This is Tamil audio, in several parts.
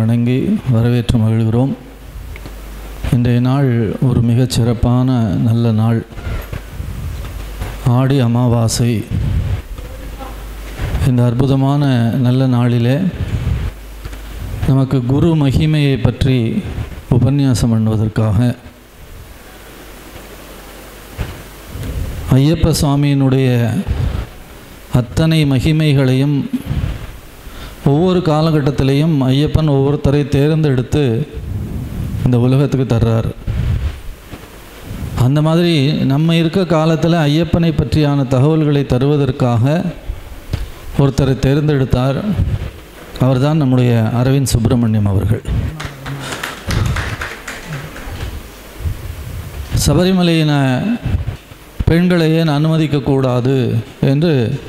வணங்கி வரவேற்று மகிழ்கிறோம். இன்றைய நாள் ஒரு மிகச் சிறப்பான நல்ல நாள். ஆடி அமாவாசை. இந்த அற்புதமான நல்ல நாளிலே நமக்கு குரு மகிமையை பற்றி உபன்யாசம் பண்ணுவதற்காக ஐயப்ப சுவாமியினுடைய அத்தனை மகிமைகளையும் ஒவ்வொரு காலகட்டத்திலையும் ஐயப்பன் ஒவ்வொருத்தரை தேர்ந்தெடுத்து இந்த உலகத்துக்கு தர்றார். அந்த மாதிரி நம்ம இருக்க காலத்தில் ஐயப்பனை பற்றியான தகவல்களை தருவதற்காக ஒருத்தரை தேர்ந்தெடுத்தார். அவர்தான் நம்முடைய அரவிந்த் சுப்பிரமணியம் அவர்கள். சபரிமலையின பெண்களை ஏன் அனுமதிக்கக்கூடாது என்று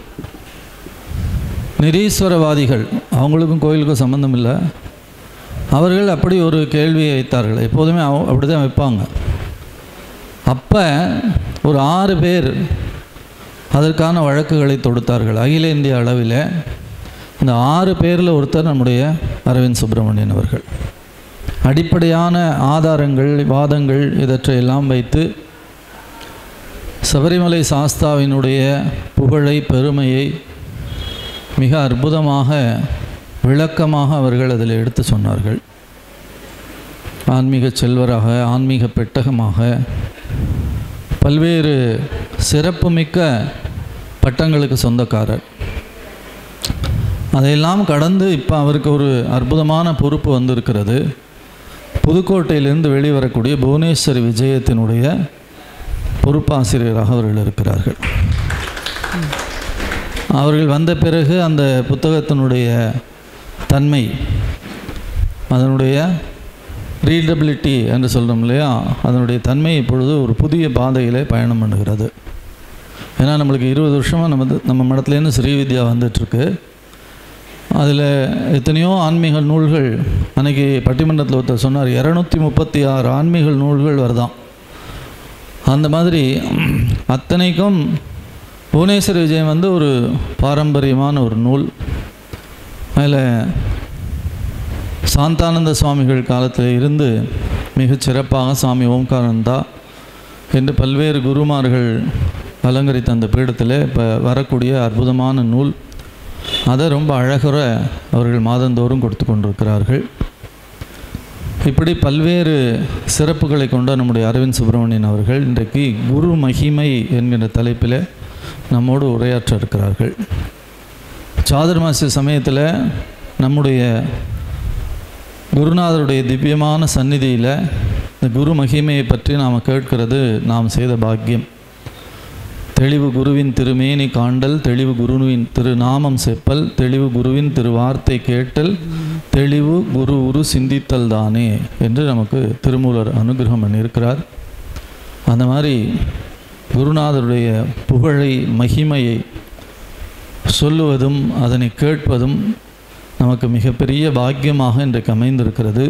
நிரீஸ்வரவாதிகள் அவங்களுக்கும் கோயிலுக்கும் சம்மந்தம் இல்லை. அவர்கள் அப்படி ஒரு கேள்வியை வைத்தார்கள். எப்போதுமே அவ அப்படி தான் வைப்பாங்க. அப்போ ஒரு ஆறு பேர் அதற்கான வழக்குகளை தொடுத்தார்கள். அகில இந்திய அளவில் இந்த ஆறு பேரில் ஒருத்தர் நம்முடைய அரவிந்த் சுப்பிரமணியன் அவர்கள். அடிப்படையான ஆதாரங்கள் வாதங்கள் இதற்றையெல்லாம் வைத்து சபரிமலை சாஸ்தாவினுடைய புகழை பெருமையை மிக அற்புதமாக விளக்கமாக அவர்கள் அதில் எடுத்து சொன்னார்கள். ஆன்மீக செல்வராக ஆன்மீக பெட்டகமாக பல்வேறு சிறப்புமிக்க பட்டங்களுக்கு சொந்தக்காரர். அதையெல்லாம் கடந்து இப்போ அவருக்கு ஒரு அற்புதமான பொறுப்பு வந்திருக்கிறது. புதுக்கோட்டையிலிருந்து வெளிவரக்கூடிய புவனேஸ்வரி விஜயத்தினுடைய பொறுப்பாசிரியராக அவர்கள் இருக்கிறார்கள். அவர்கள் வந்த பிறகு அந்த புத்தகத்தினுடைய தன்மை அதனுடைய ரீடபிலிட்டி என்று சொல்கிறோம் இல்லையா? அதனுடைய தன்மை இப்பொழுது ஒரு புதிய பாதையிலே பயணம் பண்ணுகிறது. ஏன்னா நம்மளுக்கு இருபது வருஷமாக நம்ம நம்ம மடத்துலேருந்து ஸ்ரீவித்யா வந்துட்டுருக்கு. அதில் எத்தனையோ ஆன்மீக நூல்கள் அன்றைக்கி பட்டிமன்றத்தில் ஒருத்தர் சொன்னார் இரநூத்தி முப்பத்தி ஆறு ஆன்மீக நூல்கள் வருதான் அந்த மாதிரி அத்தனைக்கும் புவனேஸ்வர விஜயம் வந்து ஒரு பாரம்பரியமான ஒரு நூல். அதில் சாந்தானந்த சுவாமிகள் காலத்தில் இருந்து மிகச் சிறப்பாக சுவாமி ஓம்கானந்தா என்று பல்வேறு குருமார்கள் அலங்கரித்த அந்த பீடத்தில் இப்போ வரக்கூடிய அற்புதமான நூல். அதை ரொம்ப அழகுற அவர்கள் மாதந்தோறும் கொடுத்து கொண்டிருக்கிறார்கள். இப்படி பல்வேறு சிறப்புகளை கொண்ட நம்முடைய அரவிந்த் சுப்பிரமணியன் அவர்கள் இன்றைக்கு குரு மகிமை என்கிற தலைப்பில் நம்மோடு உரையாற்ற இருக்கிறார்கள். சாதுர்மாசி சமயத்தில் நம்முடைய குருநாதருடைய திவ்யமான சந்நிதியில் இந்த குரு மகிமையை பற்றி நாம் கேட்கிறது நாம் செய்த பாக்கியம். தெளிவு குருவின் திருமேனி காண்டல் தெளிவு குருவின் திருநாமம் செப்பல் தெளிவு குருவின் திருவார்த்தை கேட்டல் தெளிவு குரு உரு சிந்தித்தல் தானே என்று நமக்கு திருமூலர் அனுகிரகம் பண்ணியிருக்கிறார். அந்த மாதிரி குருநாதருடைய புகழை மகிமையை சொல்லுவதும் அதனை கேட்பதும் நமக்கு மிகப்பெரிய பாக்கியமாக இன்றைக்கு அமைந்திருக்கிறது.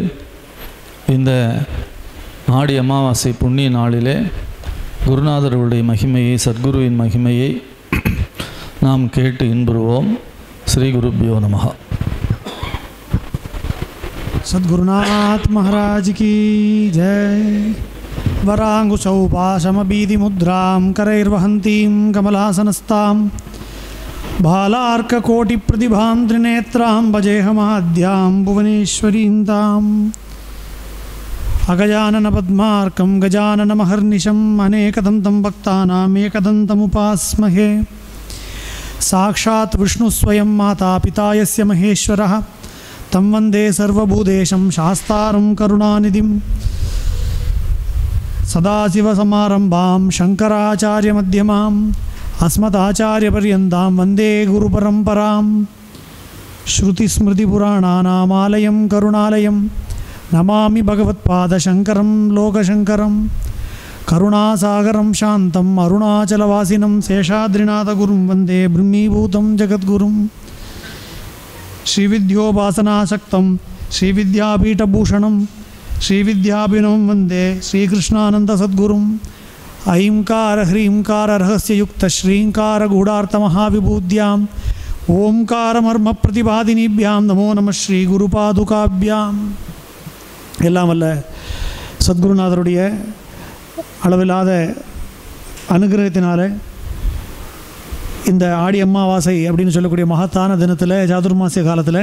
இந்த ஆடி அமாவாசை புண்ணிய நாளிலே குருநாதருடைய மகிமையை சத்குருவின் மகிமையை நாம் கேட்டு இன்புறுவோம். ஸ்ரீ குரு குருபியோ நமகா சத்குருநாத் மகாராஜ் கீ ஜெய். जय वराङ्कुशौपाशमबीदिमुद्रां करैर्वहन्तीं कमलासनस्तां भालार्ककोटिप्रतिभां त्रिनेत्रां, भजेहमाद्यां भुवनेश्वरीं ताम् अगजाननपद्मार्कं गजाननमहर्निशम् अनेकदन्तं भक्तानाम् एकदन्तमुपास्महे। साक्षात् विष्णुस्वयं माता पिता यस्य महेश्वरः, तं वंदे सर्वभूतेशं शास्तारं करुणानिधिं सदाशिवसमारम्भां शङ्कराचार्यमध्यमाम् अस्मदाचार्यपर्यन्तां वंदे गुरुपरम्परां, श्रुतिस्मृतिपुराणानामालयं, करुणालयं, नमामि भगवत्पादशङ्करं, लोकशङ्करं, करुणासागरं शान्तम् अरुणाचलवासिनं, शेषाद्रिनाथगुरुं, वंदे ब्रह्मीभूतं जगद्गुरुम् श्रीविद्योपासनासक्तं, श्रीविद्यापीठभूषणं ஸ்ரீவித்யாபினமம் வந்தே ஸ்ரீகிருஷ்ணானந்த சத்குரும். ஐங்கார ஹ்ரீங்கார ரகசியயுக்த ஸ்ரீங்கார கூடார்த்த மகாவிபூத்யாம் ஓம்காரமர்ம பிரதிபாதினிபியாம் நமோ நம ஸ்ரீ குருபாதுகாபியாம் எல்லாம் அல்ல சத்குருநாதருடைய அளவில்லாத அனுகிரகத்தினால இந்த ஆடி அம்மாவாசை அப்படின்னு சொல்லக்கூடிய மகத்தான தினத்தில் சாதுர்மாசிய காலத்தில்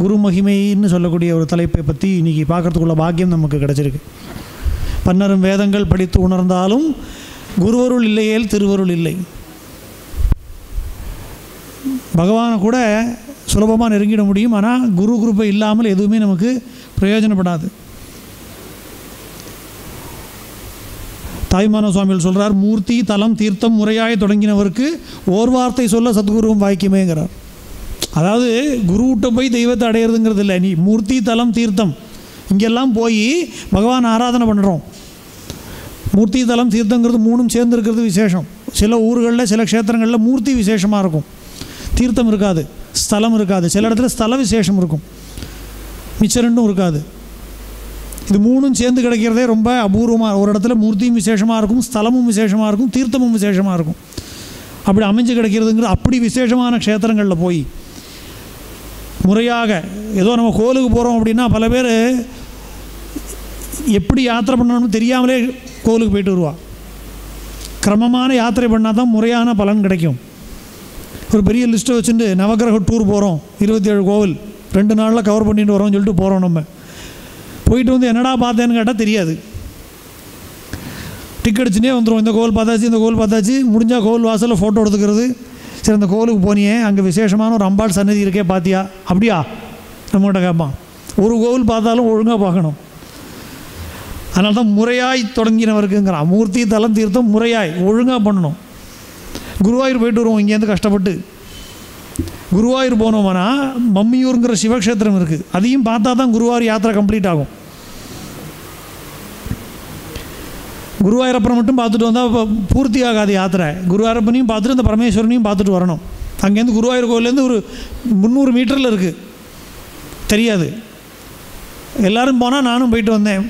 குரு மகிமைன்னு சொல்லக்கூடிய ஒரு தலைப்பை பற்றி இன்றைக்கி பார்க்கறதுக்குள்ள பாக்கியம் நமக்கு கிடச்சிருக்கு. பன்னரும் வேதங்கள் படித்து உணர்ந்தாலும் குருவருள் இல்லையேல் திருவருள் இல்லை. பகவானை கூட சுலபமாக நெருங்கிட முடியும். ஆனால் குரு குருப்பை இல்லாமல் எதுவுமே நமக்கு பிரயோஜனப்படாது. தாய்மான சுவாமிகள் சொல்கிறார் மூர்த்தி தலம் தீர்த்தம் முறையாய் தொடங்கினவருக்கு ஓர் வார்த்தை சொல்ல சத்குருவும் வாக்கியமேங்கிறார் அதாவது குருவிட்ட போய் தெய்வத்தை அடையிறதுங்கிறது இல்லை. நீ மூர்த்தி தலம் தீர்த்தம் இங்கெல்லாம் போய் பகவான் ஆராதனை பண்ணுறோம் மூர்த்தி தலம் தீர்த்தங்கிறது மூணும் சேர்ந்து இருக்கிறது விசேஷம். சில ஊர்களில் சில க்ஷேத்திரங்களில் மூர்த்தி விசேஷமாக இருக்கும். தீர்த்தம் இருக்காது ஸ்தலம் இருக்காது. சில இடத்துல ஸ்தல விசேஷம் இருக்கும். மிச்சம் ரெண்டும் இருக்காது. இது மூணும் சேர்ந்து கிடைக்கிறதே ரொம்ப அபூர்வமாக ஒரு இடத்துல மூர்த்தியும் விசேஷமாக இருக்கும் ஸ்தலமும் விசேஷமாக இருக்கும் தீர்த்தமும் விசேஷமாக இருக்கும். அப்படி அமைஞ்சு கிடைக்கிறதுங்கிறது அப்படி விசேஷமான க்ஷேத்திரங்களில் போய் முறையாக ஏதோ நம்ம கோவிலுக்கு போகிறோம் அப்படின்னா பல பேர் எப்படி யாத்திரை பண்ணணும்னு தெரியாமலே கோவிலுக்கு போயிட்டு வருவா. கிரமமான யாத்திரை பண்ணால் தான் முறையான பலன் கிடைக்கும். ஒரு பெரிய லிஸ்ட்டை வச்சுட்டு நவகிரக டூர் போகிறோம் இருபத்தி ஏழு கோவில் ரெண்டு நாளில் கவர் பண்ணிட்டு வரோம்னு சொல்லிட்டு போகிறோம் நம்ம. போயிட்டு வந்து என்னடா பார்த்தேன்னு கேட்டால் தெரியாது. டிக்கெட் அடிச்சுனே வந்துடும் இந்த கோவில் பார்த்தாச்சு இந்த கோவில் பார்த்தாச்சு. முடிஞ்சால் கோவில் வாசலில் ஃபோட்டோ எடுத்துக்கிறது. சரி அந்த கோவிலுக்கு போனியே. அங்கே விசேஷமான ஒரு அம்பாள் சன்னதி இருக்கே பார்த்தியா அப்படியா? நம்மகிட்ட கேட்பான் ஒரு கோவில் பார்த்தாலும் ஒழுங்காக பார்க்கணும். அதனால தான் முறையாய் தொடங்கினவருக்குங்கிறான் மூர்த்தி தலம் தீர்த்தம் முறையாய் ஒழுங்காக பண்ணணும். குருவாயூர் போயிட்டு வருவோம். இங்கேருந்து கஷ்டப்பட்டு. குருவாயூர் போனோம்னா மம்மியூருங்கிற சிவக்ஷேத்திரம் இருக்குது அதையும் பார்த்தா தான் குருவாயூர் யாத்திரை கம்ப்ளீட் ஆகும். குருவாயூரப்பனை மட்டும் பார்த்துட்டு வந்தால் இப்போ பூர்த்தி ஆகாது யாத்திரை. குருவாயூரப்பனையும் பார்த்துட்டு இந்த பரமேஸ்வரனையும் பார்த்துட்டு வரணும். அங்கேருந்து குருவாயூர் கோவிலேருந்து ஒரு முந்நூறு மீட்டரில் இருக்குது தெரியாது. எல்லோரும் போனால் நானும் போயிட்டு வந்தேன்.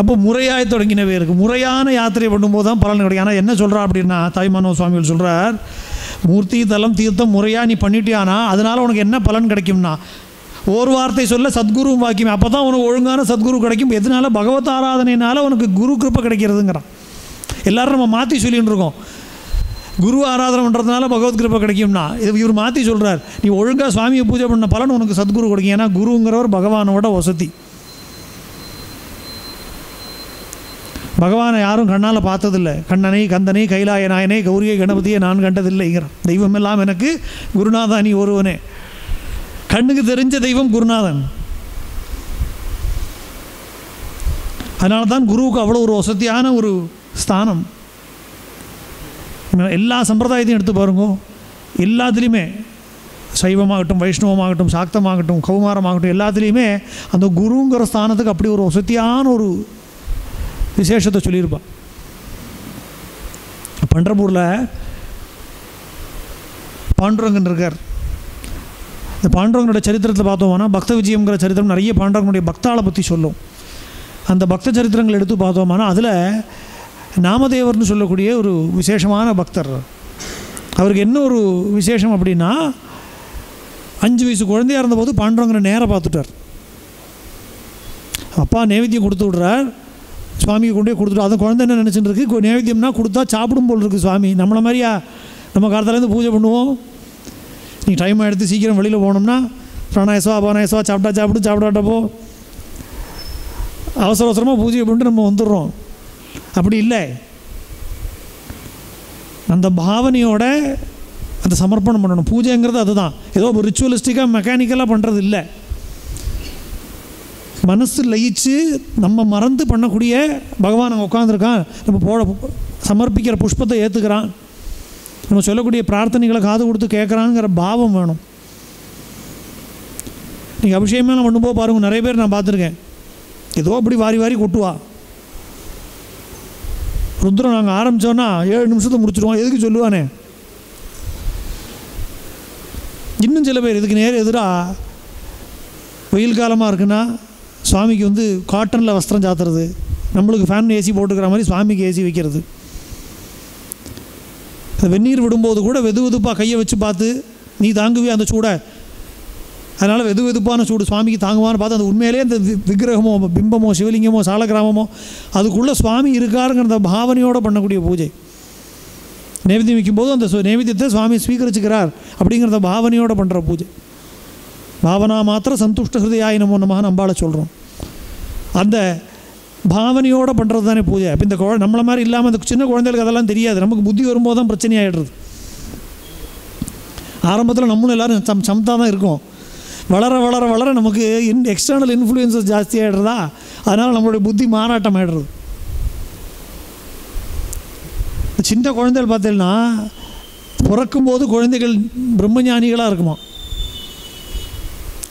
அப்போ முறையாக தொடங்கினவே இருக்குது முறையான யாத்திரை பண்ணும்போது தான் பலன் கிடைக்கும். ஆனால் என்ன சொல்கிறா அப்படின்னா தாய்மானவ சுவாமிகள் சொல்கிறார் மூர்த்தி தலம் தீர்த்தம் முறையாக நீ பண்ணிட்டியானா அதனால் உனக்கு என்ன பலன் கிடைக்கும்னா ஒரு வார்த்தை சொல்ல சத்குரு வாக்கியம். அப்போ தான் உனக்கு ஒழுங்கான சத்குரு கிடைக்கும். எதனால? பகவத் ஆராதனையினால உனக்கு குரு கிருப்பை கிடைக்கிறதுங்கிறான். எல்லாரும் நம்ம மாற்றி சொல்லிகிட்டு இருக்கோம். குரு ஆராதனை பண்ணுறதுனால பகவத் கிருப்பை கிடைக்கும்னா இது இவர் மாற்றி சொல்கிறார் நீ ஒழுங்காக சுவாமியை பூஜை பண்ண பலன் உனக்கு சத்குரு கிடைக்கும். ஏன்னா குருங்கிறவர் பகவானோட வசதி. பகவானை யாரும் கண்ணால் பார்த்ததில்லை. கண்ணனை கந்தனை கைலாய நாயனை கௌரியை கணபதியை நான் கண்டதில்லைங்கிறான். தெய்வம் எல்லாம் எனக்கு குருநாதானி ஒருவனே. கண்ணுக்கு தெரிஞ்ச தெய்வம் குருநாதன். அதனால தான் குருவுக்கு அவ்வளோ ஒரு வசதியான ஒரு ஸ்தானம். எல்லா சம்பிரதாயத்தையும் எடுத்து பாருங்க. எல்லாத்துலேயுமே சைவமாகட்டும் வைஷ்ணவமாகட்டும் சாக்தமாகட்டும் கௌமாரமாகட்டும் எல்லாத்துலேயுமே அந்த குருங்கிற ஸ்தானத்துக்கு அப்படி ஒரு வசதியான ஒரு விசேஷத்தை சொல்லியிருப்பான். பண்டர்பூரில் பாண்டுரங்கன் இருக்கார். இந்த பாண்டவங்களோட சரித்திரத்தில் பார்த்தோம்னா பக்த விஜயங்கிற சரித்திரம் நிறைய பாண்டவங்களுடைய பக்தாளை பற்றி சொல்லும். அந்த பக்த சரித்திரங்கள் எடுத்து பார்த்தோம்னா அதில் நாமதேவர்னு சொல்லக்கூடிய ஒரு விசேஷமான பக்தர். அவருக்கு என்ன ஒரு விசேஷம் அப்படின்னா அஞ்சு வயசு குழந்தையாக இருந்தபோது பாண்டவங்களை நேராக பார்த்துட்டார். அப்பா நைவேத்தியம் கொடுத்து விட்றார். சுவாமிக்கு கொண்டு போய் கொடுத்துட்டு அந்த குழந்தை என்ன நினச்சிட்டு இருக்கு? நைவேத்தியம்னா கொடுத்தா சாப்பிடும் போல் இருக்குது சுவாமி. நம்மளை மாதிரியா நம்ம காலத்துலேருந்து பூஜை பண்ணுவோம். நீ டைம் எடுத்து சீக்கிரம் வெளியில் போனோம்னா பிராணாயசவா அபானாயசவா சாப்பிட்டா சாப்பிட்டு சாப்பிடாட்டப்போ அவசர அவசரமாக பூஜை பண்ணிட்டு நம்ம வந்துடுறோம். அப்படி இல்லை. அந்த பாவனையோட அந்த சமர்ப்பணம் பண்ணணும். பூஜைங்கிறது அதுதான். ஏதோ ஒரு ரிச்சுவலிஸ்டிக்காக மெக்கானிக்கலாக பண்ணுறது இல்லை. மனசு லயிச்சு நம்ம மறந்து பண்ணக்கூடிய பகவான் அங்கே உட்காந்துருக்கான் நம்ம போட சமர்ப்பிக்கிற புஷ்பத்தை ஏற்றுக்கிறான் நம்ம சொல்லக்கூடிய பிரார்த்தனைகளை காது கொடுத்து கேட்குறாங்கிற பாவம் வேணும். நீங்கள் அபிஷேகமெல்லாம் பண்ணும்போது பாருங்கள் நிறைய பேர் நான் பார்த்துருக்கேன். ஏதோ அப்படி வாரி வாரி கொட்டுவா. ருத்ரம் நாங்கள் ஆரம்பித்தோன்னா ஏழு நிமிஷத்தை முடிச்சிடுவோம். எதுக்கு சொல்லுவானே? இன்னும் சில பேர் இதுக்கு நேர் எதிராக வெயில் காலமாக இருக்குன்னா சுவாமிக்கு வந்து காட்டனில் வஸ்திரம் சாத்துறது. நம்மளுக்கு ஃபேன் ஏசி போட்டுக்கிற மாதிரி சுவாமிக்கு ஏசி வைக்கிறது. அந்த வெந்நீர் விடும்போது கூட வெது வெதுப்பாக கையை வச்சு பார்த்து நீ தாங்குவே அந்த சூடை? அதனால் வெது வெதுப்பான சூடு சுவாமிக்கு தாங்குவான்னு பார்த்து அந்த உண்மையிலே அந்த விக்கிரகமோ பிம்பமோ சிவலிங்கமோ சாலகிராமமோ அதுக்குள்ளே சுவாமி இருக்காருங்கிற அந்த பாவனையோடு பண்ணக்கூடிய பூஜை. நைவேத்தியம் வைக்கும்போது அந்த சு- நைவேத்தியத்தை சுவாமி ஸ்வீகரிச்சுக்கிறார் அப்படிங்கிறத பாவனையோடு பண்ணுற பூஜை. பாவனா மாத்திரம் சந்துஷ்ட ஹிருதயாயினமோ நம்ம நமஹான்னு சொல்கிறோம் அந்த பாவனையோடு பண்ணுறது தானே பூஜை. அப்போ இந்த குழ நம்மளை மாதிரி இல்லாமல் இந்த சின்ன குழந்தைகளுக்கு அதெல்லாம் தெரியாது. நமக்கு புத்தி வரும்போது தான் பிரச்சனையாயிடுறது ஆரம்பத்தில் நம்மளும் எல்லோரும் சம் சமத்தாக தான் இருக்கும். வளர வளர வளர நமக்கு இன் எக்ஸ்டர்னல் இன்ஃப்ளூயன்சஸ் ஜாஸ்தியாகிடுறதா அதனால் நம்மளுடைய புத்தி மாறாட்டம் ஆகிடுறது சின்ன குழந்தைகள் பார்த்தீங்கன்னா பிறக்கும்போது குழந்தைகள் பிரம்மஞானிகளாக இருக்குமா?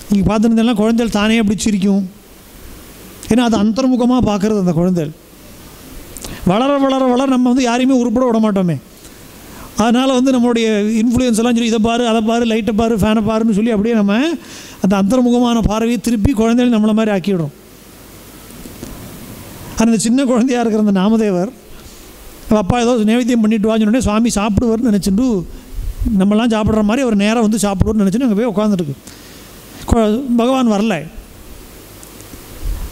நீங்கள் பார்த்துருந்தெல்லாம் குழந்தைகள் தானே அப்படி சிரிக்கும். ஏன்னா அது அந்தர்முகமாக பார்க்குறது அந்த குழந்தைகள். வளர வளர வளர நம்ம வந்து யாரையுமே உருப்பட விட மாட்டோமே. அதனால் வந்து நம்மளுடைய இன்ஃப்ளூயன்ஸ் எல்லாம் சொல்லி இதை பாரு அதை பாரு லைட்டை பாரு ஃபேனை பாருன்னு சொல்லி அப்படியே நம்ம அந்த அந்தர்முகமான பார்வையை திருப்பி குழந்தைகள் நம்மளை மாதிரி ஆக்கிவிடும். அந்த சின்ன குழந்தையா இருக்கிற அந்த நாமதேவர் அப்பா ஏதோ நைவேத்தியம் பண்ணிட்டு வாங்கினோடனே சுவாமி சாப்பிடுவார்னு நினச்சிட்டு நம்மலாம் சாப்பிட்ற மாதிரி அவர் நேராக வந்து சாப்பிடுவார்னு நினச்சிட்டு அங்கே போய் உட்காந்துருக்கு பகவான் வரல.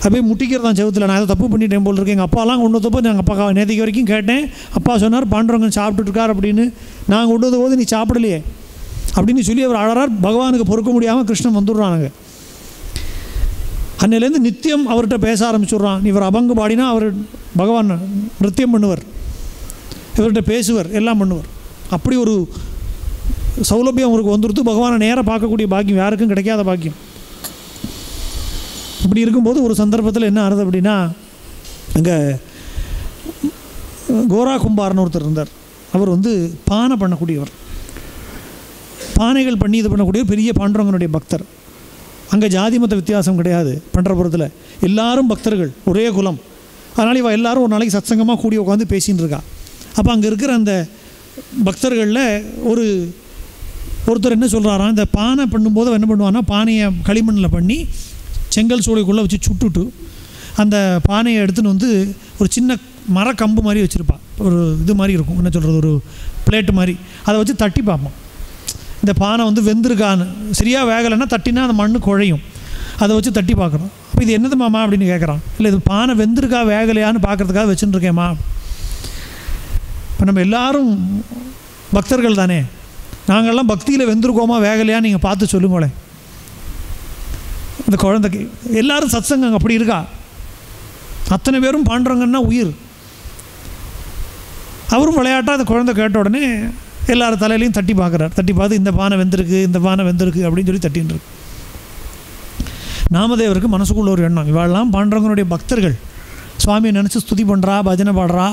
அப்படியே முட்டிக்கிறதான் செவத்தில். நான் ஏதோ தப்பு பண்ணிட்டேன் போல் இருக்கேன் எங்கள் அப்பாலாம் கொண்டு வந்தப்போ நாங்கள் அப்பா நேற்றுக்கு வரைக்கும் கேட்டேன். அப்பா சொன்னார் பாண்டவங்க சாப்பிட்டுட்டு இருக்கார் அப்படின்னு. நான் கொண்டு வந்த போது நீ சாப்பிடலையே அப்படின்னு சொல்லி அவர் அழறார். பகவானுக்கு பொறுக்க முடியாமல் கிருஷ்ணன் வந்துடுறானுங்க. அன்னையிலேருந்து நித்தியம் அவர்கிட்ட பேச ஆரம்பிச்சுடுறான். இவர் அபங்கு பாடினா அவர் பகவான் நிருத்தியம் பண்ணுவார். இவர்கிட்ட பேசுவார் எல்லாம் பண்ணுவார். அப்படி ஒரு சௌலபியம் அவருக்கு வந்துடுத்து பகவானை நேராக பார்க்கக்கூடிய பாக்கியம். யாருக்கும் கிடைக்காத பாக்கியம். இப்படி இருக்கும்போது ஒரு சந்தர்ப்பத்தில் என்ன ஆனது அப்படின்னா அங்கே கோரா கும்பார்னு ஒருத்தர் இருந்தார். அவர் வந்து பானை பண்ணக்கூடியவர். பானைகள் பண்ணி இது பண்ணக்கூடிய பெரிய பாண்டவங்கனுடைய பக்தர். அங்கே ஜாதி மத வித்தியாசம் கிடையாது. பண்டரபுரத்தில் எல்லாரும் பக்தர்கள் ஒரே குலம். அதனால் இவள் எல்லாரும் ஒரு நாளைக்கு சத்சங்கமாக கூடி உட்காந்து பேசின்னு இருக்கா. அப்போ அங்கே இருக்கிற அந்த பக்தர்களில் ஒரு ஒருத்தர் என்ன சொல்கிறாராம் இந்த பானை பண்ணும்போது என்ன பண்ணுவான்னா பானையை களிமண்ணில் பண்ணி செங்கல் சூளைக்குள்ளே வச்சு சுட்டுட்டு அந்த பானையை எடுத்துன்னு வந்து ஒரு சின்ன மரக்கம்பு மாதிரி வச்சுருப்பா. ஒரு இது மாதிரி இருக்கும். என்ன சொல்கிறது ஒரு பிளேட்டு மாதிரி. அதை வச்சு தட்டி பார்ப்போம். இந்த பானை வந்து வெந்திருக்கான்னு. சரியாக வேகலைன்னா தட்டினா அந்த மண் குழையும். அதை வச்சு தட்டி பார்க்குறோம் அப்போ இது என்னது மாமா அப்படின்னு கேட்குறான் இல்லை இது பானை வெந்திருக்கா வேகலையான்னு பார்க்குறதுக்காக வச்சுன்னு இப்போ நம்ம எல்லாரும் பக்தர்கள் தானே. நாங்கள்லாம் பக்தியில் வெந்திருக்கோமா வேகலையான்னு நீங்கள் பார்த்து சொல்லுங்களேன். அந்த குழந்தைக்கு. எல்லாரும் சத்சங்கம் அப்படி இருக்கா? அத்தனை பேரும் பாண்டுறங்கன்னா உயிர். அவரும் விளையாட்டாக அந்த குழந்தை கேட்ட உடனே எல்லார் தலையிலையும் தட்டி பார்க்குறார். தட்டி பார்த்து இந்த பானை வெந்திருக்கு இந்த பானை வெந்திருக்கு அப்படின்னு சொல்லி தட்டின்னு இருக்கு. நாமதேவருக்கு மனசுக்குள்ள ஒரு எண்ணம். இவாளெல்லாம் பாண்டவங்களுடைய பக்தர்கள். சுவாமியை நினச்சி ஸ்துதி பண்ணுறா பஜனை பாடுறா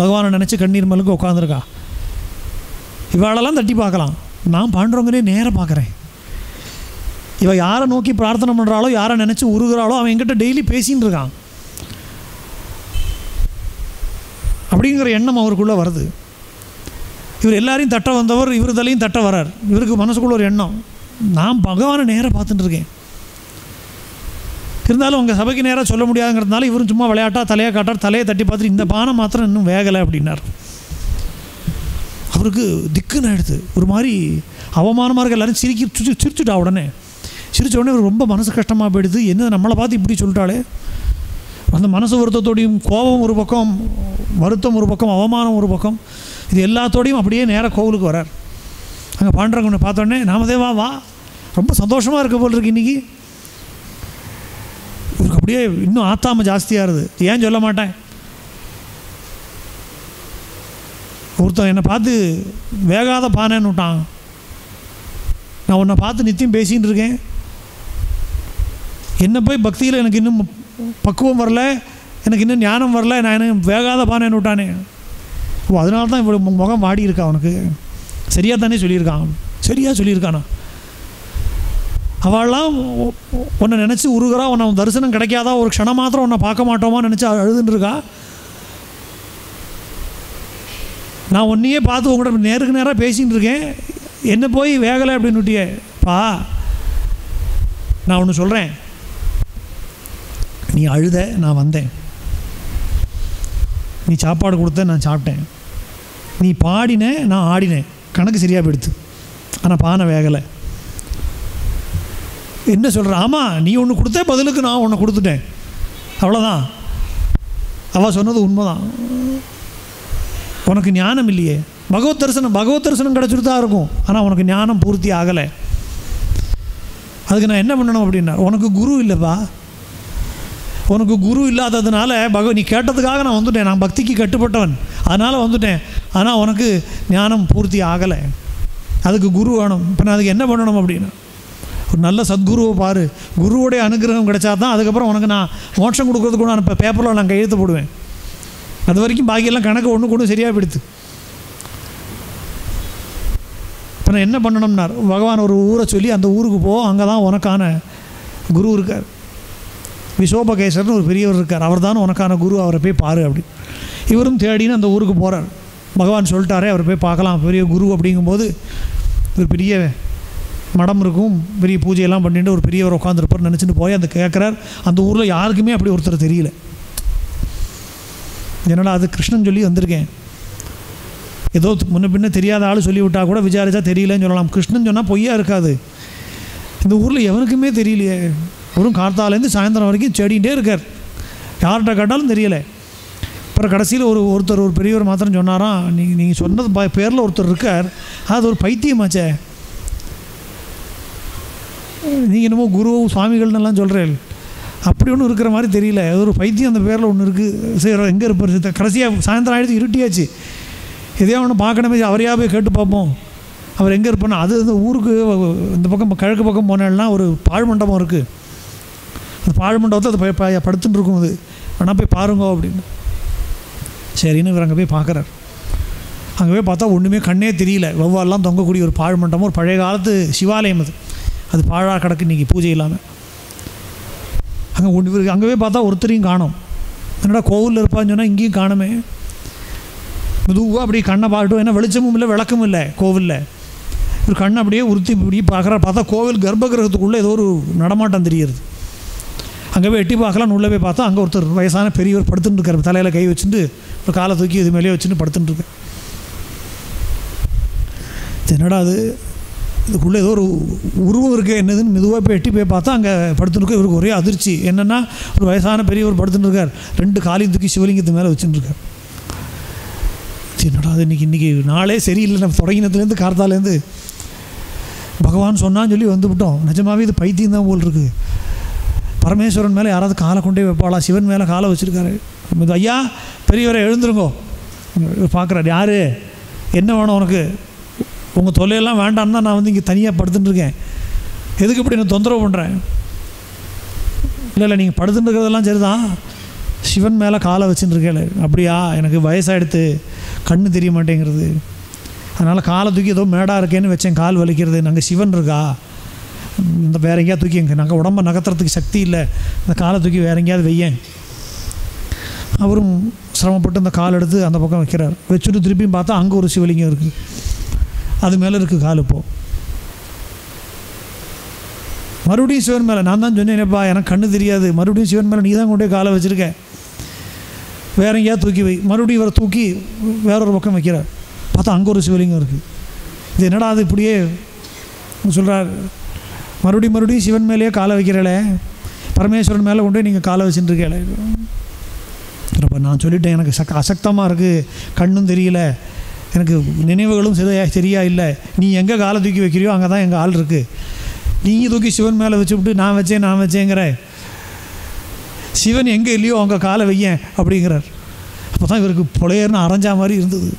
பகவானை நினச்சி கண்ணீர் மலுக்கு உட்காந்துருக்கா இவாளெல்லாம் தட்டி பார்க்கலாம். நான் பாண்டவங்களே நேராக பார்க்குறேன். இவள் யாரை நோக்கி பிரார்த்தனை பண்ணுறாளோ யாரை நினச்சி உருகிறாளோ அவன் என்கிட்ட டெய்லி பேசின்னு இருக்கான். அப்படிங்கிற எண்ணம் அவருக்குள்ளே வருது. இவர் எல்லாரையும் தட்ட வந்தவர் இவர் தலையும் தட்ட வரார் இவருக்கு மனசுக்குள்ள ஒரு எண்ணம். நான் பகவானை நேராக பார்த்துட்டு இருக்கேன். இருந்தாலும் உங்கள் சபைக்கு நேராக சொல்ல முடியாதுங்கிறதுனால இவரும் சும்மா விளையாட்டா தலையை காட்டார் தலையை தட்டி பார்த்துட்டு இந்த பானை மாத்திரம் இன்னும் வேகலை அப்படின்னார். அவருக்கு திக்குன்னு ஆயிடுது. ஒரு மாதிரி அவமானமாக இருக்க. எல்லாரும் சிரிக்கி சிரிச்சுட்டா உடனே. சிரிச்சோடனே ரொம்ப மனசு கஷ்டமாக போயிடுது. என்ன நம்மளை பார்த்து இப்படி சொல்லிட்டாலே அந்த மனசு வருத்தத்தோடையும் கோபம் ஒரு பக்கம் வருத்தம் ஒரு பக்கம் அவமானம் ஒரு பக்கம் இது எல்லாத்தோடையும் அப்படியே நேராக கோவிலுக்கு வரார். அங்கே பாண்டவங்க பார்த்தோடனே நாமதேவா வா ரொம்ப சந்தோஷமாக இருக்க போல் இருக்கு இன்றைக்கி இவருக்கு அப்படியே இன்னும் ஆத்தாம ஜாஸ்தியாக இருக்குது ஏன் சொல்ல மாட்டேன்? ஒருத்தன் என்னை பார்த்து வேகாத பானைன்னு விட்டான். நான் உன்னை பார்த்து நித்தியம் பேசின்னு இருக்கேன். என்ன போய் பக்தியில் எனக்கு இன்னும் பக்குவம் வரல எனக்கு இன்னும் ஞானம் வரல நான் எனக்கு வேகாத பானைன்னு விட்டானே ஓ அதனால தான் இவ்வளோ முகம் வாடி இருக்கா அவனுக்கு? சரியாக தானே சொல்லியிருக்கான். சரியாக சொல்லியிருக்கானா? அவள்லாம் உன்னை நினச்சி உருகிறா உன்னை உன் தரிசனம் கிடைக்காதா? ஒரு க்ஷணம் மாத்திரம் உன்னை பார்க்க மாட்டோமா நினச்சி அழுதுன்னு இருக்கா? நான் உன்னையே பார்த்து உங்கள்கிட்ட நேருக்கு நேராக பேசின்னு இருக்கேன். என்ன போய் வேகலை அப்படின்னு விட்டியே? பா. நான் ஒன்று சொல்கிறேன் நீ அழுத நான் வந்தேன். நீ சாப்பாடு கொடுத்த நான் சாப்பிட்டேன். நீ பாடின நான் ஆடினேன். கணக்கு சரியாக போயிடுத்து. ஆனால் பானை வேகலை. என்ன சொல்கிற ஆமாம் நீ ஒன்று கொடுத்த பதிலுக்கு நான் ஒன்று கொடுத்துட்டேன். அவ்வளோதான் அவள் சொன்னது உண்மைதான். உனக்கு ஞானம் இல்லையே. பகவத் தரிசனம் பகவத் தரிசனம் கிடச்சிட்டு தான் இருக்கும். ஆனால் உனக்கு ஞானம் பூர்த்தி ஆகலை. அதுக்கு நான் என்ன பண்ணணும் அப்படின்னா உனக்கு குரு இல்லைப்பா. உனக்கு குரு இல்லாததுனால பகவ நீ கேட்டதுக்காக நான் வந்துட்டேன். நான் பக்திக்கு கட்டுப்பட்டவன். அதனால் வந்துட்டேன். ஆனால் உனக்கு ஞானம் பூர்த்தி ஆகலை. அதுக்கு குரு வேணும். இப்போ நான் அதுக்கு என்ன பண்ணணும் அப்படின்னு? ஒரு நல்ல சத்குருவை பாரு. குருவோடைய அனுகிரகம் கிடைச்சா தான் அதுக்கப்புறம் உனக்கு நான் மோட்சம் கொடுக்கறதுக்கு நான் இப்போ பேப்பரில் நான் கையெழுத்து போடுவேன். அது வரைக்கும் பாக்கியெல்லாம் கணக்கு ஒன்று கொண்டு சரியாக போயிடுது இப்போ நான் என்ன பண்ணணும்னார்? பகவான் ஒரு ஊரை சொல்லி அந்த ஊருக்கு போ. அங்கே தான் உனக்கான குரு இருக்கார். விசோபகேசர்னு ஒரு பெரியவர் இருக்கார். அவர் தான் உனக்கான குரு அவரை போய் பாரு அப்படி. இவரும் தேடின்னு அந்த ஊருக்கு போகிறார் பகவான் சொல்லிட்டாரே அவரை போய் பார்க்கலாம். பெரிய குரு அப்படிங்கும்போது ஒரு பெரிய மடம் இருக்கும். பெரிய பூஜையெல்லாம் பண்ணிட்டு ஒரு பெரியவர் உட்காந்துருப்பார் நினச்சிட்டு போய் அந்த கேட்குறார் அந்த ஊரில் யாருக்குமே அப்படி ஒருத்தர் தெரியல. என்னடா அது கிருஷ்ணன் சொல்லி வந்திருக்கேன். ஏதோ முன்ன பின்ன தெரியாத ஆள் சொல்லிவிட்டா கூட விசாரிச்சா தெரியலன்னு சொல்லலாம். கிருஷ்ணன் சொன்னால் பொய்யா இருக்காது. இந்த ஊரில் எவனுக்குமே தெரியலையே. வெறும் கார்த்தாலேருந்து சாயந்தரம் வரைக்கும் செடிகிட்டே இருக்கார். யார்கிட்ட கேட்டாலும் தெரியலை. அப்புறம் கடைசியில் ஒரு ஒருத்தர் ஒரு பெரியவர் மாத்திரம் சொன்னாராம் நீங்கள் நீங்கள் சொன்னது ப பேரில் ஒருத்தர் இருக்கார். அது ஒரு பைத்தியமாச்சே. நீங்கள் என்னமோ குரு சுவாமிகள்னெல்லாம் சொல்கிறேன் அப்படி ஒன்றும் இருக்கிற மாதிரி தெரியல. அது ஒரு பைத்தியம் அந்த பேரில் ஒன்று இருக்குது சரி எங்கே இருப்பார்? கடைசியாக சாயந்தரம் ஆகிடுச்சு இருட்டியாச்சு. எதையோ ஒன்று பார்க்கணுமே அவரையா போய் கேட்டு பார்ப்போம். அவர் எங்கே இருப்பார்னா அது இந்த ஊருக்கு இந்த பக்கம் கிழக்கு பக்கம் போனேன்னா ஒரு பாழ் மண்டபம் இருக்குது அந்த பாழ் மண்டபத்தை அது ப- படுத்துட்டு இருக்கும் அது. வேணா போய் பாருங்க அப்படின்னு. சரின்னு இவர் அங்கே போய் பார்க்குறாரு அங்கே போய் பார்த்தா ஒன்றுமே கண்ணே தெரியல. வெவ்வாலாம் தொங்கக்கூடிய ஒரு பாழ் மண்டபம் ஒரு பழைய காலத்து சிவாலயம் அது. அது பாழாக கிடக்கு இன்றைக்கி பூஜை இல்லாமல் அங்கே ஒன்று இவருக்கு அங்கே போய் பார்த்தா ஒருத்தரையும் காணும். என்னடா கோவிலில் இருப்பான்னு சொன்னால் இங்கேயும் காணுமே. மெதுவாக அப்படியே கண்ணை பார்க்கட்டும் ஏன்னா வெளிச்சமும் இல்லை விளக்கமும் இல்லை கோவிலில். ஒரு கண்ணை அப்படியே உறுத்தி இப்படி பார்க்குறா பார்த்தா கோவில் கர்ப்பகிரகத்துக்குள்ளே ஏதோ ஒரு நடமாட்டம் தெரியுது அங்கே போய் எட்டி பார்க்கலாம்னு உள்ளே போய் பார்த்தா அங்கே ஒருத்தர் வயசான பெரியவர் படுத்துட்டு இருக்கார். தலையில் கை வச்சுட்டு ஒரு காலை தூக்கி இது மேலேயே வச்சுட்டு படுத்துட்டு இருக்கேன் என்னடா அது? இதுக்குள்ளே ஏதோ ஒரு உருவம் இருக்குது என்னதுன்னு மெதுவாக போய் எட்டி போய் பார்த்தா அங்கே படுத்துட்டு இவருக்கு ஒரே அதிர்ச்சி. என்னென்னா ஒரு வயசான பெரியவர் படுத்துட்டு இருக்கார். ரெண்டு காலையும் தூக்கி சிவலிங்கத்து மேலே வச்சுட்டுருக்கார் என்னடா அது? இன்னைக்கு இன்றைக்கி நாளே சரியில்லை. நம்ம தொடங்கினதுலேருந்து கார்த்தாலேருந்து. பகவான் சொன்னான்னு சொல்லி வந்துவிட்டோம். நிஜமாவே இது பைத்தியம் தான் போல் இருக்குது பரமேஸ்வரன் மேலே யாராவது காலை கொண்டே வைப்பாளா? சிவன் மேலே காலை வச்சுருக்காரு. ஐயா பெரியவரை எழுந்துருங்கோ. பார்க்குறாரு யார்? என்ன வேணும் உனக்கு? உங்கள் தொல்லையெல்லாம் வேண்டாம்னு தான் நான் வந்து இங்கே தனியாக படுத்துட்டுருக்கேன் எதுக்கு இப்படி நான் தொந்தரவு பண்ணுறேன் இல்லை இல்லை நீங்கள் படுத்துட்டுருக்கிறதெல்லாம் சரிதான். சிவன் மேலே காலை வச்சுட்டுருக்கேன் அப்படியா? எனக்கு வயசாகிடுத்து கண்ணு தெரிய மாட்டேங்கிறது. அதனால் காலை தூக்கி ஏதோ மேடாக இருக்கேன்னு வச்சேன். கால் வலிக்கிறது. நாங்கள் சிவன் இருக்கா? இந்த வேற எங்கேயாவது தூக்கி எங்கே நாங்கள் உடம்பை நகர்த்துறதுக்கு சக்தி இல்லை. இந்த காலை தூக்கி வேற எங்கேயாவது வையேன். அவரும் சிரமப்பட்டு அந்த கால் எடுத்து அந்த பக்கம் வைக்கிறார். வச்சுட்டு திருப்பியும் பார்த்தா அங்கே ஒரு சிவலிங்கம் இருக்குது அது மேலே இருக்குது கால் இப்போது மறுபடியும் சிவன் மேலே நான் தான் சொன்னேனேப்பா எனக்கு கண்ணு தெரியாது. மறுபடியும் சிவன் மேலே நீ தான் கொண்டே காலை வச்சுருக்க. வேற எங்கேயாவது தூக்கி வை. மறுபடியும் இவரை தூக்கி வேற ஒரு பக்கம் வைக்கிறார். பார்த்தா அங்கே ஒரு சிவலிங்கம் இருக்குது இது என்னடா அது இப்படியே சொல்கிறார் மறுபடியும் மறுபடியும் சிவன் மேலேயே காலை வைக்கிறேளே. பரமேஸ்வரன் மேலே கொண்டு நீங்கள் காலை வச்சுட்டு ரொம்ப அப்போ நான் சொல்லிட்டேன் எனக்கு சக் அசக்தமாக இருக்குது கண்ணும் தெரியல. எனக்கு நினைவுகளும் சரியா சரியா இல்லை. நீ எங்கே காலை தூக்கி வைக்கிறியோ அங்கே தான் எங்கள் ஆள் இருக்குது நீங்கள் தூக்கி சிவன் மேலே வச்சுவிட்டு நான் வச்சேன் நான் வச்சேங்கிற. சிவன் எங்கே இல்லையோ அவங்க காலை வையேன் அப்படிங்கிறார். அப்போ தான் இவருக்கு புலையர்னு அரைஞ்சா மாதிரி இருந்தது.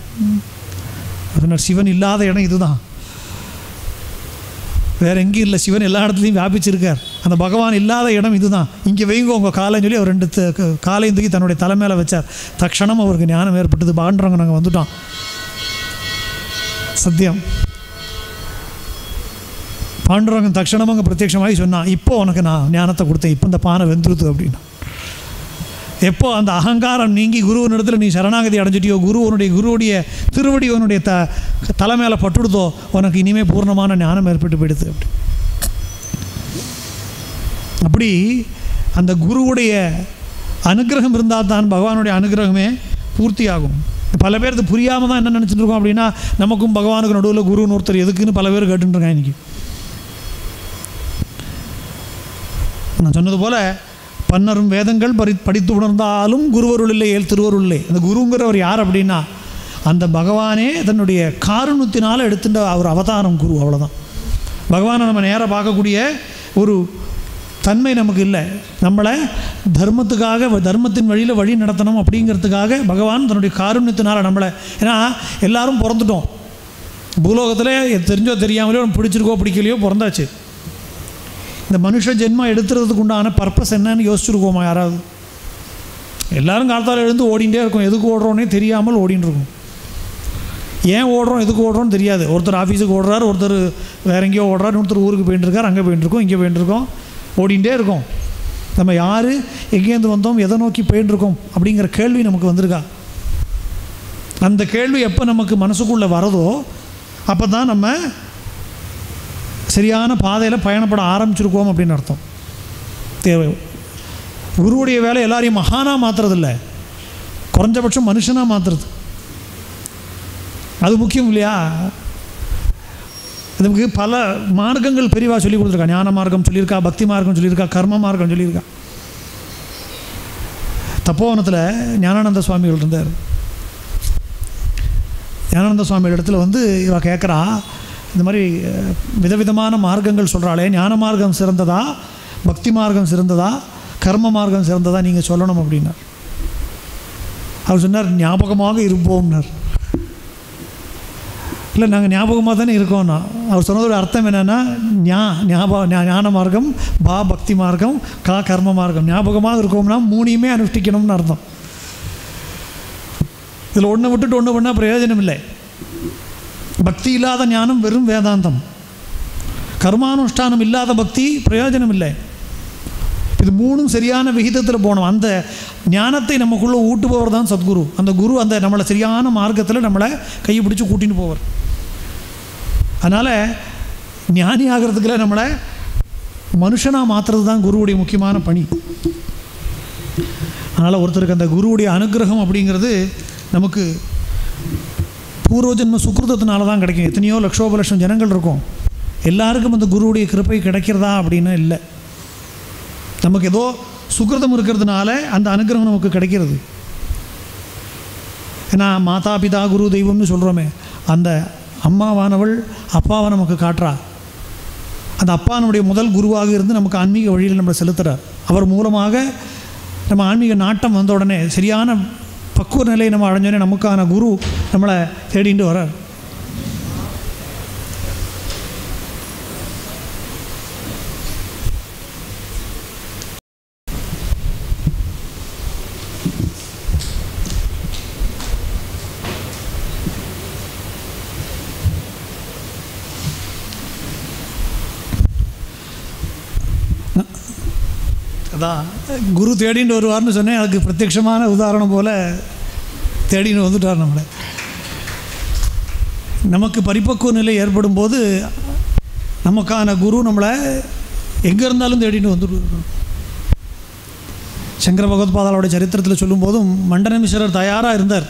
அதனால் சிவன் இல்லாத இடம் இதுதான். வேற எங்கேயும் இல்லை. சிவன் எல்லா இடத்துலையும் வியாபிச்சிருக்கார். அந்த பகவான் இல்லாத இடம் இதுதான். இங்கே வைங்க உங்கள் காலைன்னு சொல்லி அவர் ரெண்டு காலையும் தூக்கி தன்னுடைய தலை மேலே வச்சார். தக்ஷணம் அவருக்கு ஞானம் ஏற்பட்டது. பாண்டவங்க நாங்கள் வந்துட்டோம். சத்தியம். பாண்டுரங்கன் தக்ஷணம் பிரத்யட்சமாகி சொன்னான் இப்போ உனக்கு நான் ஞானத்தை கொடுத்தேன். இப்போ இந்த பானை வெந்துருது அப்படின்னா. எப்போ அந்த அகங்காரம் நீங்கி குருவனிடத்தில் நீ சரணாகதி அடைஞ்சிட்டியோ குரு உன்னுடைய குருவுடைய திருவடி உன்னுடைய த தலை மேலே பட்டுடுதோ உனக்கு இனிமேல் பூர்ணமான ஞானம் ஏற்பட்டு போயிடுது. அப்படி அப்படி அந்த குருவுடைய அனுகிரகம் இருந்தால் தான் பகவானுடைய அனுகிரகமே பூர்த்தியாகும். பல பேருக்கு புரியாமல் தான் என்ன நினச்சிட்டு இருக்கோம் அப்படின்னா நமக்கும் பகவானுக்கு நடுவில் குருன்னு ஒருத்தர் எதுக்குன்னு பல பேர் கேட்டுருக்காங்க இன்றைக்கி நான் சொன்னது போல் பன்னரும் வேதங்கள் பறி படித்து உணர்ந்தாலும் குருவருள் இல்லை ஏல் திருவருள் இல்லை அந்த குருங்கிறவர் யார் அப்படின்னா அந்த பகவானே தன்னுடைய காரணத்தினால் எடுத்துட்ட ஒரு அவதாரம் குரு அவ்வளோதான் பகவானை நம்ம நேராக பார்க்கக்கூடிய ஒரு தன்மை நமக்கு இல்லை. நம்மளை தர்மத்துக்காக தர்மத்தின் வழியில் வழி நடத்தணும் அப்படிங்கிறதுக்காக பகவான் தன்னுடைய காருண்யத்தினால் நம்மளை ஏன்னா எல்லாரும் பிறந்துட்டோம். பூலோகத்தில் தெரிஞ்சோ தெரியாமலையோ பிடிச்சிருக்கோ பிடிக்கலையோ பிறந்தாச்சு. இந்த மனுஷ ஜென்மம் எடுத்துறதுக்கு உண்டான பர்பஸ் என்னன்னு யோசிச்சுருக்கோமா யாராவது? எல்லாரும் காலத்தால் எழுந்து ஓடிண்டே இருக்கும். எதுக்கு ஓடுறோன்னே தெரியாமல் ஓடின்னு இருக்கும் ஏன் ஓடுறோம்? எதுக்கு ஓடுறோம்னு தெரியாது. ஒருத்தர் ஆஃபீஸுக்கு ஓடுறாரு ஒருத்தர் வேற எங்கேயோ ஓடுறாரு ஒருத்தர் ஊருக்கு போயிட்டு இருக்கார் அங்கே போயிட்டு இருக்கோம் இங்கே போயிட்டு இருக்கோம் ஓடிண்டே இருக்கோம். நம்ம யார் எங்கேருந்து வந்தோம் எதை நோக்கி போயிட்டுருக்கோம் அப்படிங்கிற கேள்வி நமக்கு வந்திருக்கா? அந்த கேள்வி எப்போ நமக்கு மனசுக்குள்ளே வரதோ அப்போ தான் நம்ம சரியான பாதையில் பயணப்பட ஆரம்பிச்சிருக்கோம் அப்படின்னு அர்த்தம். தேவை. குருவுடைய வேலை எல்லாரையும் மகானாக மாற்றுறதில்ல குறைஞ்சபட்சம் மனுஷனாக மாற்றுறது அது முக்கியம் இல்லையா? இதுக்கு பல மார்க்கங்கள் பெரிவாக சொல்லி கொடுத்துருக்கா. ஞான மார்க்கம் சொல்லியிருக்கா பக்தி மார்க்கம் சொல்லியிருக்கா கர்ம மார்க்கம் சொல்லியிருக்கா. தப்போவனத்தில் ஞானானந்த சுவாமிகள் இருந்தார். ஞானானந்த சுவாமிகள் இடத்துல வந்து இவ கேட்குறா இந்த மாதிரி விதவிதமான மார்க்கங்கள் சொல்கிறாளே ஞான மார்க்கம் சிறந்ததா? பக்தி மார்க்கம் சிறந்ததா? கர்ம மார்க்கம் சிறந்ததா நீங்கள் சொல்லணும் அப்படின்னார் அவர் சொன்னார் ஞாபகமாக இருப்போம்னார். இல்லை நாங்கள் ஞாபகமாக தானே இருக்கோம்னா. அவர் சொன்னதோட அர்த்தம் என்னென்னா ஞா ஞாபகம் ஞான மார்க்கம் பா பக்தி மார்க்கம் கா கர்ம மார்க்கம். ஞாபகமாக இருக்கோம்னா மூணையுமே அனுஷ்டிக்கணும்னு அர்த்தம். இதில் ஒன்று விட்டுட்டு ஒன்று பண்ணால் பிரயோஜனம் இல்லை பக்தி இல்லாத ஞானம் வெறும் வேதாந்தம். கர்மானுஷ்டானம் இல்லாத பக்தி பிரயோஜனம் இல்லை இது மூணும் சரியான விகிதத்தில் போகணும். அந்த ஞானத்தை நமக்குள்ளே ஊட்டுபவர் தான் சத்குரு. அந்த குரு அந்த நம்மளை சரியான மார்க்கத்தில் நம்மளை கையை பிடிச்சி கூட்டின்னு போவார். அதனால் ஞானி ஆகிறதுக்குள்ள நம்மளை மனுஷனாக மாற்றுறது தான் குருவுடைய முக்கியமான பணி. அதனால் ஒருத்தருக்கு அந்த குருவுடைய அனுகிரகம் அப்படிங்கிறது நமக்கு பூர்வஜன்ம சுக்கிருதத்தினால தான் கிடைக்கும். எத்தனையோ லட்சோப லட்சம் ஜனங்கள் இருக்கும். எல்லாருக்கும் அந்த குருவுடைய கிருப்பை கிடைக்கிறதா அப்படின்னு இல்லை. நமக்கு ஏதோ சுக்கிருதம் இருக்கிறதுனால அந்த அனுகிரகம் நமக்கு கிடைக்கிறது. ஏன்னா மாதா பிதா குரு தெய்வம்னு சொல்கிறோமே அந்த அம்மாவானவள் அப்பாவை நமக்கு காட்டுறா. அந்த அப்பா நம்முடைய முதல் குருவாக இருந்து நமக்கு ஆன்மீக வழியில் நம்மளை செலுத்துகிறார் அவர் மூலமாக நம்ம ஆன்மீக நாட்டம் வந்த உடனே சரியான பக்குவ நிலையை நம்ம அடைஞ்சோடனே நமக்கான குரு நம்மளை தேடிட்டு வரார் அதான் குரு தேடின்னு வருவார்னு சொன்னேன். அதுக்கு பிரத்யட்சமான உதாரணம் போல் தேடின்னு வந்துட்டார் நம்மளை. நமக்கு பரிபக்குவ நிலை ஏற்படும் போது நமக்கான குரு நம்மளை எங்கே இருந்தாலும் தேடின்னு வந்துட்டு சங்கர பகவத்பாதாலோட சரித்திரத்தில் சொல்லும்போதும் மண்டனமிஸ்வரர் தயாராக இருந்தார்.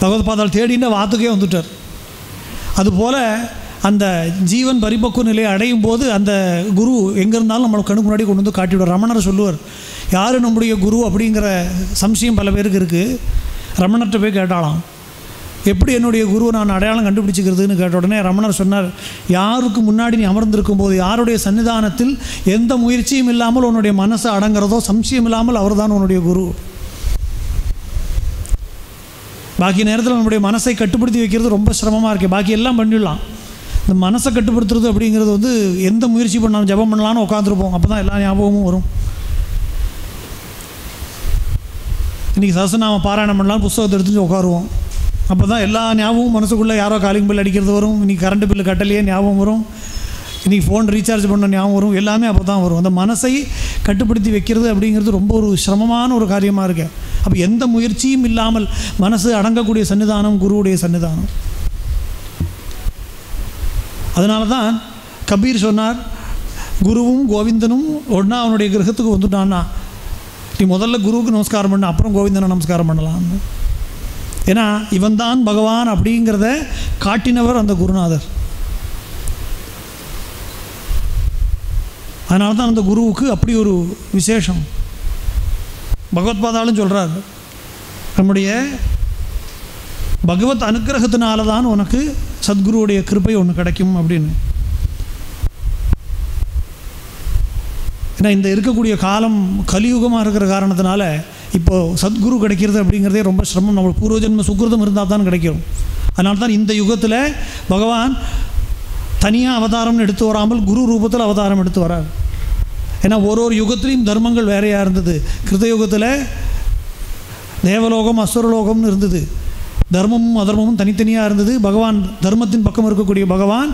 பகவத்பாதால் தேடின்னு வாத்துக்கே வந்துட்டார். அதுபோல் அந்த ஜீவன் பரிபக்குவ நிலையை அடையும் போது அந்த குரு எங்கே இருந்தாலும் நம்மளுக்கு கணக்கு முன்னாடி கொண்டு வந்து காட்டிவிடும் ரமணர் சொல்லுவார் யார் நம்முடைய குரு? அப்படிங்கிற சம்சயம் பல பேருக்கு இருக்குது ரமணர்கிட்ட போய் கேட்டாலாம் எப்படி என்னுடைய குருவை நான் அடையாளம் கண்டுபிடிச்சிக்கிறதுன்னு? கேட்ட உடனே ரமணர் சொன்னார் யாருக்கு முன்னாடி நீ அமர்ந்திருக்கும் போது யாருடைய சன்னிதானத்தில் எந்த முயற்சியும் இல்லாமல் உன்னுடைய மனசை அடங்குறதோ சம்சயம் இல்லாமல் அவர் தான் உன்னுடைய குரு. பாக்கி நேரத்தில் நம்முடைய மனசை கட்டுப்படுத்தி வைக்கிறது ரொம்ப சிரமமாக இருக்குது பாக்கி எல்லாம் பண்ணிடலாம். இந்த மனசை கட்டுப்படுத்துறது அப்படிங்கிறது வந்து எந்த முயற்சி பண்ணாலும் ஜெபம் பண்ணலான்னு உட்காந்துருப்போம் அப்போ தான் எல்லா ஞாபகமும் வரும். இன்றைக்கி சசநாம பாராயணம் பண்ணலாம் புஸ்தகத்தை எடுத்துட்டு உட்காருவோம். அப்போ தான் எல்லா ஞாபகமும் மனசுக்குள்ளே யாரோ காலிங் பில் அடிக்கிறது வரும். இன்றைக்கி கரண்ட் பில்லு கட்டலையே ஞாபகம் வரும். இன்றைக்கி ஃபோன் ரீசார்ஜ் பண்ண ஞாபகம் வரும். எல்லாமே அப்போ தான் வரும். அந்த மனசை கட்டுப்படுத்தி வைக்கிறது அப்படிங்கிறது ரொம்ப ஒரு சிரமமான ஒரு காரியமாக இருக்குது அப்போ எந்த முயற்சியும் இல்லாமல் மனசு அடங்கக்கூடிய சன்னிதானம் குருவுடைய சன்னிதானம். அதனால தான் கபீர் சொன்னார் குருவும் கோவிந்தனும் ஒன்றா அவனுடைய கிரகத்துக்கு வந்துட்டான்னா நீ முதல்ல குருவுக்கு நமஸ்காரம் பண்ண அப்புறம் கோவிந்தனை நமஸ்காரம் பண்ணலாம்னு. ஏன்னா இவன்தான் பகவான் அப்படிங்கிறத காட்டினவர் அந்த குருநாதர். அதனால தான் அந்த குருவுக்கு அப்படி ஒரு விசேஷம். பகவத்பாதாலும் சொல்கிறார் நம்முடைய பகவத் அனுக்கிரகத்தினால தான் உனக்கு சத்குருவுடைய கிருப்பை ஒன்று கிடைக்கும் அப்படின்னு. ஏன்னா இந்த இருக்கக்கூடிய காலம் கலியுகமாக இருக்கிற காரணத்தினால இப்போது சத்குரு கிடைக்கிறது அப்படிங்கிறதே ரொம்ப சிரமம். நம்ம பூர்வஜன்ம சுக்கிரதம் இருந்தால் தான் கிடைக்கும். அதனால தான் இந்த யுகத்தில் பகவான் தனியாக அவதாரம்னு எடுத்து வராமல் குரு ரூபத்தில் அவதாரம் எடுத்து வரார். ஏன்னா ஒரு ஒரு யுகத்துலேயும் தர்மங்கள் வேறையாக இருந்தது. கிருத யுகத்தில் தேவலோகம் அசுரலோகம்னு இருந்தது. தர்மமும் அதர்மமும் தனித்தனியாக இருந்தது. பகவான் தர்மத்தின் பக்கம் இருக்கக்கூடிய பகவான்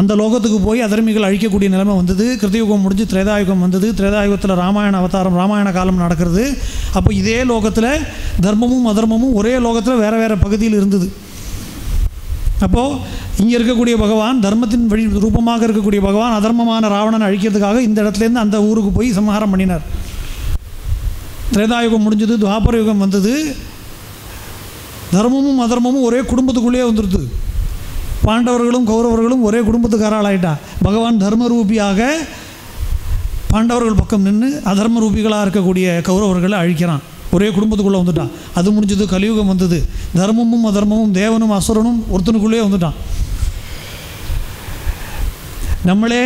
அந்த லோகத்துக்கு போய் அதர்மிகள் அழிக்கக்கூடிய நிலைமை வந்தது. கிருத்தயுகம் முடிஞ்சு திரேதாயுகம் வந்தது. திரேதாயுகத்தில் ராமாயண அவதாரம் ராமாயண காலம் நடக்கிறது. அப்போ இதே லோகத்தில் தர்மமும் அதர்மமும் ஒரே லோகத்தில் வேறு வேறு பகுதியில் இருந்தது. அப்போது இங்கே இருக்கக்கூடிய பகவான் தர்மத்தின் வழி ரூபமாக இருக்கக்கூடிய பகவான் அதர்மமான ராவணனை அழிக்கிறதுக்காக இந்த இடத்துலேருந்து அந்த ஊருக்கு போய் சம்ஹாரம் பண்ணினார். திரேதாயுகம் முடிஞ்சது துவாபர யுகம் வந்தது. தர்மமும் அதர்மமும் ஒரே குடும்பத்துக்குள்ளேயே வந்துடுது பாண்டவர்களும் கௌரவர்களும் ஒரே குடும்பத்துக்காராளாயிட்டா பகவான் தர்மரூபியாக பாண்டவர்கள் பக்கம் நின்று அதர்ம ரூபிகளாக இருக்கக்கூடிய கௌரவர்களை அழிக்கிறான். ஒரே குடும்பத்துக்குள்ளே வந்துட்டான். அது முடிஞ்சது கலியுகம் வந்தது. தர்மமும் அதர்மமும் தேவனும் அசுரனும் ஒருத்தனுக்குள்ளேயே வந்துட்டான். நம்மளே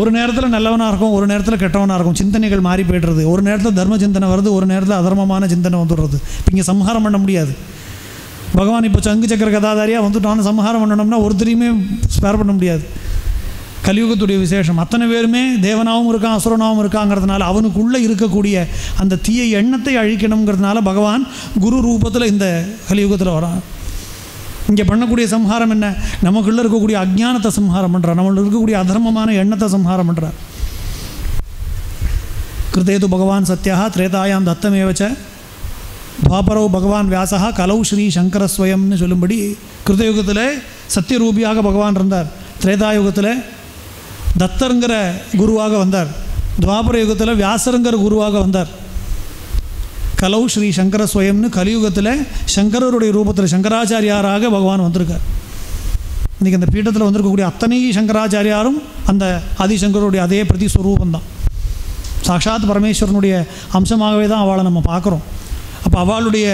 ஒரு நேரத்தில் நல்லவனாக இருக்கும் ஒரு நேரத்தில் கெட்டவனாக இருக்கும். சிந்தனைகள் மாறி போய்டுறது. ஒரு நேரத்தில் தர்ம சிந்தனை வருது ஒரு நேரத்தில் அதர்மமான சிந்தனை வந்துடுறது. இப்போ இங்கே சம்ஹாரம் பண்ண முடியாது. பகவான் இப்போ சங்கு சக்கர கதாதாரியாக வந்துட்டான்னு சம்ஹாரம் பண்ணணும்னா ஒருத்தரையுமே ஸ்பேர் பண்ண முடியாது. கலியுகத்துடைய விசேஷம். அத்தனை பேருமே தேவனாகவும் இருக்கான் அசுரனாகவும் இருக்காங்கிறதுனால அவனுக்குள்ளே இருக்கக்கூடிய அந்த தீய எண்ணத்தை அழிக்கணுங்கிறதுனால பகவான் குரு ரூபத்தில் இந்த கலியுகத்தில் வரான். இங்கே பண்ணக்கூடிய சம்ஹாரம் என்ன? நமக்குள்ளே இருக்கக்கூடிய அஜானத்தை சம்ஹாரம் பண்ணுறார் நம்மளுக்கு இருக்கக்கூடிய அதர்மமான எண்ணத்தை சம்ஹாரம் பண்ணுறார் கிருதேது பகவான் சத்யா திரேதாயாம் தத்தமேவச்ச துவாபரோ பகவான் வியாசா கலௌ ஸ்ரீ சங்கரஸ்வயம்னு சொல்லும்படி கிருதயுகத்தில் சத்தியரூபியாக பகவான் இருந்தார். திரேதாயுகத்தில் தத்தருங்கிற குருவாக வந்தார். துவாபர யுகத்தில் வியாசருங்கிற குருவாக வந்தார். கலவு ஸ்ரீ சங்கர ஸ்வயம்னு கலியுகத்தில் சங்கரருடைய ரூபத்தில் சங்கராச்சாரியாராக பகவான் வந்திருக்கார். இன்றைக்கி அந்த பீட்டத்தில் வந்திருக்கக்கூடிய அத்தனை சங்கராச்சாரியாரும் அந்த ஆதிசங்கருடைய அதே பிரதிஸ்வரூபம் தான் சாக்ஷாத் பரமேஸ்வரனுடைய அம்சமாகவே தான் அவளை நம்ம பார்க்குறோம். அப்போ அவளுடைய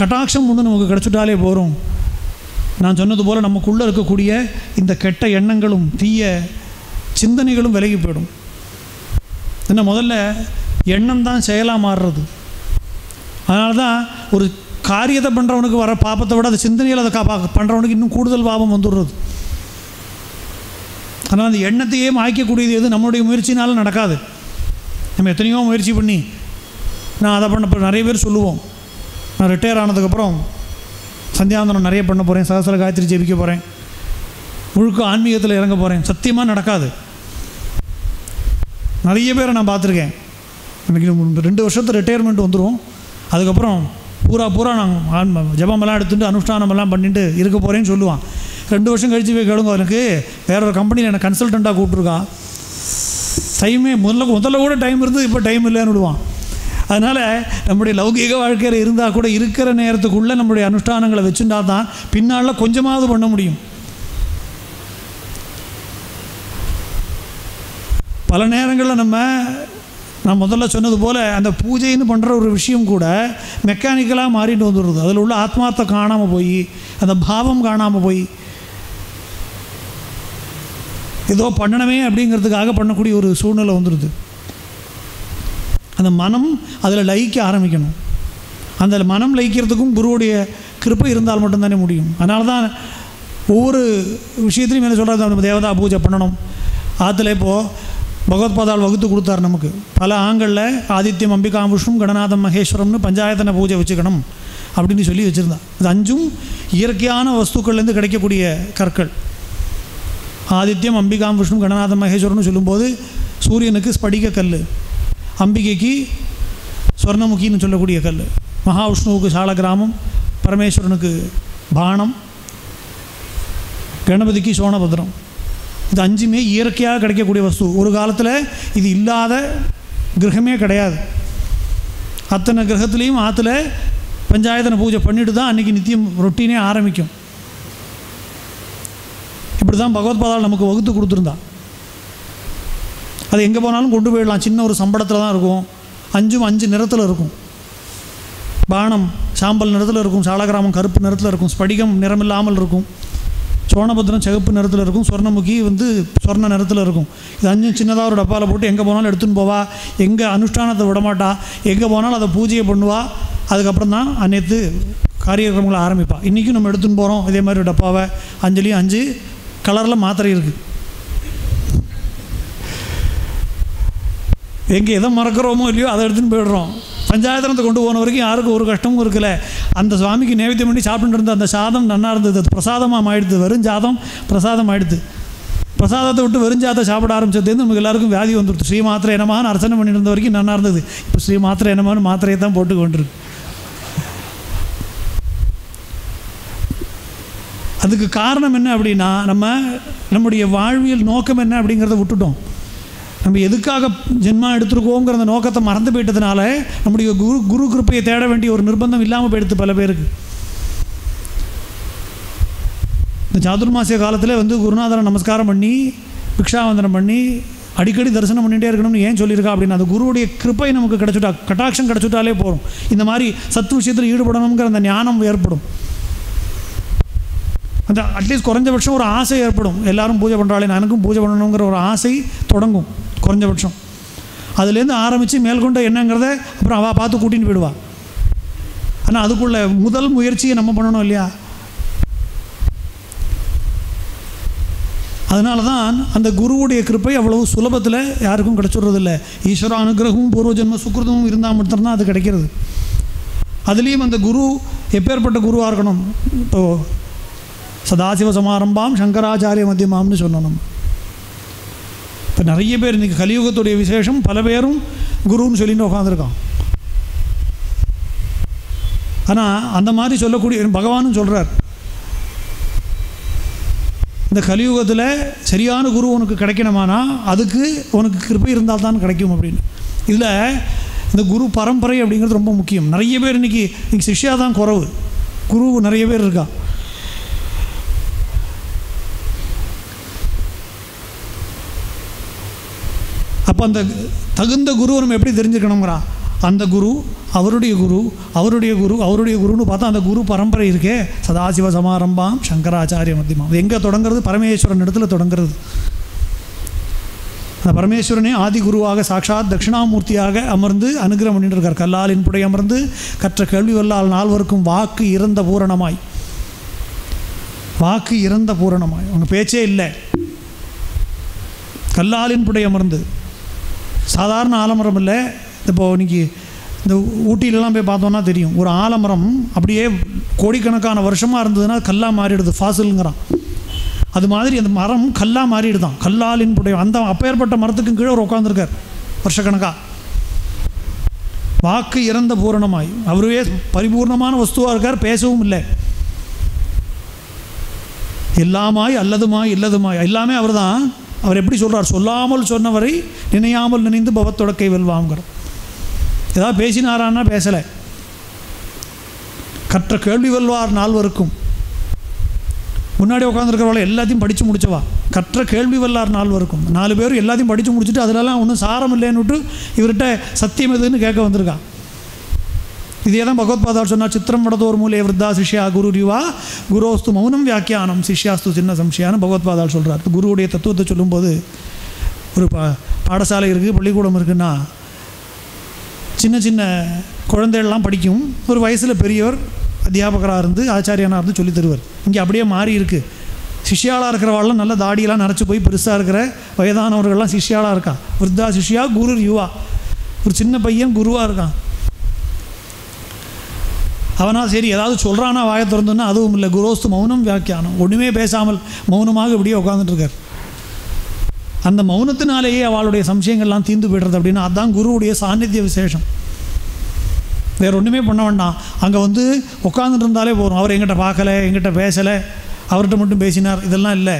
கட்டாட்சம் ஒன்று நமக்கு கிடச்சிட்டாலே போகிறோம் நான் சொன்னது போல் நமக்குள்ளே இருக்கக்கூடிய இந்த கெட்ட எண்ணங்களும் தீய சிந்தனைகளும் விலகி போயிடும். என்ன முதல்ல எண்ணம் தான் செயலாக மாறுறது. அதனால தான் ஒரு காரியத்தை பண்ணுறவனுக்கு வர பாப்பத்தை விட அது சிந்தனையில் அதை காப்பா பண்ணுறவனுக்கு இன்னும் கூடுதல் பாபம் வந்துடுறது. அதனால் அந்த எண்ணத்தையே மாய்க்கக்கூடியது எது? நம்மளுடைய முயற்சினாலும் நடக்காது. நம்ம எத்தனையோ முயற்சி பண்ணி நான் அதை பண்ண இப்போ நிறைய பேர் சொல்லுவோம். நான் ரிட்டையர் ஆனதுக்கப்புறம் சந்தியாந்தனம் நிறைய பண்ண போகிறேன் சகசர காயத்ரி ஜெபிக்க போகிறேன் முழுக்க ஆன்மீகத்தில் இறங்க போகிறேன் சத்தியமாக நடக்காது. நிறைய பேரை நான் பார்த்துருக்கேன். ரெண்டு வருஷத்து ரிட்டையர்மெண்ட் வந்துடும் அதுக்கப்புறம் பூரா பூரா நாங்கள் ஜபமெல்லாம் எடுத்துட்டு அனுஷ்டானமெல்லாம் பண்ணிட்டு இருக்க போகிறேன்னு சொல்லுவான். ரெண்டு வருஷம் கழிச்சு போய் கேளுங்க எனக்கு வேற ஒரு கம்பெனியில் என்னை கன்சல்டண்ட்டாக கூப்பிட்ருக்கா டைமே முதல்ல முதல்ல கூட டைம் இருந்து இப்போ டைம் இல்லைன்னு விடுவான். அதனால் நம்முடைய லௌகீக வாழ்க்கையில் இருந்தால் கூட இருக்கிற நேரத்துக்குள்ளே நம்முடைய அனுஷ்டானங்களை வச்சுட்டா தான் பின்னால் கொஞ்சமாவது பண்ண முடியும். பல நேரங்களில் நம்ம நான் முதல்ல சொன்னது போல் அந்த பூஜைன்னு பண்ணுற ஒரு விஷயம் கூட மெக்கானிக்கலாக மாறிட்டு வந்துடுறது அதில் உள்ள ஆத்மார்த்தம் காணாமல் போய் அந்த பாவம் காணாமல் போய். ஏதோ பண்ணணுமே அப்படிங்கிறதுக்காக பண்ணக்கூடிய ஒரு சூழ்நிலை வந்துடுது. அந்த மனம் அதில் லயிக்க ஆரம்பிக்கணும். அந்த மனம் லயிக்கிறதுக்கும் குருவுடைய கிருப்பை இருந்தால் மட்டும்தானே முடியும். அதனால தான் ஒவ்வொரு விஷயத்துலையும் என்ன சொல்கிறது நம்ம தேவதா பூஜை பண்ணணும். ஆற்றுல இப்போது பகவத்பாதால் வகுத்து கொடுத்தார் நமக்கு. பல ஆண்களில் ஆதித்யம் அம்பிகா விஷ்ணு கணநாதம் மகேஸ்வரம்னு பஞ்சாயத்தனை பூஜை வச்சுக்கணும் அப்படின்னு சொல்லி வச்சுருந்தான் இது அஞ்சும் இயற்கையான வஸ்துக்கள்லேருந்து கிடைக்கக்கூடிய கற்கள். ஆதித்யம் அம்பிகாம் விஷ்ணு கணநாதம் மகேஸ்வரம்னு சொல்லும்போது சூரியனுக்கு ஸ்படிக கல் அம்பிகைக்கு ஸ்வர்ணமுகின்னு சொல்லக்கூடிய கல் மகாவிஷ்ணுவுக்கு சாலகிராமம் பரமேஸ்வரனுக்கு பானம் கணபதிக்கு சோனபத்ரம். இது அஞ்சுமே இயற்கையாக கிடைக்கக்கூடிய வஸ்து. ஒரு காலத்தில் இது இல்லாத கிரகமே கிடையாது. அத்தனை கிரகத்துலேயும் ஆற்றுல பஞ்சாயத்தனை பூஜை பண்ணிட்டு தான் அன்றைக்கி நித்தியம் ரொட்டீனே ஆரம்பிக்கும். இப்படி தான் பகவத்பாதால் நமக்கு வகுத்து கொடுத்துருந்தா. அது எங்கே போனாலும் கொண்டு போயிடலாம். சின்ன ஒரு சம்பளத்தில் தான் இருக்கும். அஞ்சும் அஞ்சு நிறத்தில் இருக்கும். பானம் சாம்பல் நிறத்தில் இருக்கும். சாலகிராமம் கருப்பு நிறத்தில் இருக்கும். ஸ்படிகம் நிறமில்லாமல் இருக்கும். சோனபத்திரம் சிகப்பு நிறத்தில் இருக்கும் சொர்ணமுகி வந்து சொர்ண நிறத்தில் இருக்கும். இது அஞ்சும் சின்னதாக ஒரு டப்பாவில் போட்டு எங்கே போனாலும் எடுத்துன்னு போவா. எங்கே அனுஷ்டானத்தை விடமாட்டா. எங்கே போனாலும் அதை பூஜையை பண்ணுவா. அதுக்கப்புறம் தான் அனைத்து காரியக்கிரமங்களை ஆரம்பிப்பாள் இன்றைக்கும் நம்ம எடுத்துன்னு போகிறோம் இதே மாதிரி ஒரு டப்பாவை. அஞ்சலியும் அஞ்சு கலரில் மாத்திரை இருக்குது எங்கே எதை மறக்கிறோமோ இல்லையோ அதை எடுத்துன்னு போயிடுறோம். பஞ்சாயத்தனத்தை கொண்டு போன வரைக்கும் யாருக்கும் ஒரு கஷ்டமும் இருக்கல. அந்த சுவாமிக்கு நேவேத்தியம் பண்ணி சாப்பிட்டு இருந்த அந்த சாதம் நல்லா இருந்தது. அது பிரசாதமாக ஆயிடுது வெறும் சாதம் பிரசாதம் ஆயிடுது. பிரசாதத்தை விட்டு வெறும் சாதத்தை சாப்பிட ஆரம்பிச்சதுலேருந்து நமக்கு எல்லாருக்கும் வியாதி வந்துடுது. ஸ்ரீ மாத்திரை என்னமான்னு அர்ச்சனை பண்ணிட்டு இருந்த வரைக்கும் நல்லா இருந்தது. இப்போ ஸ்ரீ மாத்திரை என்னமான்னு மாத்திரையை தான் போட்டு கொண்டிருக்கு. அதுக்கு காரணம் என்ன அப்படின்னா நம்ம நம்முடைய வாழ்வியல் நோக்கம் என்ன அப்படிங்கிறத விட்டுட்டோம். நம்ம எதுக்காக ஜென்மா எடுத்துருக்கோங்கிற அந்த நோக்கத்தை மறந்து போயிட்டதுனால நம்முடைய குரு குரு கிருப்பையை தேட வேண்டிய ஒரு நிர்பந்தம் இல்லாமல் போயிடுது பல பேருக்கு. இந்த சாதுர்மாசிய காலத்தில் வந்து குருநாதரை நமஸ்காரம் பண்ணி பிக்ஷாவந்தனம் பண்ணி அடிக்கடி தரிசனம் பண்ணிகிட்டே இருக்கணும்னு ஏன் சொல்லியிருக்கா அப்படின்னு அந்த குருவுடைய கிருப்பை நமக்கு கிடச்சிட்டா கட்டாட்சம் கிடச்சிட்டாலே போதும். இந்த மாதிரி சத்து விஷயத்தில் ஈடுபடணுங்கிற அந்த ஞானம் ஏற்படும். அந்த அட்லீஸ்ட் குறைஞ்சபட்சம் ஒரு ஆசை ஏற்படும். எல்லாரும் பூஜை பண்ணுறாளே எனக்கும் பூஜை பண்ணணுங்கிற ஒரு ஆசை தொடங்கும். குறைஞ்சபட்சம். அதுலேருந்து ஆரம்பித்து மேற்கொண்ட என்னங்கிறத அப்புறம் அவள் பார்த்து கூட்டின்னு போயிடுவா. ஆனால் அதுக்குள்ள முதல் முயற்சியை நம்ம பண்ணணும் இல்லையா? அதனால தான் அந்த குருவுடைய கிருப்பை அவ்வளவு சுலபத்தில் யாருக்கும் கிடச்சிடுறதில்ல. ஈஸ்வர அனுகிரகமும் பூர்வ ஜென்ம சுக்கிருதமும் இருந்தால் மட்டும்தான் அது கிடைக்கிறது. அதுலேயும் அந்த குரு எப்பேற்பட்ட குருவாக இருக்கணும்? இப்போது சதாசிவ சமாரம்பாம் சங்கராச்சாரிய மத்தியமாம்னு சொன்னோம் நம்ம. இப்போ நிறைய பேர் இன்றைக்கி கலியுகத்துடைய விசேஷம் பல பேரும் குருன்னு சொல்லின்னு உட்காந்துருக்கான் ஆனால் அந்த மாதிரி சொல்லக்கூடிய பகவானும் சொல்கிறார் இந்த கலியுகத்தில் சரியான குரு உனக்கு கிடைக்கணுமானா அதுக்கு உனக்கு கிருப்பை இருந்தால் தான் கிடைக்கும் அப்படின்னு. இதில் இந்த குரு பரம்பரை அப்படிங்கிறது ரொம்ப முக்கியம். நிறைய பேர் இன்றைக்கி இன்றைக்கி சிஷ்யா தான் குறவு. குரு நிறைய பேர் இருக்கா. அப்போ அந்த தகுந்த குருவை நம்ம எப்படி தெரிஞ்சுக்கணுங்கிறா அந்த குரு அவருடைய குரு அவருடைய குரு அவருடைய குருன்னு பார்த்தா அந்த குரு பரம்பரை இருக்கே. சதாசிவ சமாரம்பாம் சங்கராச்சாரிய மத்தியமாம். அது எங்கே தொடங்குறது? பரமேஸ்வரன் இடத்துல தொடங்குறது. அந்த பரமேஸ்வரனே ஆதி குருவாக சாட்சாத் தட்சிணாமூர்த்தியாக அமர்ந்து அனுகிரகம் பண்ணிட்டு இருக்கார். கல்லாலின் புடை அமர்ந்து கற்ற கேள்வி வல்லால் நால்வருக்கும் வாக்கு இறந்த பூரணமாய். வாக்கு இறந்த பூரணமாய். அவங்க பேச்சே இல்லை. கல்லாலின் புடை அமர்ந்து சாதாரண ஆலமரம் இல்லை. இப்போது இன்னைக்கு இந்த ஊட்டியிலலாம் போய் பார்த்தோன்னா தெரியும். ஒரு ஆலமரம் அப்படியே கோடிக்கணக்கான வருஷமாக இருந்ததுன்னா கல்லாக மாறிடுது ஃபாசிலுங்கிறான். அது மாதிரி அந்த மரம் கல்லாக மாறிடுதான். கல்லாலின் புடைய அந்த அப்பேற்பட்ட மரத்துக்கும் கீழே அவர் உட்காந்துருக்கார் வருஷக்கணக்காக வாக்கு இறந்த பூரணமாய். அவருவே பரிபூர்ணமான வஸ்துவாக இருக்கார் பேசவும் இல்லை. எல்லாமாய் அல்லதுமாய் இல்லதுமாய். எல்லாமே அவர் தான் அவர் எப்படி சொல்கிறார் சொல்லாமல் சொன்னவரை நினையாமல் நினைந்து பவத்தொடக்கை வெல்வாங்கிற ஏதாவது பேசினாரான்னா பேசலை. கற்ற கேள்வி வெல்வார் நால்வருக்கும். முன்னாடி உட்காந்துருக்கிறவளை எல்லாத்தையும் படித்து முடிச்சவா? கற்ற கேள்வி வல்லார் நால்வருக்கும். நாலு பேரும் எல்லாத்தையும் படித்து முடிச்சுட்டு அதிலெல்லாம் ஒன்றும் சாரம் இல்லைன்னு விட்டு இவர்கிட்ட சத்தியம் எதுன்னு கேட்க வந்திருக்கான் இதே தான் பகவத்பாதால் சொன்னார் சித்திரம் வடதோர் மூலே விருத்தா சிஷ்யா குரு ரிவா குரோஸ்து மௌனம் வியாக்கியானம் சிஷ்யாஸ்து சின்ன சம்சயான்னு பகவத்பாதால் சொல்கிறார் குருவுடைய தத்துவத்தை சொல்லும்போது ஒரு பா பாடசாலை இருக்குது பள்ளிக்கூடம் இருக்குன்னா சின்ன சின்ன குழந்தைகள்லாம் படிக்கும் ஒரு வயசில் பெரியவர் அத்தியாபகராக இருந்து ஆச்சாரியனாக இருந்து சொல்லி தருவார் இங்கே அப்படியே மாறி இருக்குது சிஷ்யாளாக இருக்கிறவாள்லாம் நல்ல தாடியெல்லாம் நரைச்சி போய் பெருசாக இருக்கிற வயதானவர்கள்லாம் சிஷியாளாக இருக்கா விருத்தா சிஷ்யா குரு யுவா ஒரு சின்ன பையன் குருவாக இருக்கான் அவனால் சரி ஏதாவது சொல்கிறானா வாயை திறந்துன்னா அதுவும் இல்லை. குரோஸ்து மௌனம் வியாக்கியானம். ஒன்றுமே பேசாமல் மௌனமாக இப்படியே உட்காந்துட்டுருக்கார் அந்த மௌனத்தினாலேயே அவளுடைய சம்சயங்கள்லாம் தீர்ந்து போய்டுறது அப்படின்னா அதுதான் குருவுடைய சாநித்திய விசேஷம். வேறு ஒன்றுமே பண்ண வேண்டாம். அங்கே வந்து உட்காந்துட்டு இருந்தாலே போதும். அவர் எங்கிட்ட பார்க்கலை எங்கிட்ட பேசலை அவர்கிட்ட மட்டும் பேசினார். இதெல்லாம் இல்லை.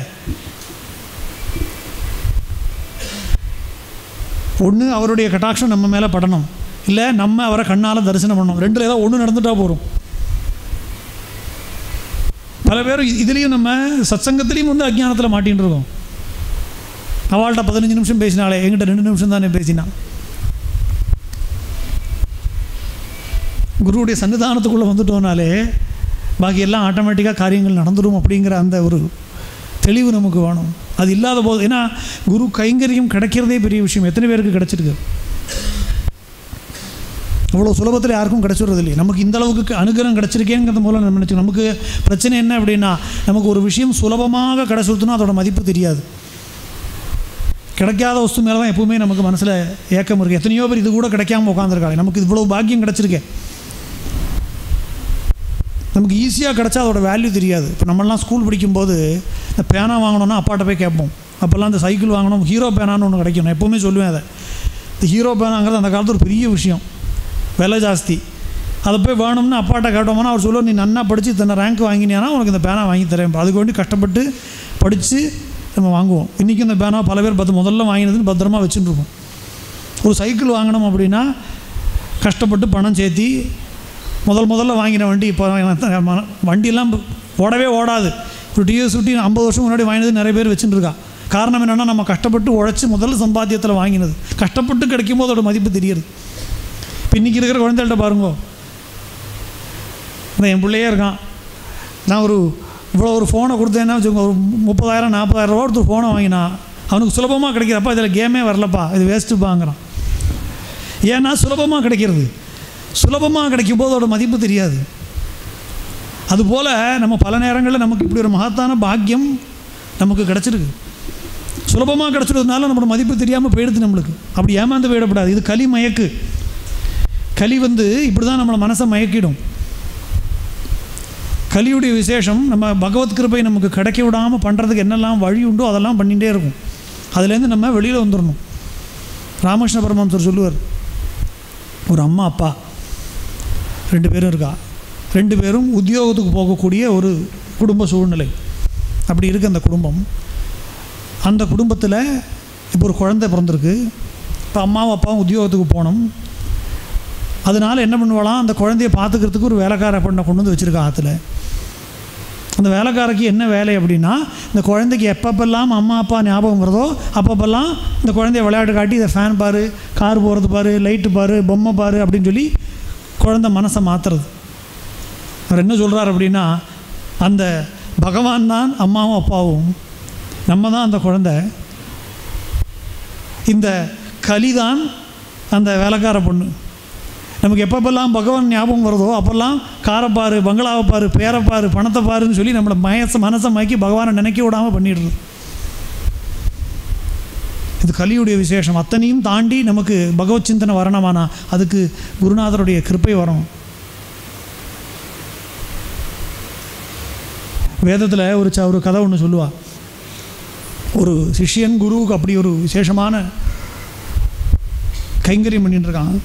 ஒன்று அவருடைய கட்டாட்சம் நம்ம மேலே படணும். இல்லை நம்ம அவரை கண்ணால் தரிசனம் பண்ணோம். ரெண்டில் ஏதோ ஒன்று நடந்துட்டா போகிறோம் பல பேர் இதுலேயும் நம்ம சத்சங்கத்துலேயும் வந்து அஜ்ஞானத்தில் மாட்டின்னு இருக்கோம். அவள்கிட்ட பதினஞ்சு நிமிஷம் பேசினாலே எங்கிட்ட ரெண்டு நிமிஷம் தானே பேசினான் குருவுடைய சன்னிதானத்துக்குள்ளே வந்துட்டோம்னாலே பாக்கி எல்லாம் ஆட்டோமேட்டிக்காக காரியங்கள் நடந்துடும் அப்படிங்கிற அந்த ஒரு தெளிவு நமக்கு வேணும். அது இல்லாத போது ஏன்னா குரு கைங்கரியம் கிடைக்கிறதே பெரிய விஷயம். எத்தனை பேருக்கு கிடைச்சிருக்கு? அவ்வளோ சுலபத்தில் யாருக்கும் கிடச்சிடுறது இல்லையே நமக்கு இந்த அளவுக்கு அனுகிரகம் கிடச்சிருக்கேங்கிறது மூலம் நம்ம நினச்சி நமக்கு பிரச்சனை என்ன அப்படின்னா நமக்கு ஒரு விஷயம் சுலபமாக கிடைச்சிருத்துனா அதோட மதிப்பு தெரியாது. கிடைக்காத வஸ்து மேலே தான் எப்பவுமே நமக்கு மனசில் ஏக்கம் இருக்குது எத்தனையோ பேர் இது கூட கிடைக்காம உட்காந்துருக்காங்க நமக்கு இவ்வளோ பாக்கியம் கிடச்சிருக்கேன் நமக்கு ஈஸியாக கிடச்சா அதோட வேல்யூ தெரியாது. இப்போ நம்மளாம் ஸ்கூல் படிக்கும்போது இந்த பேனா வாங்கணும்னா அப்பாட்ட போய் கேட்போம். அப்போல்லாம் இந்த சைக்கிள் வாங்கணும் ஹீரோ பேனான்னு ஒன்று கிடைக்கும். நான் எப்போவுமே சொல்லுவேன் அதை. இந்த ஹீரோ பேனாங்கிறது அந்த காலத்து ஒரு பெரிய விஷயம். விலை ஜாஸ்தி. அதை போய் வேணும்னு அப்பாட்ட கேட்டோம்னா அவர் சொல்லுவார் நீ நன்னா படித்து இத்தனை ரேங்க் வாங்கினியானா உனக்கு இந்த பேனா வாங்கி தரேன். அதுக்கு வேண்டி கஷ்டப்பட்டு படித்து நம்ம வாங்குவோம். இன்றைக்கி இந்த பேனா பல பேர் பத்து முதல்ல வாங்கினதுன்னு பத்திரமா வச்சுட்டு ஒரு சைக்கிள் வாங்கினோம் அப்படின்னா கஷ்டப்பட்டு பணம் சேர்த்தி முதல் முதல்ல வாங்கின வண்டி இப்போ வண்டியெல்லாம் ஓடவே ஓடாது. ஒரு டிஎஸ் சுட்டி ஐம்பது வருஷம் முன்னாடி வாங்கினது நிறைய பேர் வச்சுட்டு இருக்கா. காரணம் என்னென்னா நம்ம கஷ்டப்பட்டு உழைச்சி முதல் சம்பாத்தியத்தில் வாங்கினது. கஷ்டப்பட்டு கிடைக்கும் போது அதோட மதிப்பு தெரியுது. இப்போ இன்றைக்கி இருக்கிற குழந்தைகள்ட்ட பாருங்கோ. இந்த என் பிள்ளையே இருக்கான். நான் ஒரு இவ்வளோ ஒரு ஃபோனை கொடுத்தேன்னா வச்சுக்கோங்க ஒரு முப்பதாயிரம் நாற்பதாயிரம் ரூபா ஒருத்தர் ஃபோனை வாங்கினா அவனுக்கு சுலபமாக கிடைக்கிறப்பா இதில் கேமே வரலப்பா இது வேஸ்ட்டுப்பாங்கிறான் ஏன்னா சுலபமாக கிடைக்கிறது. சுலபமாக கிடைக்கும் போது அதோட மதிப்பு தெரியாது. அதுபோல் நம்ம பல நேரங்களில் நமக்கு இப்படி ஒரு மகத்தான பாக்கியம் நமக்கு கிடச்சிருக்கு. சுலபமாக கிடச்சிருந்ததுனால நம்மளோட மதிப்பு தெரியாமல் போயிடுது நம்மளுக்கு. அப்படி ஏமாந்து போயிடக்கூடாது. இது களி மயக்கு களி வந்து இப்படி தான் நம்மளை மனசை மயக்கிடும். கலியுடைய விசேஷம் நம்ம பகவத் கிருபை நமக்கு கிடைக்க விடாமல் பண்ணுறதுக்கு என்னெல்லாம் வழி உண்டோ அதெல்லாம் பண்ணிகிட்டே இருக்கும். அதுலேருந்து நம்ம வெளியில் வந்துடணும் ராமகிருஷ்ண பரமஹம்சர் சொல்லுவார் ஒரு அம்மா அப்பா ரெண்டு பேரும் இருக்கா? ரெண்டு பேரும் உத்தியோகத்துக்கு போகக்கூடிய ஒரு குடும்ப சூழ்நிலை. அப்படி இருக்குது அந்த குடும்பம். அந்த குடும்பத்தில் இப்போ ஒரு குழந்தை பிறந்திருக்கு. இப்போ அம்மாவும் அப்பாவும் உத்தியோகத்துக்கு போனோம் அதனால் என்ன பண்ணுவாளாம்? அந்த குழந்தைய பார்த்துக்கிறதுக்கு ஒரு வேலைக்கார பெண்ணை கொண்டு வந்து வச்சுருக்கா ஆற்றுல அந்த வேலைக்காரருக்கு என்ன வேலை அப்படின்னா இந்த குழந்தைக்கு எப்பப்பெல்லாம் அம்மா அப்பா ஞாபகம் வருதோ அப்பப்பெல்லாம் இந்த குழந்தைய விளையாட்டு காட்டி இதை ஃபேன் பாரு கார் போகிறது பாரு லைட்டு பாரு பொம்மை பாரு அப்படின்னு சொல்லி குழந்தை மனசை மாற்றுறது அவர் என்ன சொல்கிறார் அப்படின்னா அந்த பகவான் தான் அம்மாவும் அப்பாவும். நம்ம தான் அந்த குழந்தை. இந்த கலிதான் அந்த வேலைக்கார பொண்ணு. நமக்கு எப்பப்பெல்லாம் பகவான் ஞாபகம் வருதோ அப்போல்லாம் காரைப்பாரு பங்களாவை பாரு பேரப்பாரு பணத்தை பாருன்னு சொல்லி நம்மளை மயச மனசை மயக்கி பகவானை நினைக்க விடாமல் பண்ணிடுறது. இது கலியுடைய விசேஷம். அத்தனையும் தாண்டி நமக்கு பகவத் சிந்தனை வரணுமானா? அதுக்கு குருநாதருடைய கிருப்பை வரும். வேதத்தில் ஒரு ச ஒரு கதை ஒன்று சொல்லுவா. ஒரு சிஷ்யன் குருவுக்கு அப்படி ஒரு விசேஷமான கைங்கரியம் பண்ணிட்டு இருக்கான்.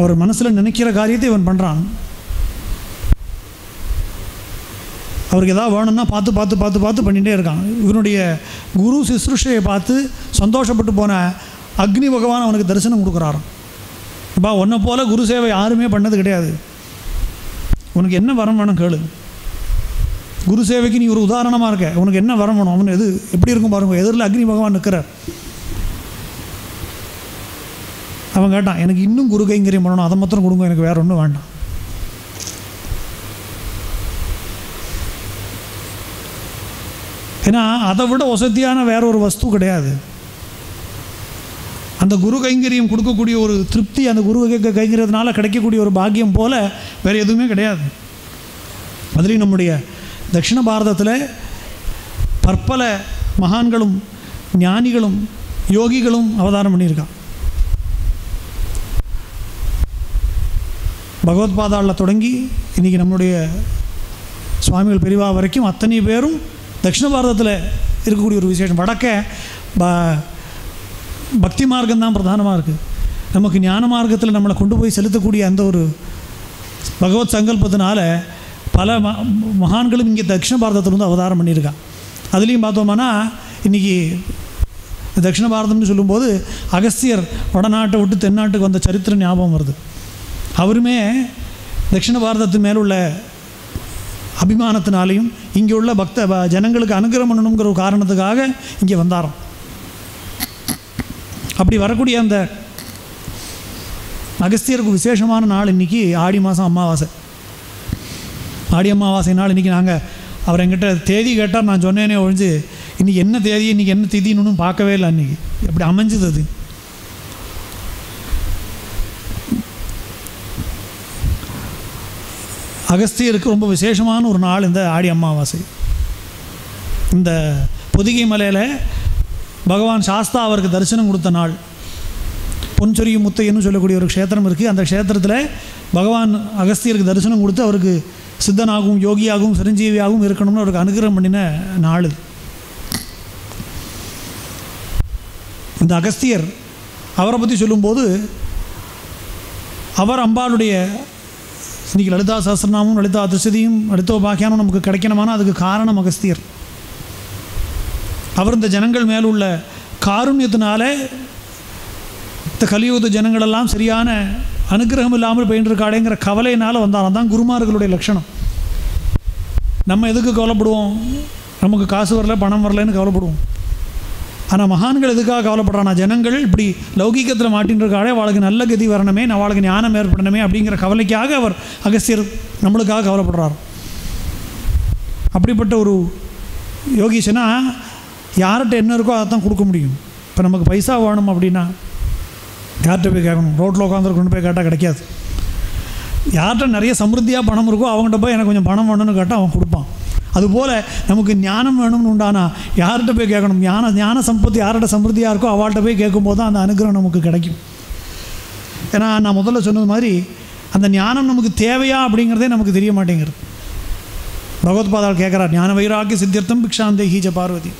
அவர் மனசில் நினைக்கிற காரியத்தை இவன் பண்ணுறான் அவருக்கு எதாவது வேணும்னா பார்த்து பார்த்து பார்த்து பார்த்து பண்ணிகிட்டே இருக்கான். இவனுடைய குரு சுசுருஷையை பார்த்து சந்தோஷப்பட்டு போன அக்னி பகவான் அவனுக்கு தரிசனம் கொடுக்குறாராம் அப்பா உன்னை போல குரு சேவை யாருமே பண்ணது கிடையாது. உனக்கு என்ன வரம் வேணும் கேளு. குரு சேவைக்கு நீ ஒரு உதாரணமாக இருக்க. உனக்கு என்ன வரம் வேணும்? அவன் எது எப்படி இருக்கும் பாருங்க. எதிரில் அக்னி பகவான் நிற்கிறார். அவன் கேட்டான் எனக்கு இன்னும் குரு கைங்கரியம் பண்ணணும் அதை மாத்திரம் கொடுங்க எனக்கு வேற ஒன்றும் வேண்டாம். ஏன்னா அதை விட வசதியான வேற ஒரு வஸ்து கிடையாது. அந்த குரு கைங்கரியம் கொடுக்கக்கூடிய ஒரு திருப்தி அந்த குரு கை- கிடைக்கக்கூடிய ஒரு பாக்கியம் போல வேற எதுவுமே கிடையாது. அதுலேயும் நம்முடைய தட்சிண பாரதத்தில் பற்பல மகான்களும் ஞானிகளும் யோகிகளும் அவதாரம் பண்ணியிருக்கான் பகவத் பாதாளில் தொடங்கி இன்றைக்கி நம்முடைய சுவாமிகள் பெரிவா வரைக்கும் அத்தனை பேரும் தட்சிண பாரதத்தில் இருக்கக்கூடிய ஒரு விசேஷம். வடக்க ப பக்தி மார்க்கம் தான் பிரதானமாக இருக்குது நமக்கு ஞான மார்க்கத்தில் நம்மளை கொண்டு போய் செலுத்தக்கூடிய அந்த ஒரு பகவத் சங்கல்பத்தினால பல ம மகான்களும் இங்கே தட்சிண பாரதத்தில் வந்து அவதாரம் பண்ணியிருக்கான் அதுலேயும் பார்த்தோம்னா இன்றைக்கி தக்ஷிண தட்சிண பாரதம்னு சொல்லும்போது அகஸ்தியர் வடநாட்டை விட்டு தென்னாட்டுக்கு வந்த சரித்திரம் ஞாபகம் வருது. அவருமே தட்சிண பாரதத்து மேலுள்ள அபிமானத்தினாலையும் இங்கே உள்ள பக்த ப- ஜனங்களுக்கு அனுகிரகம் பண்ணணுங்கிற ஒரு காரணத்துக்காக இங்கே வந்தாராம். அப்படி வரக்கூடிய அந்த அகஸ்தியருக்கு விசேஷமான நாள் இன்னைக்கு ஆடி மாதம் அமாவாசை. ஆடி அமாவாசை நாள் இன்றைக்கி நாங்கள் அவர் என்கிட்ட தேதி கேட்டால் நான் சொன்னேனே ஒழிஞ்சு இன்றைக்கி என்ன தேதி இன்றைக்கி என்ன திதின்னு பார்க்கவே இல்லை அன்றைக்கி அப்படி அமைஞ்சது அது? அகஸ்தியருக்கு ரொம்ப விசேஷமான ஒரு நாள் இந்த ஆடி அமாவாசை. இந்த பொதிகை மலையில் பகவான் சாஸ்தா அவருக்கு தரிசனம் கொடுத்த நாள். பொன்சொரிய முத்தையன்னு சொல்லக்கூடிய ஒரு க்ஷேத்திரம் இருக்குது அந்த க்ஷேத்திரத்தில் பகவான் அகஸ்தியருக்கு தரிசனம் கொடுத்து அவருக்கு சித்தனாகவும் யோகியாகவும் சிரஞ்சீவியாகவும் இருக்கணும்னு அவருக்கு அனுகிரகம் பண்ணின நாள் இது. இந்த அகஸ்தியர் அவரை பற்றி சொல்லும்போது அவர் அம்பாளுடைய இன்றைக்கி லலிதா சஹசிரநாமும் லலிதா திருசதியும் லலிதோபாக்கியானும் நமக்கு கிடைக்கணுமானா அதுக்கு காரணம் அகஸ்தியர் அவர் இந்த ஜனங்கள் மேலுள்ள காருண்யத்தினால இந்த கலியுத ஜனங்களெல்லாம் சரியான அனுகிரகம் இல்லாமல் பயின்றிருக்காடேங்கிற கவலையினால் வந்தாலும் தான் குருமார்களுடைய லட்சணம். நம்ம எதுக்கு கவலைப்படுவோம்? நமக்கு காசு வரல பணம் வரலன்னு கவலைப்படுவோம். ஆனால் மகான்கள் எதுக்காக கவலைப்படுறானா ஜனங்கள் இப்படி லௌகீகத்தில் மாட்டின்றிருக்காளே அவளுக்கு நல்ல கதி வரணுமே அவளுக்கு ஞானம் ஏற்படணுமே அப்படிங்கிற கவலைக்காக அவர் அகஸ்தியர் நம்மளுக்காக கவலைப்படுறார். அப்படிப்பட்ட ஒரு யோகிஷனா யார்கிட்ட என்ன இருக்கோ அதை தான் கொடுக்க முடியும். இப்போ நமக்கு பைசா வேணும் அப்படின்னா யார்கிட்ட போய் கேட்கணும்? ரோட்டில் உட்காந்து கொண்டு போய் கேட்டால் கிடைக்காது. யார்கிட்ட நிறைய சமிருத்தியாக பணம் இருக்கோ அவங்ககிட்ட போய் எனக்கு கொஞ்சம் பணம் வேணும்னு கேட்டால் அவன் கொடுப்பான். அதுபோல் நமக்கு ஞானம் வேணும்னு உண்டானா யார்கிட்ட போய் கேட்கணும்? ஞான ஞான சம்பத்து யார்கிட்ட சமிருத்தியாக இருக்கோ அவள்கிட்ட போய் கேட்கும்போது தான் அந்த அனுகிரகம் நமக்கு கிடைக்கும். ஏன்னா நான் முதல்ல சொன்னது மாதிரி அந்த ஞானம் நமக்கு தேவையா அப்படிங்கிறதே நமக்கு தெரிய மாட்டேங்கிறது. பகவத்பாதால் கேட்குறார் ஞான வைராக்கிய சித்தியர்த்தம் பிக்ஷாந்தே ஹீஜ பார்வதி.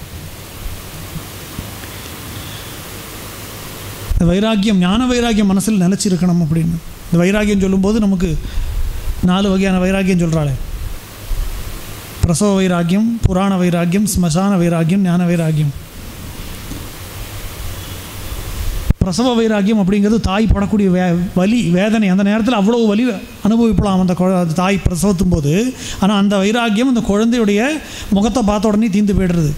இந்த வைராக்கியம் ஞான வைராக்கியம் மனசில் நிலச்சிருக்கணும் அப்படின்னு. இந்த வைராக்கியம் சொல்லும்போது நமக்கு நாலு வகையான வைராக்கியம் சொல்கிறாளே பிரசவ வைராக்கியம் புராண வைராக்கியம் ஸ்மசான வைராக்கியம் ஞான வைராக்கியம் பிரசவ வைராக்கியம் அப்படிங்கிறது தாய் படக்கூடிய வே வலி வேதனை அந்த நேரத்தில் அவ்வளோ வலி அனுபவிப்பலாம் அந்த குழ அந்த தாய் பிரசவத்தும் போது ஆனால் அந்த வைராக்கியம் அந்த குழந்தையுடைய முகத்தை பார்த்த உடனே தீந்து போய்டுறது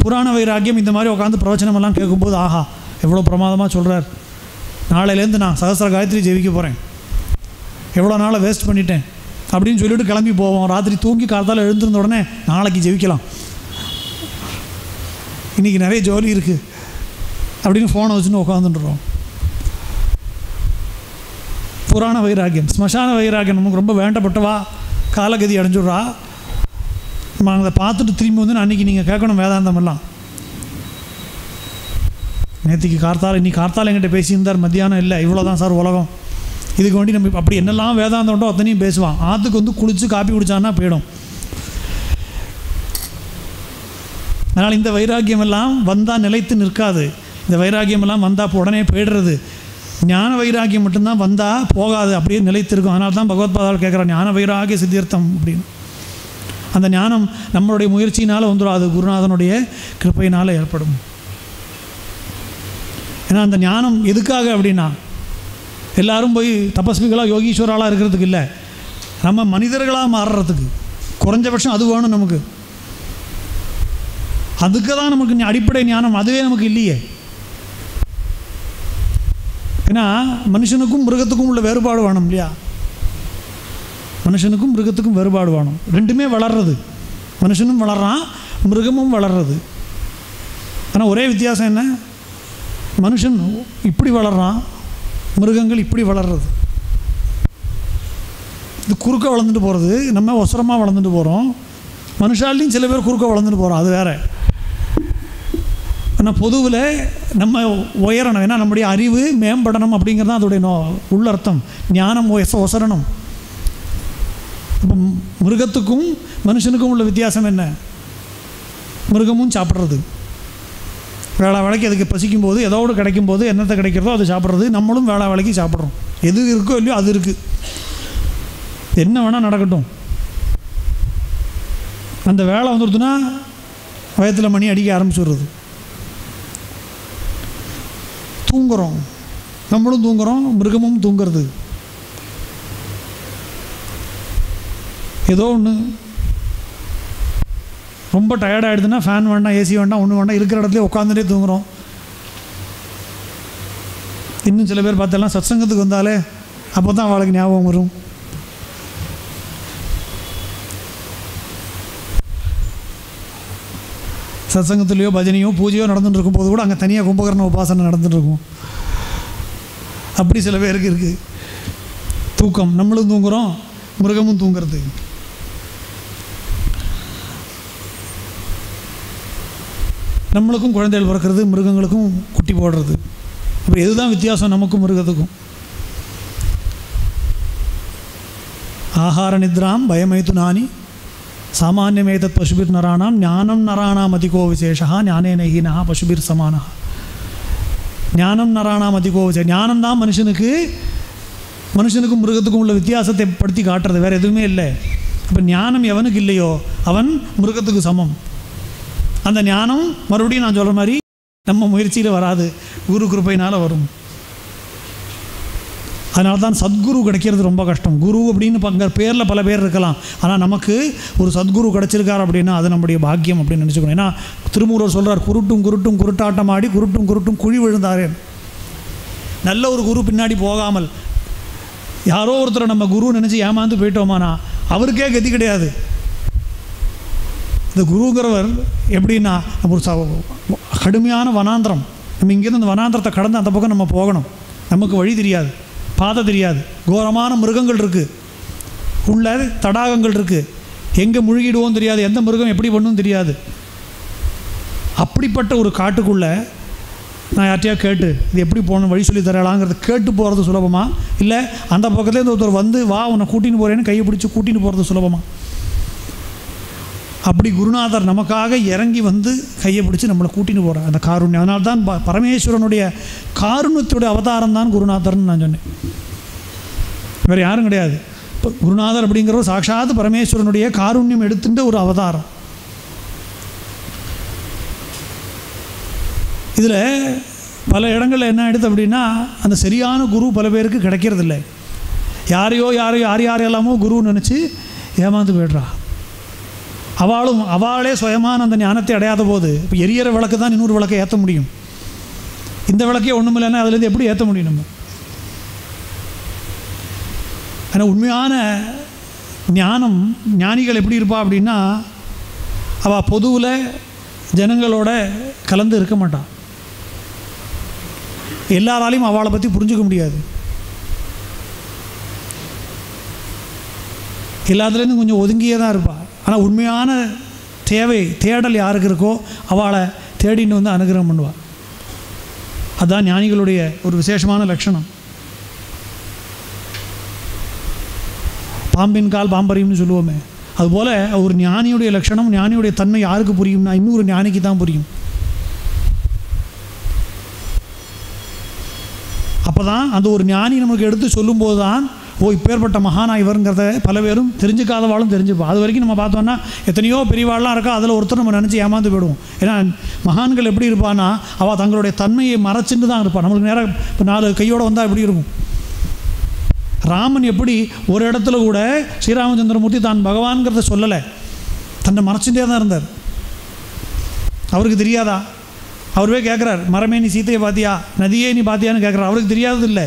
புராண வைராக்கியம் இந்த மாதிரி உட்காந்து பிரவச்சனமெல்லாம் கேட்கும்போது ஆஹா எவ்வளோ பிரமாதமாக சொல்கிறார் நாளையிலேருந்து நான் சகசிர காயத்ரி ஜெயிக்க போகிறேன் எவ்வளோ நாளை வேஸ்ட் பண்ணிட்டேன் அப்படின்னு சொல்லிட்டு கிளம்பி போவோம். ராத்திரி தூங்கி காலத்தால் எழுந்திருந்த உடனே நாளைக்கு ஜெயிக்கலாம் இன்றைக்கி நிறைய ஜோலி இருக்குது அப்படின்னு ஃபோனை வச்சுன்னு உட்காந்துட்டுறோம் புராண வைராகியம் ஸ்மசான வைராகியம் நமக்கு ரொம்ப வேண்டப்பட்டவா காலகதி அடைஞ்சிடுறா. நம்ம அதை பார்த்துட்டு திரும்பி வந்து அன்றைக்கி நீங்கள் கேட்கணும் வேதாந்தம் எல்லாம். நேற்றுக்கு கார்த்தால் இன்னைக்கு கார்த்தால் என்கிட்ட பேசியிருந்தார் மத்தியானம் இல்லை இவ்வளோ தான் சார் உலகம். இதுக்கு வேண்டி நம்ம அப்படி என்னெல்லாம் வேதாந்தம் உண்டோ அத்தனையும் பேசுவான். ஆற்றுக்கு வந்து குளித்து காப்பி குடிச்சான்னா போயிடும். அதனால் இந்த வைராக்கியம் எல்லாம் வந்தால் நிலைத்து நிற்காது. இந்த வைராக்கியம் எல்லாம் வந்தால் உடனே போயிடுறது. ஞான வைராக்கியம் மட்டும்தான் வந்தால் போகாது அப்படியே நிலைத்திருக்கும். அதனால தான் பகவத்பாதால் கேட்குறான் ஞான வைராகிய சித்தியர்த்தம் அப்படின்னு. அந்த ஞானம் நம்மளுடைய முயற்சியினால் வந்துடும். அது குருநாதனுடைய கிருப்பையினால் ஏற்படும். ஏன்னா அந்த ஞானம் எதுக்காக அப்படின்னா எல்லாரும் போய் தபஸ்விகளாக யோகீஸ்வராளாக இருக்கிறதுக்கு இல்லை. நம்ம மனிதர்களாக மாறுறதுக்கு. குறைஞ்சபட்சம் அது வேணும் நமக்கு. அதுக்கு தான் நமக்கு அடிப்படை ஞானம். அதுவே நமக்கு இல்லையே. ஏன்னா மனுஷனுக்கும் மிருகத்துக்கும் உள்ள வேறுபாடு வேணும் இல்லையா? மனுஷனுக்கும் மிருகத்துக்கும் வேறுபாடு வேணும். ரெண்டுமே வளர்றது. மனுஷனும் வளர்றான் மிருகமும் வளர்றது. ஆனால் ஒரே வித்தியாசம் என்ன? மனுஷன் இப்படி வளர்றான் மிருகங்கள் இப்படி வளர்றது. இது குறுக்க வளர்ந்துட்டு போகிறது நம்ம ஒசரமாக வளர்ந்துட்டு போகிறோம் மனுஷாலையும் சில பேர் குறுக்க வளர்ந்துட்டு போகிறோம் அது வேற. ஆனால் பொதுவில் நம்ம உயரணும். ஏன்னா நம்முடைய அறிவு மேம்படணும் அப்படிங்கிறது தான் அதோடைய நோ உள்ளர்த்தம் ஞானம் ஒச ஒசரணும். இப்போ மிருகத்துக்கும் மனுஷனுக்கும் உள்ள வித்தியாசம் என்ன? மிருகமும் சாப்பிட்றது. வேளா வேலைக்கு அதுக்கு பசிக்கும் போது ஏதோடு கிடைக்கும் போது என்னத்தை கிடைக்கிறதோ அதை சாப்பிட்றது. நம்மளும் வேளா வேலைக்கு சாப்பிட்றோம். எது இருக்கோ இல்லையோ அது இருக்குது என்ன வேணால் நடக்கட்டும். அந்த வேலை வந்துடுதுன்னா வயத்தில் மணி அடிக்க ஆரம்பிச்சுடுறது. தூங்குறோம். நம்மளும் தூங்குறோம் மிருகமும் தூங்குறது. ஏதோ ஒன்று ரொம்ப டயர்ட் ஆகிடுதுன்னா ஃபேன் வேண்டாம் ஏசி வேண்டாம் ஒன்றும் வேண்டாம் இருக்கிற இடத்துல உட்காந்துட்டே தூங்குறோம். இன்னும் சில பேர் பார்த்தெல்லாம் சத்சங்கத்துக்கு வந்தாலே அப்போ தான் அவளுக்கு ஞாபகம் வரும். சத்சங்கத்துலேயோ பஜனையோ பூஜையோ நடந்துட்டு இருக்கும்போது கூட அங்கே தனியாக கும்பகரண உபாசனை நடந்துட்டு இருக்கும். அப்படி சில பேருக்கு இருக்குது தூக்கம். நம்மளும் தூங்குறோம் மிருகமும் தூங்குறது. நம்மளுக்கும் குழந்தைகள் பிறக்கிறது மிருகங்களுக்கும் குட்டி போடுறது. அப்போ எதுதான் வித்தியாசம் நமக்கும் மிருகத்துக்கும்? ஆகார நித்ராம் பயமைத்து நானி. சாமானியமேதத் பசுபிர் நராணாம் ஞானம் நராணாம் அதிகோ விசேஷா ஞானே ஹீனா பசுபிர் சமானா ஞானம் நராணாம் அதிகோ விசே ஞானம் தான் மனுஷனுக்கு மனுஷனுக்கும் மிருகத்துக்கும் உள்ள வித்தியாசத்தை படுத்தி காட்டுறது வேறு எதுவுமே இல்லை. இப்போ ஞானம் எவனுக்கு இல்லையோ அவன் மிருகத்துக்கு சமம். அந்த ஞானம் மறுபடியும் நான் சொல்கிற மாதிரி நம்ம முயற்சியில் வராது. குரு கிருப்பையினால் வரும். அதனால தான் சத்குரு கிடைக்கிறது ரொம்ப கஷ்டம். குரு அப்படின்னு பங்க பேரில் பல பேர் இருக்கலாம். ஆனால் நமக்கு ஒரு சத்குரு கிடச்சிருக்கார் அப்படின்னா அது நம்முடைய பாக்கியம் அப்படின்னு நினச்சிக்கணும். ஏன்னா திருமூலர் சொல்கிறார் குருட்டும் குருட்டும் குருட்டாட்டம் ஆடி குருட்டும் குருட்டும் குழி விழுந்தாரேன் நல்ல ஒரு குரு பின்னாடி போகாமல் யாரோ ஒருத்தரை நம்ம குரு நினச்சி ஏமாந்து போயிட்டோமானா அவருக்கே கதி கிடையாது. இந்த குருங்கிறவர் எப்படின்னா நம்ம ஒரு ச- கடுமையான வனாந்திரம். நம்ம இங்கேருந்து அந்த வனாந்திரத்தை கடந்து அந்த பக்கம் நம்ம போகணும். நமக்கு வழி தெரியாது பாதை தெரியாது கோரமான மிருகங்கள் இருக்குது உள்ள தடாகங்கள் இருக்குது எங்கே முழுகிடுவோம் தெரியாது எந்த மிருகம் எப்படி பண்ணும் தெரியாது. அப்படிப்பட்ட ஒரு காட்டுக்குள்ளே நான் யார்ட்டையா கேட்டு இது எப்படி போகணும் வழி சொல்லி தரலாங்கிறத கேட்டு போகிறது சுலபமாக இல்லை அந்த பக்கத்துலேருந்து ஒருத்தர் வந்து வா உன்னை கூட்டின்னு போகிறேன்னு கையை பிடிச்சி கூட்டின்னு போகிறது சுலபமாக அப்படி குருநாதர் நமக்காக இறங்கி வந்து கையை பிடிச்சி நம்மளை கூட்டின்னு போகிறார் அந்த காருண்யம் அதனால தான் ப- பரமேஸ்வரனுடைய காருண்யத்துடைய அவதாரம் தான் குருநாதர்னு நான் சொன்னேன். வேறு யாரும் கிடையாது. இப்போ குருநாதர் அப்படிங்கிறவர் சாட்சாத் பரமேஸ்வரனுடைய காருண்யம் எடுத்துட்டு ஒரு அவதாரம். இதில் பல இடங்களில் என்ன ஆகிடுது அப்படின்னா அந்த சரியான குரு பல பேருக்கு கிடைக்கிறதில்ல. யாரையோ யாரையோ யார் யாரெல்லாமோ குருன்னு நினச்சி ஏமாந்து போய்ட்றா. அவளும் அவளே சுயமான அந்த ஞானத்தை அடையாத போது இப்போ எரியற விளக்கு தான் இன்னொரு விளக்கை ஏற்ற முடியும். இந்த விளக்கே ஒன்றும் இல்லைன்னா அதுலேருந்து எப்படி ஏற்ற முடியும் நம்ம? ஆனால் உண்மையான ஞானம் ஞானிகள் எப்படி இருப்பா அப்படின்னா அவள் பொதுவில் ஜனங்களோட கலந்து இருக்க மாட்டான் எல்லாராலையும் அவளை பற்றி புரிஞ்சுக்க முடியாது. எல்லாத்துலேருந்து கொஞ்சம் ஒதுங்கியே தான் இருப்பாள் ஆனால் உண்மையான தேவை தேடல் யாருக்கு இருக்கோ அவளை தேடின்னு வந்து அனுகிரகம் பண்ணுவாள் அதுதான் ஞானிகளுடைய ஒரு விசேஷமான லட்சணம். பாம்பின் கால் பாம்பரியும்னு சொல்லுவோமே. அதுபோல் ஒரு ஞானியுடைய லட்சணம் ஞானியுடைய தன்மை யாருக்கு புரியும்னா இன்னொரு ஞானிக்கு தான் புரியும். அப்போ தான் அந்த ஒரு ஞானி நமக்கு எடுத்து சொல்லும்போது தான் ஓ இப்பேற்பட்ட மகானா இவருங்கிறத பல பேரும் தெரிஞ்சுக்காதவாளும் தெரிஞ்சுப்போம் அது வரைக்கும் நம்ம பார்த்தோன்னா எத்தனையோ பெரியவாள்லாம் இருக்கா அதில் ஒருத்தர் நம்ம நினச்சி ஏமாந்து போயிடுவோம். ஏன்னா மகான்கள் எப்படி இருப்பான்னா அவள் தங்களுடைய தன்மையை மறைச்சிட்டு தான் இருப்பாள் நம்மளுக்கு நேரம் இப்போ நாலு கையோடு வந்தால் எப்படி இருக்கும்? ராமன் எப்படி ஒரு இடத்துல கூட ஸ்ரீராமச்சந்திரமூர்த்தி தான் பகவான்கிறத சொல்லலை. தன்னை மறைச்சுட்டே தான் இருந்தார். அவருக்கு தெரியாதா? அவருவே கேட்குறார் மரமே நீ சீத்தையை பார்த்தியா நதியே நீ பார்த்தியான்னு கேட்குறாரு அவருக்கு தெரியாதது இல்லை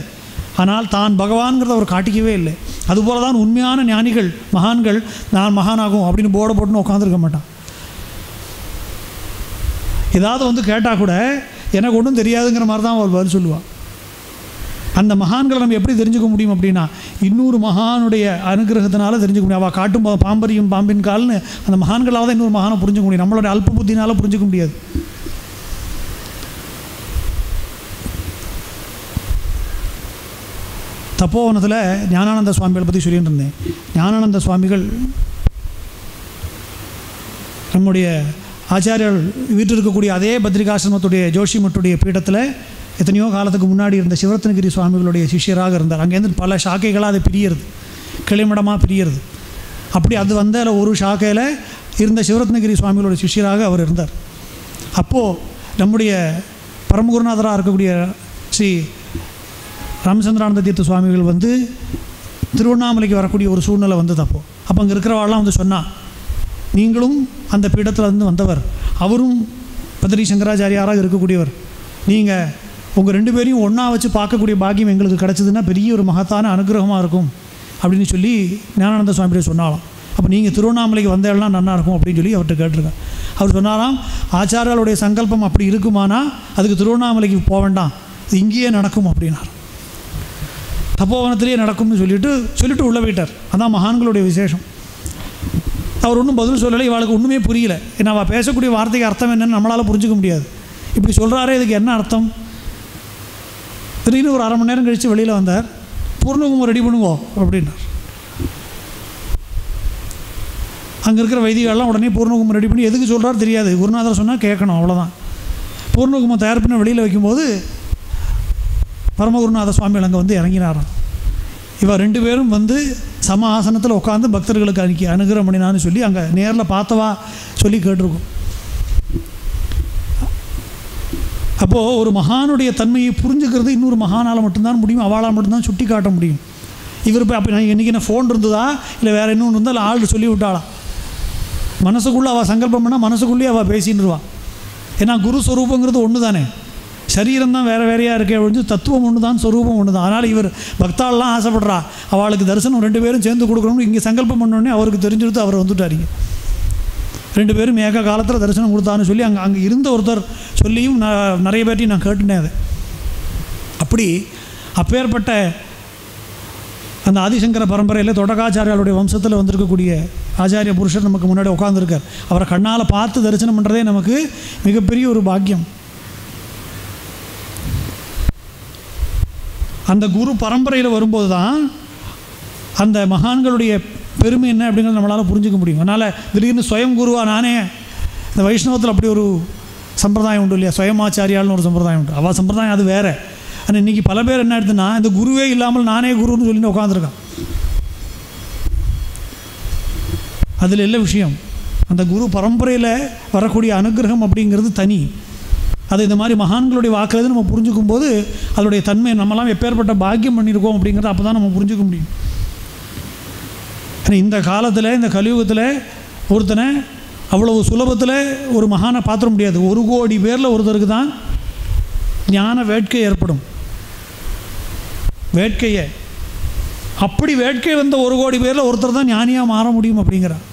ஆனால் தான் பகவான்கிறத அவர் காட்டிக்கவே இல்லை. அதுபோல தான் உண்மையான ஞானிகள் மகான்கள் நான் மகானாகும் அப்படின்னு போர்டை போட்டுன்னு உட்காந்துருக்க மாட்டான். ஏதாவது வந்து கேட்டால் கூட எனக்கு ஒன்றும் தெரியாதுங்கிற மாதிரி தான் அவர் பதில் சொல்லுவாள் அந்த மகான்களை நம்ம எப்படி தெரிஞ்சுக்க முடியும் அப்படின்னா இன்னொரு மகானுடைய அனுகிரகத்தினால தெரிஞ்சுக்க முடியும். அவள் காட்டும் பாம்பரியும் பாம்பின் கால்னு அந்த மகான்களாவது இன்னொரு மகானை புரிஞ்சுக்க முடியும். நம்மளோட அல்ப புத்தினால புரிஞ்சுக்க முடியாது. தப்போவனத்தில் ஞானானந்த சுவாமிகளை பற்றி சொல்லிட்டு இருந்தேன். ஞானானந்த சுவாமிகள் நம்முடைய ஆச்சாரியர்கள் வீட்டில் இருக்கக்கூடிய அதே பத்ரிகாசிரமத்துடைய ஜோஷி மட்டுடைய பீடத்தில் எத்தனையோ காலத்துக்கு முன்னாடி இருந்த சிவரத்னகிரி சுவாமிகளுடைய சிஷ்யராக இருந்தார். அங்கேருந்து பல சாக்கைகளாக அது பிரியறது. கிளைமடமாக பிரியறது. அப்படி அது வந்த ஒரு சாக்கையில் இருந்த சிவரத்னகிரி சுவாமிகளோட சிஷ்யராக அவர் இருந்தார். அப்போது நம்முடைய பரமகுருநாதராக இருக்கக்கூடிய ஸ்ரீ ராமச்சந்திரானந்த தீர்த்த சுவாமிகள் வந்து திருவண்ணாமலைக்கு வரக்கூடிய ஒரு சூழ்நிலை வந்தது அப்போ. அப்போ அங்கே இருக்கிறவாள்லாம் வந்து சொன்னால் நீங்களும் அந்த பீடத்தில் இருந்து வந்தவர். அவரும் பத்ரி சங்கராச்சாரியாராக இருக்கக்கூடியவர். நீங்கள் உங்கள் ரெண்டு பேரையும் ஒன்றா வச்சு பார்க்கக்கூடிய பாக்கியம் எங்களுக்கு கிடச்சிதுன்னா பெரிய ஒரு மகத்தான அனுகிரகமாக இருக்கும். அப்படின்னு சொல்லி ஞானானந்த சுவாமிகிட்ட சொன்னாலாம் அப்போ நீங்கள் திருவண்ணாமலைக்கு வந்தேன்னா நல்லா இருக்கும் அப்படின்னு சொல்லி அவர்கிட்ட கேட்டிருக்கேன் அவர் சொன்னாராம் ஆச்சாரியாளுடைய சங்கல்பம் அப்படி இருக்குமானா அதுக்கு திருவண்ணாமலைக்கு போக வேண்டாம். இது இங்கேயே நடக்கும் அப்படின்னார். தப்போவனத்திலேயே நடக்கும்னு சொல்லிட்டு சொல்லிட்டு உள்ளே போயிட்டார். அதான் மகான்களுடைய விசேஷம். அவர் ஒன்றும் பதில் சொல்லலை இவளுக்கு ஒன்றுமே புரியல. ஏன்னா அவள் பேசக்கூடிய வார்த்தைக்கு அர்த்தம் என்னன்னு நம்மளால் புரிஞ்சுக்க முடியாது. இப்படி சொல்கிறாரே இதுக்கு என்ன அர்த்தம்? திடீர்னு ஒரு அரை மணி நேரம் கழித்து வெளியில் வந்தார். பூர்ணகுமம் ரெடி பண்ணுவோம் அப்படின்னார். அங்கே இருக்கிற வைதிகள்லாம் உடனே பூர்ணகுமம் ரெடி பண்ணி எதுக்கு சொல்கிறாரு தெரியாது. குருநாதர் சொன்னால் கேட்கணும் அவ்வளோதான் பூர்ணகுமம் தயார் பண்ண வெளியில் வைக்கும்போது பரமகுருநாத சுவாமிகள் அங்கே வந்து இறங்கினாராம். இவ ரெண்டு பேரும் வந்து சம ஆசனத்தில் உட்காந்து பக்தர்களுக்கு அனுக்கி அனுகிரம் பண்ணினான்னு சொல்லி அங்கே நேரில் பார்த்தவா? சொல்லி கேட்டிருக்கோம். அப்போது ஒரு மகானுடைய தன்மையை புரிஞ்சுக்கிறது இன்னொரு மகானால் மட்டும்தான் முடியும். அவளால் மட்டும்தான் சுட்டி காட்ட முடியும். இவர் இப்போ அப்போ நான் இன்றைக்கி என்ன ஃபோன் இருந்ததா? இல்லை வேறு இன்னொன்று இருந்தால் ஆள் சொல்லி விட்டாளா? மனசுக்குள்ளே அவள் சங்கல்பம் பண்ணால் மனசுக்குள்ளேயே அவள் பேசின்னுருவான் ஏன்னா குரு ஸ்வரூபங்கிறது ஒன்று தானே சரீரம் தான் வேறு வேறையாக இருக்கே ஒழிஞ்சு தத்துவம் ஒன்று தான் ஸ்வரூபம் ஒன்று தான் அதனால் இவர் பக்தாலெலாம் ஆசைப்படுறா. அவளுக்கு தரிசனம் ரெண்டு பேரும் சேர்ந்து கொடுக்கணும்னு இங்கே சங்கல்பம் பண்ணோடனே அவருக்கு தெரிஞ்சுடுத்து அவர் வந்துட்டாருங்க ரெண்டு பேரும் ஏக காலத்தில் தரிசனம் கொடுத்தான்னு சொல்லி அங்கே அங்கே இருந்த ஒருத்தர் சொல்லியும் நான் நிறைய பேர்ட்டையும் நான் கேட்டுட்டேன் அதை. அப்படி அப்பேற்பட்ட அந்த ஆதிசங்கர பரம்பரையில் தொடக்காச்சாரியாளுடைய வம்சத்தில் வந்திருக்கக்கூடிய ஆச்சாரிய புருஷர் நமக்கு முன்னாடி உட்காந்துருக்கார் அவரை கண்ணால் பார்த்து தரிசனம் பண்ணுறதே நமக்கு மிகப்பெரிய ஒரு பாக்கியம். அந்த குரு பரம்பரையில் வரும்போது தான் அந்த மகான்களுடைய பெருமை என்ன அப்படிங்கிறத நம்மளால் புரிஞ்சுக்க முடியும். அதனால் திடீர்னு சுயம் குருவாக நானே இந்த வைஷ்ணவத்தில் அப்படி ஒரு சம்பிரதாயம் உண்டு இல்லையா? சுயமாச்சாரியால்னு ஒரு சம்பிரதாயம் உண்டு. அவள் சம்பிரதாயம் அது வேறு. ஆனால் இன்றைக்கி பல பேர் என்ன எடுத்துன்னா இந்த குருவே இல்லாமல் நானே குருன்னு சொல்லி உட்காந்துருக்கான் அதில் இல்லை விஷயம். அந்த குரு பரம்பரையில் வரக்கூடிய அனுகிரகம் அப்படிங்கிறது தனி. அது இந்த மாதிரி மகான்களுடைய வாக்குறது நம்ம புரிஞ்சுக்கும் போது அதனுடைய தன்மை நம்மலாம் எப்பேற்பட்ட பாக்கியம் பண்ணியிருக்கோம் அப்படிங்கிறத அப்போ தான் நம்ம புரிஞ்சுக்க முடியும். இந்த காலத்தில் இந்த கலியுகத்தில் ஒருத்தனை அவ்வளவு சுலபத்தில் ஒரு மகானை பார்த்துட முடியாது. ஒரு கோடி பேரில் ஒருத்தருக்கு தான் ஞான வேட்கை ஏற்படும். வேட்கையை. அப்படி வேட்கை வந்த ஒரு கோடி பேரில் ஒருத்தர் தான் ஞானியாக மாற முடியும் அப்படிங்கிறார்.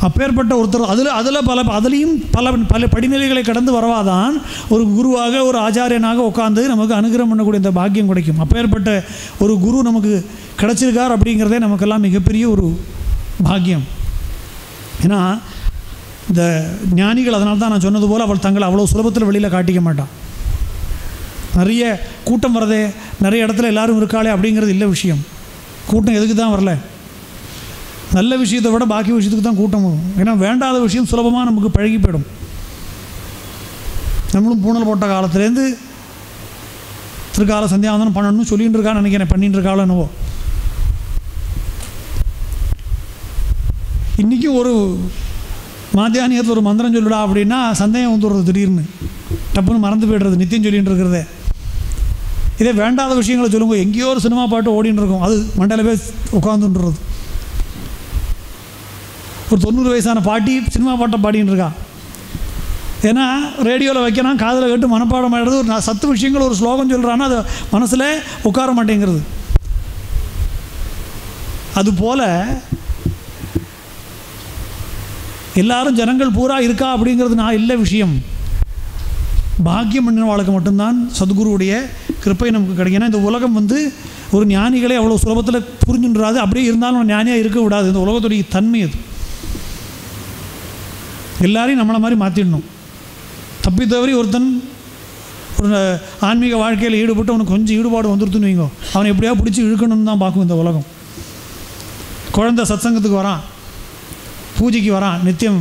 அப்பேற்பட்ட ஒருத்தர் அதில் அதில் பல அதுலேயும் பல பல படிநிலைகளை கடந்து வரவாதான் ஒரு குருவாக ஒரு ஆச்சாரியனாக உட்காந்து நமக்கு அனுகிரகம் பண்ணக்கூடிய இந்த பாக்கியம் கிடைக்கும். அப்பேற்பட்ட ஒரு குரு நமக்கு கிடச்சிருக்கார் அப்படிங்கிறதே நமக்கெல்லாம் மிகப்பெரிய ஒரு பாக்கியம். ஏன்னா இந்த ஞானிகள் அதனால தான் நான் சொன்னது போல் அவள் தங்களை அவ்வளோ சுலபத்தில் வெளியில் காட்டிக்க மாட்டான் நிறைய கூட்டம் வரதே நிறைய இடத்துல எல்லாரும் இருக்காளே அப்படிங்கிறது இல்லை விஷயம். கூட்டம் எதுக்கு தான் வரல? நல்ல விஷயத்தை விட பாக்கி விஷயத்துக்கு தான் கூட்டம் வரும். ஏன்னா வேண்டாத விஷயம் சுலபமாக நமக்கு பழகி போயிடும். நம்மளும் பூனல் போட்ட காலத்துலேருந்து திருக்கால சந்தியாவந்தனம் பண்ணணும்னு சொல்லிகிட்டு இருக்கான்னு நினைக்கிறேன். பண்ணிட்டு இருக்காளோ என்னவோ. இன்றைக்கும் ஒரு மாத்தியானியத்தில் ஒரு மந்திரம் சொல்லுடா அப்படின்னா சந்தேகம் வந்துடுறது திடீர்னு. டப்புன்னு மறந்து போய்டுறது நித்தியம் சொல்லிகிட்டு இருக்கிறதே. இதே வேண்டாத விஷயங்களை சொல்லுங்க எங்கேயோ ஒரு சினிமா பாட்டு ஓடின்னு இருக்கும். அது மண்டல போய் உட்காந்துன்றது ஒரு தொண்ணூறு வயசான பாட்டி சினிமா பாட்டை பாடின்னு இருக்கான் ஏன்னா ரேடியோவில் வைக்கிறான் காதில் கேட்டு மனப்பாடம் ஆகிடுறது ஒரு சத்து விஷயங்கள் ஒரு ஸ்லோகம் சொல்கிறான்னா அது மனசில் உட்கார மாட்டேங்கிறது. அதுபோல் எல்லாரும் ஜனங்கள் பூரா இருக்கா அப்படிங்கிறது நான் இல்லை விஷயம். பாக்கியம் பண்ணினவாளுக்கு மட்டும்தான் சத்குருவுடைய கிருப்பை நமக்கு கிடைக்கும். ஏன்னா இந்த உலகம் வந்து ஒரு ஞானிகளை அவ்வளோ சுலபத்தில் புரிஞ்சுன்றாது. அப்படியே இருந்தாலும் ஞானியாக இருக்க விடாது. இந்த உலகத்துடைய தன்மை அது. எல்லாரையும் நம்மளை மாதிரி மாற்றிடணும் தப்பி தவறி ஒருத்தன் ஒரு ஆன்மீக வாழ்க்கையில் ஈடுபட்டு அவனுக்கு கொஞ்சம் ஈடுபாடு வந்துருத்துன்னு வைங்க. அவனை எப்படியா பிடிச்சி இழுக்கணும்னு தான் பார்க்கும் இந்த உலகம். குழந்தை சத்சங்கத்துக்கு வரான். பூஜைக்கு வரான். நித்தியம்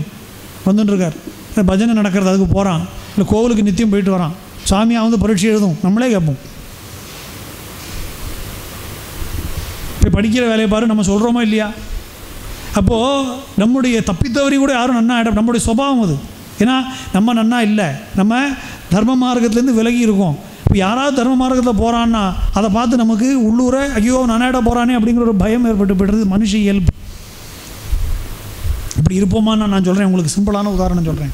வந்துட்டுருக்கார். இல்லை பஜனை நடக்கிறது அதுக்கு போகிறான் இல்லை கோவிலுக்கு நித்தியம் போயிட்டு வரான். சாமியாக வந்து பரீட்சை எழுதும். நம்மளே கேட்போம். இப்போ படிக்கிற வேலையை பாரு நம்ம சொல்கிறோமோ இல்லையா? அப்போது நம்முடைய தப்பித்தவரி கூட யாரும் நன்னா ஆகிடும் நம்முடைய சுபாவம் அது. ஏன்னா நம்ம நன்னா இல்லை. நம்ம தர்ம மார்க்கத்துலேருந்து விலகி இருக்கோம். இப்போ யாராவது தர்ம மார்க்கத்தில் போகிறான்னா அதை பார்த்து நமக்கு உள்ளூர ஐயோ நானேடா போகிறானே அப்படிங்கிற ஒரு பயம் ஏற்பட்டு போய்டுறது மனுஷ இயல்பு. இப்படி இருப்போமான்னு நான் சொல்கிறேன் உங்களுக்கு சிம்பிளான உதாரணம் சொல்கிறேன்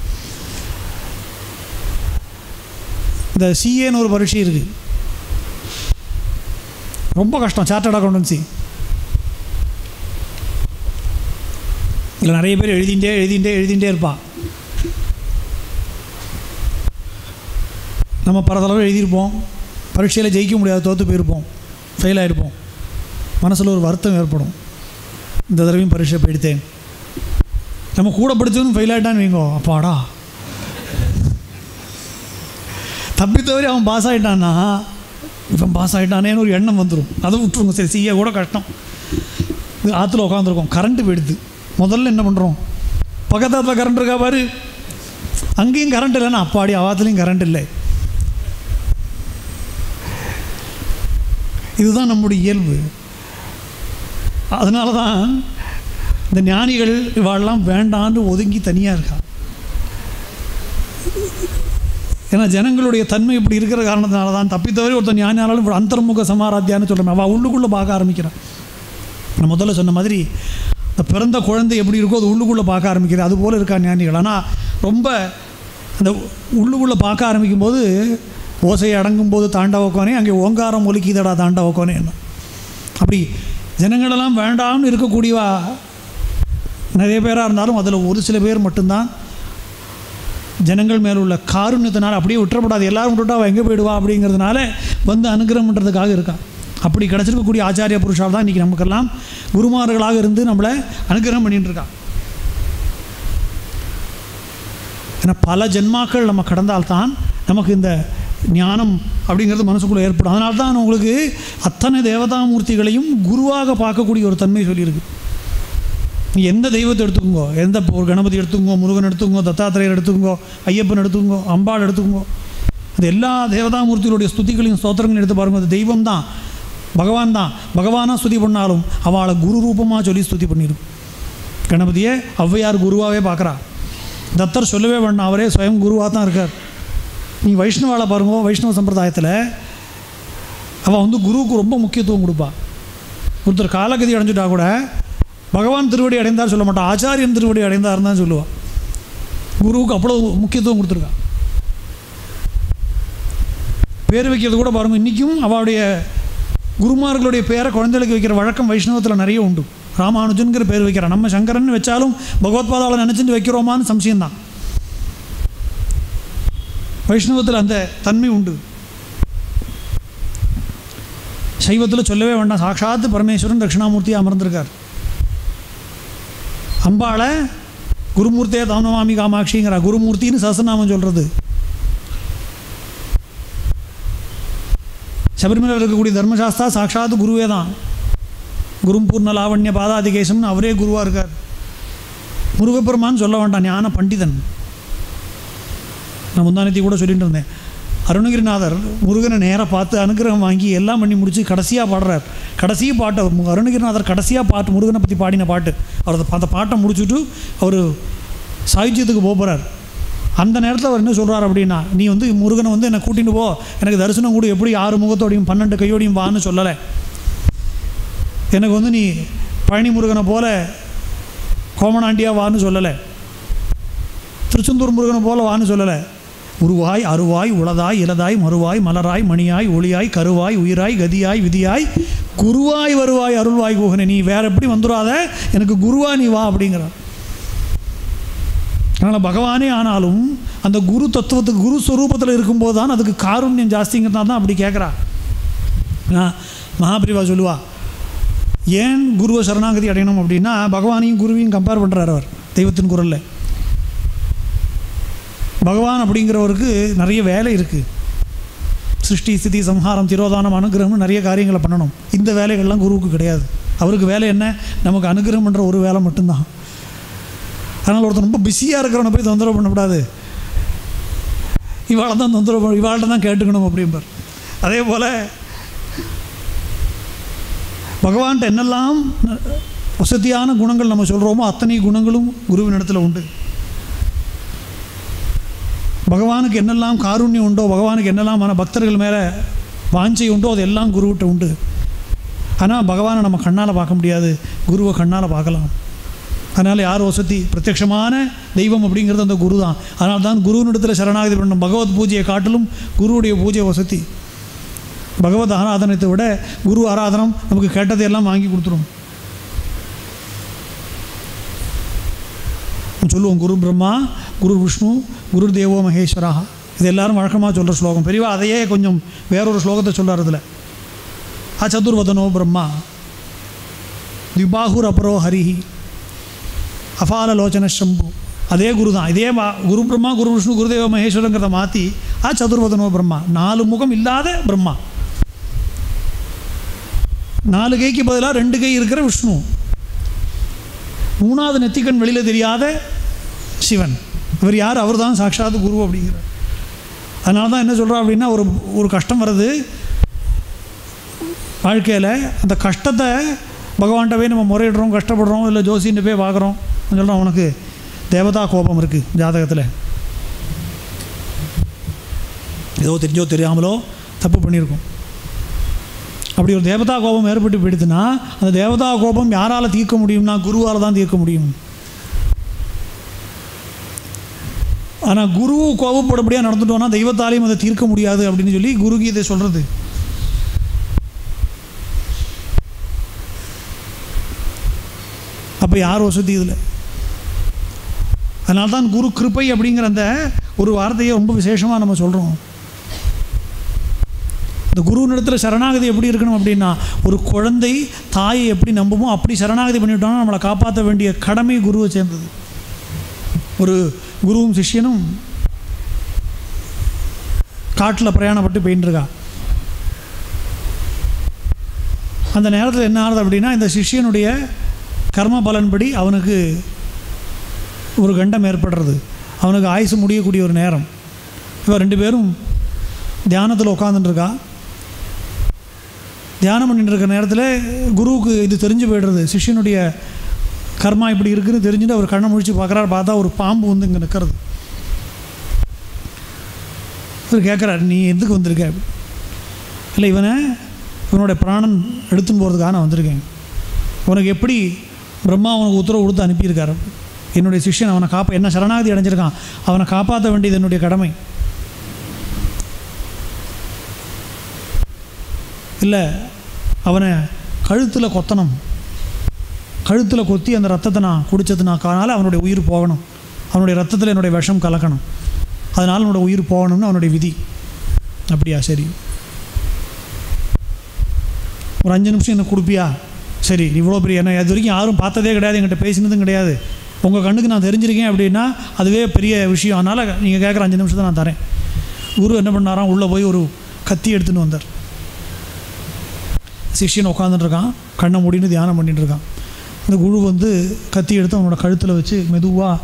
இந்த சிஏன்னு ஒரு பரீட்சை இருக்குது ரொம்ப கஷ்டம். சார்ட்டர்ட் அக்கௌண்டன்சி இதில் நிறைய பேர் எழுதிண்டே எழுதிண்டே எழுதிண்டே இருப்பான் நம்ம பல தடவை எழுதியிருப்போம். பரீட்சையில் ஜெயிக்க முடியாது தோற்று போயிருப்போம். ஃபெயில் ஆகிருப்போம் மனசில் ஒரு வருத்தம் ஏற்படும். இந்த தடவையும் பரீட்சை போயிடுத்தேன். நம்ம கூட படித்தவனும் ஃபெயில் ஆகிட்டான்னு வைங்கோ. அப்பாடா. தப்பி தவறி அவன் பாஸ் ஆகிட்டான்னா இவன் பாஸ் ஆகிட்டானேன்னு ஒரு எண்ணம் வந்துடும் அதை விட்டுருங்க. சரி செய்ய கூட கஷ்டம். இது ஆற்றுல உட்காந்துருக்கோம் கரண்ட்டு போயிடுது. முதல்ல என்ன பண்ணுறோம் பக்கத்தாத்தில் கரண்ட் இருக்கா பாரு? அங்கேயும் கரண்ட் இல்லைன்னா அப்பாடி அவாத்துலேயும் கரண்ட் இல்லை. இதுதான் நம்முடைய இயல்பு. அதனால தான் இந்த ஞானிகள் இவாளெல்லாம் வேண்டான்னு ஒதுங்கி தனியாக இருக்கா? ஏன்னா ஜனங்களுடைய தன்மை இப்படி இருக்கிற காரணத்தினால தான் தப்பித்தவரை ஒருத்தன் ஞானியானாலும் இப்படி அந்தர்முக சமாராத்தியான்னு சொல்கிறேன் அவள் உள்ளுக்குள்ளே பார்க்க ஆரம்பிக்கிறான். நான் முதல்ல சொன்ன மாதிரி பிறந்த குழந்தை எப்படி இருக்கோ அது உள்ளுக்குள்ளே பார்க்க ஆரம்பிக்கிறது. அது போல் இருக்கா ஞானிகள். ஆனால் ரொம்ப அந்த உள்ளுக்குள்ளே பார்க்க ஆரம்பிக்கும் போது ஓசையை அடங்கும் போது தாண்டவக்கோனே அங்கே ஓங்காரம் ஒலிக்குதடா தாண்டவக்கோனே என்ன. அப்படி ஜனங்களெல்லாம் வேண்டாம்னு இருக்கக்கூடியவா நிறைய பேராக இருந்தாலும் அதில் ஒரு சில பேர் மட்டும்தான். ஜனங்கள் மேல் உள்ள காருண்யத்தினால் அப்படியே விட்டுறப்படாது. எல்லோரும் விட்டுட்டா அவள் எங்கே போயிடுவா அப்படிங்கிறதுனால வந்து அனுகிரகம் பண்ணுறதுக்காக இருக்கான் அப்படி கிடச்சிருக்கக்கூடிய ஆச்சாரிய புருஷால் தான் இன்றைக்கி நமக்கெல்லாம் குருமார்களாக இருந்து நம்மளை அனுகிரகம் பண்ணிட்டு இருக்கான் ஏன்னா பல ஜென்மாக்கள் நம்ம கடந்தால்தான் நமக்கு இந்த ஞானம் அப்படிங்கிறது மனசுக்குள்ளே ஏற்படும். அதனால தான் உங்களுக்கு அத்தனை தேவதாமூர்த்திகளையும் குருவாக பார்க்கக்கூடிய ஒரு தன்மை சொல்லியிருக்கு. நீ எந்த தெய்வத்தை எடுத்துக்கோங்க எந்த ஒரு கணபதி எடுத்துக்கோங்க முருகன் எடுத்துக்கோங்க தத்தாத்திரையர் எடுத்துக்கோங்க ஐயப்பன் எடுத்துக்கோங்க அம்பாள் எடுத்துக்கோங்க அது எல்லா தேவதாமூர்த்திகளுடைய ஸ்துதிகளையும் ஸ்தோத்திரங்களையும் எடுத்து பாருங்க அது தெய்வம் தான் பகவான் தான் பகவானாக ஸ்துதி பண்ணாலும் அவளை குரு ரூபமாக சொல்லி ஸ்துதி பண்ணிடும். கணபதியே ஔவையார் குருவாகவே பார்க்குறா. தத்தர் சொல்லவே வேண்டாம் அவரே சுயம் குருவாக தான் இருக்கார். நீ வைஷ்ணவாவில் பாருங்க வைஷ்ணவ சம்பிரதாயத்தில் அவள் வந்து குருவுக்கு ரொம்ப முக்கியத்துவம் கொடுப்பா. ஒருத்தர் காலகதி அடைஞ்சிட்டா கூட பகவான் திருவடி அடைந்தார் சொல்ல மாட்டான் ஆச்சாரியன் திருவடி அடைந்தார் தான் சொல்லுவாள் குருவுக்கு அவ்வளோ முக்கியத்துவம் கொடுத்துருக்கா. பேர் வைக்கிறது கூட பாருங்க இன்றைக்கும் அவளுடைய குருமார்களுடைய பேரை குழந்தைகளுக்கு வைக்கிற வழக்கம் வைஷ்ணவத்தில் நிறைய உண்டு. ராமானுஜன்கிற பேர் வைக்கிறான் நம்ம சங்கரன் வச்சாலும் பகவத்பாதாவில் நினச்சிட்டு வைக்கிறோமான்னு சம்சயம்தான். வைஷ்ணவத்தில் அந்த தன்மை உண்டு. சைவத்தில் சொல்லவே வேண்டாம். சாட்சாத்து பரமேஸ்வரன் தட்சிணாமூர்த்தியாக அமர்ந்திருக்கார். அம்பாளை குருமூர்த்தியே தாமனமாமி காமாட்சிங்கிறா குருமூர்த்தின்னு சசநாமம் சொல்கிறது சபரிமலையில் இருக்கக்கூடிய தர்மசாஸ்தா சாட்சாத்து குருவே தான் குரும்பூர்ண லாவண்ய பாதாதிகேசம்னு அவரே குருவாக இருக்கார் முருகப்பெருமான்னு சொல்ல வேண்டாம் ஞான பண்டிதன் நான் முந்தானத்தி கூட சொல்லிட்டு இருந்தேன் அருணகிரிநாதர் முருகனை நேராக பார்த்து அனுகிரகம் வாங்கி எல்லாம் பண்ணி முடித்து கடைசியாக பாடுறார் கடைசி பாட்டை அருணகிரிநாதர் கடைசியாக பாட்டு முருகனை பற்றி பாடின பாட்டு அவர் அந்த- பாட்டை முடிச்சுட்டு அவர் சாயுஜ்யத்துக்கு போக போகிறார் அந்த நேரத்தில் அவர் என்ன சொல்கிறார் அப்படின்னா நீ வந்து முருகனை வந்து என்னை கூட்டிட்டு போ. எனக்கு தரிசனம் கூட. எப்படி ஆறு முகத்தோடையும் பன்னெண்டு கையோடையும் வான்னு சொல்லலை. எனக்கு வந்து நீ பழனி முருகனை போல கோமனாண்டியா வான்னு சொல்லலை. திருச்செந்தூர் முருகனை போல வான்னு சொல்லலை. உருவாய் அருவாய் உளதாய் இலதாய் மறுவாய் மலராய் மணியாய் ஒளியாய் கருவாய் உயிராய் கதியாய் விதியாய் குருவாய் வருவாய் அருள்வாய் குகனை. நீ வேற எப்படி வந்துடாத எனக்கு குருவா நீ வா அப்படிங்கிறான் அதனால் பகவானே ஆனாலும் அந்த குரு தத்துவத்துக்கு குரு ஸ்வரூபத்தில் இருக்கும்போது தான் அதுக்கு காருண்யம் ஜாஸ்திங்கிறதா தான் அப்படி கேட்குறா மகாபிரிவா சொல்லுவா ஏன் குருவை சரணாகதி அடையணும் அப்படின்னா பகவானையும் குருவையும் கம்பேர் பண்ணுறார் அவர் தெய்வத்தின் குரலில். பகவான் அப்படிங்கிறவருக்கு நிறைய வேலை இருக்குது சிருஷ்டி ஸ்திதி சம்ஹாரம் திரோதானம் அனுகிரகம்னு நிறைய காரியங்களை பண்ணணும். இந்த வேலைகள்லாம் குருவுக்கு கிடையாது. அவருக்கு வேலை என்ன? நமக்கு அனுகிரகம் பண்ணுற ஒரு வேலை மட்டும்தான். அதனால் ஒருத்தன் ரொம்ப பிஸியாக இருக்கிறவனை போய் தொந்தரவு பண்ணக்கூடாது. இவாளை தான் தொந்தரவு பண்ண- இவாள்கிட்ட தான் கேட்டுக்கணும் அப்படிம்பார். அதே போல் பகவான்கிட்ட என்னெல்லாம் வசதியான குணங்கள் நம்ம சொல்கிறோமோ அத்தனை குணங்களும் குருவின் இடத்துல உண்டு. பகவானுக்கு என்னெல்லாம் காருண்யம் உண்டோ பகவானுக்கு என்னெல்லாம் மன பக்தர்கள் மேலே வாஞ்சை உண்டோ அதெல்லாம் குருவிட்ட உண்டு. ஆனால் பகவானை நம்ம கண்ணால் பார்க்க முடியாது. குருவை கண்ணால் பார்க்கலாம். அதனால் யார் வசதி? பிரத்யக்ஷமான தெய்வம் அப்படிங்கிறது அந்த குரு தான். அதனால் தான் குருவினிடத்தில் சரணாகதி பண்ணணும். பகவத் பூஜையை காட்டிலும் குருவுடைய பூஜை வசதி. பகவத் ஆராதனத்தை விட குரு ஆராதனம் நமக்கு கேட்டதையெல்லாம் வாங்கி கொடுத்துரும். சொல்லுவோம் குரு பிரம்மா குரு விஷ்ணு குரு தேவோ மகேஸ்வரா. இது எல்லாரும் வழக்கமாக சொல்கிற ஸ்லோகம். பெரியவா அதையே கொஞ்சம் வேறொரு ஸ்லோகத்தை சொல்கிறார் இதில் அச்சதுர்வதனோ பிரம்மா. திபாகுர் அபரோ ஹரிஹி. அபாலலோச்சன சம்பு அதே குரு தான் இதே குரு பிரம்மா குரு விஷ்ணு குருதேவ மகேஸ்வரங்கிறத மாற்றி ஆ சதுர்வதனோ பிரம்மா. நாலு முகம் இல்லாத பிரம்மா. நாலு கைக்கு பதிலாக ரெண்டு கை இருக்கிற விஷ்ணு. மூணாவது நெத்திக்கண் வெளியில் தெரியாத சிவன். இவர் யார்? அவர் தான் சாட்சாத் குரு அப்படிங்கிறார். அதனால தான் என்ன சொல்கிறா அப்படின்னா ஒரு ஒரு கஷ்டம் வருது வாழ்க்கையில் அந்த கஷ்டத்தை பகவான்கிட்ட போய் நம்ம முறையிடுறோம் கஷ்டப்படுறோம் இல்லை ஜோசின்னு போய் பார்க்குறோம் சொல்கிறான் உனக்கு தேவதா கோபம் இருக்குது ஜாதகத்தில். ஏதோ தெரிஞ்சோ தெரியாமலோ தப்பு பண்ணியிருக்கோம். அப்படி ஒரு தேவதா கோபம் ஏற்பட்டு போயிடுதுன்னா அந்த தேவதா கோபம் யாரால் தீர்க்க முடியும்னா குருவால் தான் தீர்க்க முடியும். ஆனால் குரு கோபப்படப்படியாக நடந்துட்டோம்னா தெய்வத்தாலையும் அதை தீர்க்க முடியாது அப்படின்னு சொல்லி குரு கீதை சொல்கிறது அப்போ யார் வசதி இதில்? அதனால தான் குரு கிருப்பை அப்படிங்கிற அந்த ஒரு வார்த்தையை ரொம்ப விசேஷமாக நம்ம சொல்கிறோம் இந்த குருவினிடத்தில் சரணாகதி எப்படி இருக்கணும் அப்படின்னா ஒரு குழந்தை தாயை எப்படி நம்புமோ அப்படி சரணாகதி பண்ணிவிட்டோம்னா நம்மளை காப்பாற்ற வேண்டிய கடமை குருவை சேர்ந்தது. ஒரு குருவும் சிஷ்யனும் காட்டில் பிரயாணப்பட்டு போயின்னு அந்த நேரத்தில் என்ன ஆகுது அப்படின்னா இந்த சிஷ்யனுடைய கர்ம பலன்படி அவனுக்கு ஒரு கண்டம் ஏற்படுறது. அவனுக்கு ஆயுசு முடியக்கூடிய ஒரு நேரம். இவன் ரெண்டு பேரும் தியானத்தில் உட்காந்துட்டுருக்கா தியானம் பண்ணிட்டு இருக்கிற நேரத்தில் குருவுக்கு இது தெரிஞ்சு போய்டுறது. சிஷ்யனுடைய கர்மா இப்படி இருக்குன்னு தெரிஞ்சுட்டு அவர் கண்ணை முழிச்சு பார்க்குறாரு. பார்த்தா ஒரு பாம்பு வந்து இங்கே நிற்கிறது இவர் கேட்குறாரு நீ எதுக்கு வந்திருக்க? இல்லை இவனை இவனோட பிராணன் எடுத்துன்னு போகிறதுக்காக நான் வந்திருக்கேன். உனக்கு எப்படி பிரம்மா உனக்கு உத்தரவு கொடுத்து அனுப்பியிருக்காரு? என்னுடைய சிஷ்யன் அவனை காப்பா என்ன சரணாகதி அடைஞ்சிருக்கான்? அவனை காப்பாற்ற வேண்டியது என்னுடைய கடமை. இல்லை அவனை கழுத்தில் கொத்தணும். கழுத்தில் கொத்தி அந்த ரத்தத்தை நான் குடித்ததுனாக்கானால அவனுடைய உயிர் போகணும். அவனுடைய ரத்தத்தில் என்னுடைய விஷம் கலக்கணும். அதனால் என்னோட உயிர் போகணும்னு அவனுடைய விதி. அப்படியா? சரி. ஒரு அஞ்சு நிமிஷம் எனக்கு கொடுப்பியா? சரி இவ்வளோ பெரிய என்ன இது வரைக்கும் யாரும் பார்த்ததே கிடையாது என்கிட்ட பேசினதும் கிடையாது. உங்கள் கண்ணுக்கு நான் தெரிஞ்சிருக்கேன் அப்படின்னா அதுவே பெரிய விஷயம். அதனால் நீங்கள் கேட்குற அஞ்சு நிமிஷத்தை நான் தரேன். குரு என்ன பண்ணாராம்? உள்ளே போய் ஒரு கத்தி எடுத்துன்னு வந்தார். சிஷ்யன் உட்காந்துட்டு இருக்கான். கண்ணை மூடின்னு தியானம் பண்ணிட்டு இருக்கான். இந்த குரு வந்து கத்தி எடுத்து அவனோட கழுத்தில் வச்சு மெதுவாக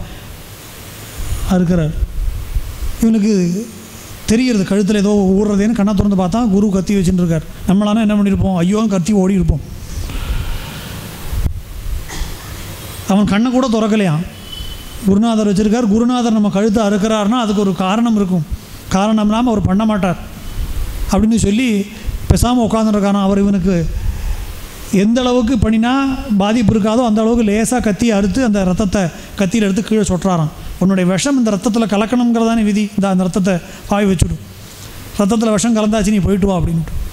அறுக்கிறார். இவனுக்கு தெரிகிறது கழுத்தில் ஏதோ ஊடுறதேன்னு கண்ணை திறந்து பார்த்தா குரு கத்தி வச்சுட்டு இருக்கார். நம்மளானா என்ன பண்ணியிருப்போம் ஐயோ கத்தி ஓடி இருப்போம் அவன் கண்ணை கூட திறக்கலையாம் குருநாதர் வச்சுருக்கார். குருநாதர் நம்ம கழுத்தை அறுக்கிறாருனா அதுக்கு ஒரு காரணம் இருக்கும். காரணம் இல்லாமல் அவர் பண்ண மாட்டார். அப்படின்னு சொல்லி பேசாமல் உட்காந்துருக்காராம் அவர் இவனுக்கு? எந்த அளவுக்கு பண்ணினா பாதிப்பு இருக்காதோ அந்த அளவுக்கு லேசாக கத்தி அறுத்து அந்த ரத்தத்தை கத்தியில் எடுத்து கீழே சொட்டுறாராம். உன்னுடைய விஷம் இந்த ரத்தத்தில் கலக்கணுங்கிறதானே விதி. இந்த அந்த ரத்தத்தை பாய் வச்சுடும் ரத்தத்தில் விஷம் கலந்தாச்சு நீ போயிட்டு வா அப்படின்ட்டு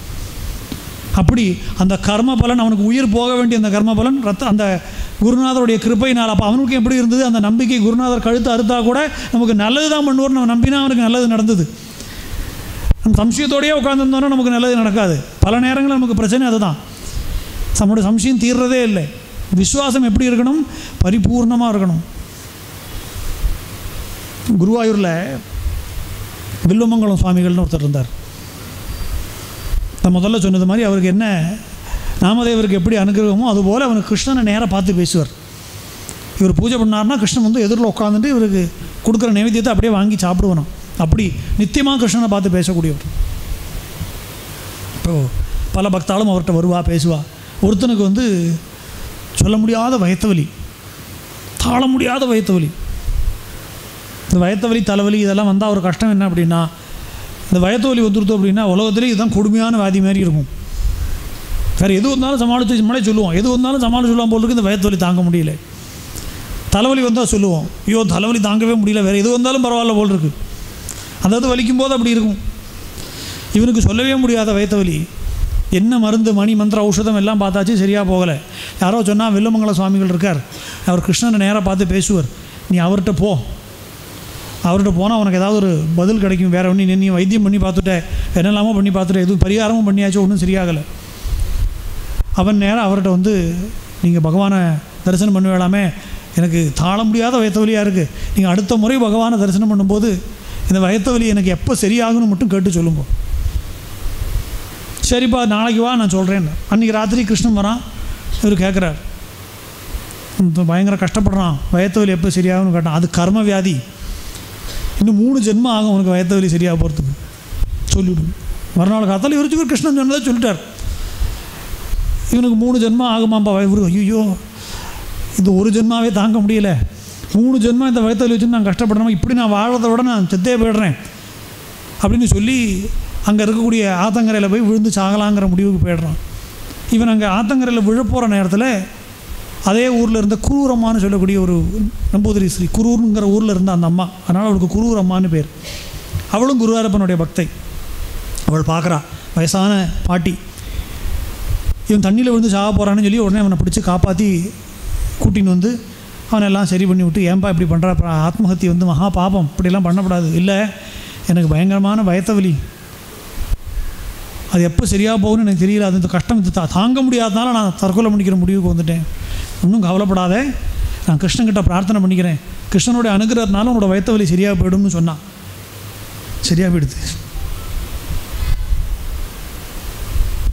அப்படி அந்த கர்ம பலன் அவனுக்கு உயிர் போக வேண்டிய அந்த கர்ம பலன் ரத்த அந்த குருநாதருடைய கிருப்பையினால் அப்போ அவனுக்கு எப்படி இருந்தது? அந்த நம்பிக்கை குருநாதர் கழுத்து அறுத்தா கூட நமக்கு நல்லது தான் பண்ணுவோம் நம்ம நம்பினா அவனுக்கு நல்லது நடந்தது. நம்ம சம்சயத்தோடையே உட்காந்துருந்தோன்னா நமக்கு நல்லது நடக்காது. பல நேரங்களில் நமக்கு பிரச்சனை அதுதான். நம்முடைய சம்சயம் தீர்றதே இல்லை. விசுவாசம் எப்படி இருக்கணும்? பரிபூர்ணமாக இருக்கணும். குருவாயூரில் வில்லுமங்கலம் சுவாமிகள்னு ஒருத்தர் இருந்தார். நான் முதல்ல சொன்னது மாதிரி அவருக்கு என்ன நாமதேவருக்கு எப்படி அனுகிரகமோ அதுபோல் அவனுக்கு கிருஷ்ணனை நேராக பார்த்து பேசுவார். இவர் பூஜை பண்ணார்னா கிருஷ்ணன் வந்து எதிரில் உட்காந்துட்டு இவருக்கு கொடுக்குற நைவேத்தியத்தை அப்படியே வாங்கி சாப்பிடுவணும். அப்படி நித்தியமாக கிருஷ்ணனை பார்த்து பேசக்கூடியவர். இப்போ பல பக்தாலும் அவர்கிட்ட வருவா பேசுவா. ஒருத்தனுக்கு வந்து சொல்ல முடியாத வயத்தவலி தாழ முடியாத வயத்தவலி இந்த வயத்தவலி தலைவலி இதெல்லாம் வந்தால் ஒரு கஷ்டம் என்ன அப்படின்னா இந்த வயத்தோலி வந்துருத்தோம் அப்படின்னா உலகத்திலே இதுதான் கொடுமையான வியாதி மாதிரி இருக்கும். வேறு எது வந்தாலும் சமாளித்து முன்னாடி சொல்லுவோம். எது வந்தாலும் சமாளித்து சொல்லலாம் போல் இருக்கு இந்த வயத்தோலி தாங்க முடியல. தலைவலி வந்தால் சொல்லுவோம். ஐயோ தலைவலி தாங்கவே முடியல. வேறு எது வந்தாலும் பரவாயில்ல போல் இருக்கு. அதாவது வலிக்கும் போது அப்படி இருக்கும். இவனுக்கு சொல்லவே முடியாத வயத்தவலி. என்ன மருந்து மணி மந்திர ஔஷதம் எல்லாம் பார்த்தாச்சு சரியாக போகலை. யாரோ சொன்னால் வெள்ளமங்கல சுவாமிகள் இருக்கார். அவர் கிருஷ்ணனை நேராக பார்த்து பேசுவார். நீ அவர்கிட்ட போ. அவர்கிட்ட போனால் உனக்கு ஏதாவது ஒரு பதில் கிடைக்கும். வேறு ஒன்றும் நீ வைத்தியம் பண்ணி பார்த்துட்ட. என்னெல்லாமோ பண்ணி பார்த்துட்ட. எதுவும் பரிகாரமும் பண்ணியாச்சும் ஒன்றும் சரியாகலை. அவன் நேராக அவர்கிட்ட வந்து நீங்கள் பகவானை தரிசனம் பண்ண வேளாமே எனக்கு தாழ முடியாத வயத்தவலியாக இருக்குது நீங்கள் அடுத்த முறை பகவானை தரிசனம் பண்ணும்போது இந்த வயத்தவலி எனக்கு எப்போ சரியாகும்னு மட்டும் கேட்டு சொல்லுங்க. சரிப்பா நாளைக்கு வா நான் சொல்கிறேன் அன்றைக்கி ராத்திரி கிருஷ்ணன் வரான். இவர் கேட்குறார் பயங்கர கஷ்டப்படுறான். வயத்தவலி எப்போ சரியாகும்னு கேட்டான். அது கர்ம வியாதி. இன்னும் மூணு ஜென்மம் ஆகும் உனக்கு வயத்தவலி சரியாக போகிறதுக்கு சொல்லிவிடும் மறுநாள் காத்தால் இவருக்கு கிருஷ்ணன் சொன்னதை சொல்லிட்டார். இவனுக்கு மூணு ஜென்மம் ஆகுமாப்பா இவரு ஐயோ இது ஒரு ஜென்மாவே தாங்க முடியல. மூணு ஜென்மம் இந்த வயத்தில் வச்சு நான் கஷ்டப்படுறேன் இப்படி நான் வாழறதை விட நான் செத்தே போயிடுறேன். அப்படின்னு சொல்லி அங்கே இருக்கக்கூடிய ஆத்தங்கரையில் போய் விழுந்து சாகலாங்கிற முடிவுக்கு போயிடுறான். இவன் அங்கே ஆத்தங்கரையில் விழப்போகிற நேரத்தில் அதே ஊரில் இருந்த குரூரம்மான்னு சொல்லக்கூடிய ஒரு நம்பூதிரி ஸ்ரீ குரூருங்கிற ஊரில் இருந்த அந்த அம்மா. அதனால் அவளுக்கு குரூர் அம்மான்னு பேர். அவளும் குருவாரப்பனுடைய பக்தை. அவள் பார்க்குறா வயசான பாட்டி. இவன் தண்ணியில் விழுந்து சாக போகிறான்னு சொல்லி உடனே அவனை பிடிச்சி காப்பாற்றி கூட்டின்னு வந்து அவனை எல்லாம் சரி பண்ணி விட்டு ஏன்பா இப்படி பண்ணுறா அப்புறம் ஆத்மஹத்தி வந்து மகா பாபம். இப்படிலாம் பண்ணக்கூடாது இல்லை எனக்கு பயங்கரமான பயத்தவலி அது எப்போ சரியாக போகும்னு எனக்கு தெரியல. அது இந்த கஷ்டம் தாங்க முடியாதனால நான் தற்கொலை பண்ணிக்கிற முடிவுக்கு வந்துட்டேன். ஒன்றும் கவலைப்படாத. நான் கிருஷ்ணன்கிட்ட பிரார்த்தனை பண்ணிக்கிறேன். கிருஷ்ணனுடைய அனுகிரகத்தினால உன்னோட வயத்த வலி சரியாக போயிடும்னு சொன்னான் சரியாக போயிடுது.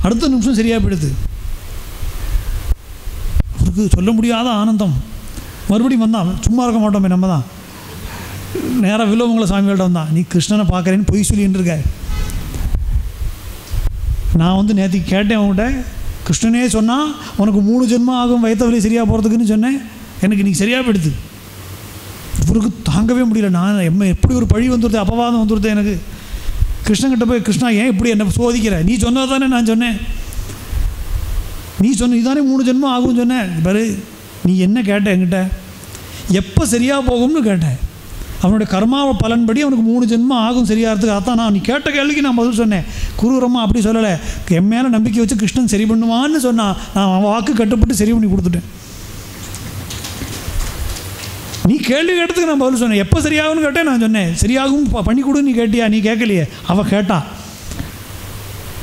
அடுத்த நிமிஷம் சரியாக போயிடுது. அவருக்கு சொல்ல முடியாத ஆனந்தம். மறுபடியும் வந்தான். சும்மா இருக்க மாட்டோமே நம்ம தான் நேராக வில்லவங்கள சாமிகள்ட்ட வந்தான். நீ கிருஷ்ணனை பார்க்குறேன்னு பொய் சொல்லின்னு இருக்க நான் வந்து நேற்று கேட்டேன் அவங்ககிட்ட கிருஷ்ணனே சொன்னால் உனக்கு மூணு ஜென்மம் ஆகும் வயத்த வலி சரியாக போகிறதுக்குன்னு சொன்னேன். எனக்கு இன்றைக்கி சரியாக போயிடுது. இவருக்கு தாங்கவே முடியல. நான் எம்ம எப்படி ஒரு பழி வந்துடுது அபவாதம் வந்துடுது எனக்கு. கிருஷ்ணன்கிட்ட போய் கிருஷ்ணா ஏன் இப்படி என்னை சோதிக்கிற? நீ சொன்னது தானே நான் சொன்னேன். நீ சொன்ன இதுதானே மூணு ஜென்மம் ஆகும்னு சொன்னேன். பாரு நீ என்ன கேட்ட என்கிட்ட? எப்போ சரியாக போகும்னு கேட்டேன் அவனுடைய கர்மாவை பலன்படி அவனுக்கு மூணு ஜென்மம் ஆகும் சரியாகிறதுக்கு அதான் நான் நீ கேட்ட கேள்விக்கு நான் பதில் சொன்னேன். குரூரம்மா அப்படி சொல்லலை. என் மேலே நம்பிக்கை வச்சு கிருஷ்ணன் சரி பண்ணுவான்னு சொன்னான் நான் அவன் வாக்கு கட்டுப்பட்டு சரி பண்ணி கொடுத்துட்டேன். நீ கேள்வி கேட்டதுக்கு நான் பதில் சொன்னேன். எப்போ சரியாகும்னு கேட்டேன் நான் சொன்னேன். சரியாகும் பண்ணி கொடு நீ கேட்டியா? நீ கேட்கலையே. அவள் கேட்டா.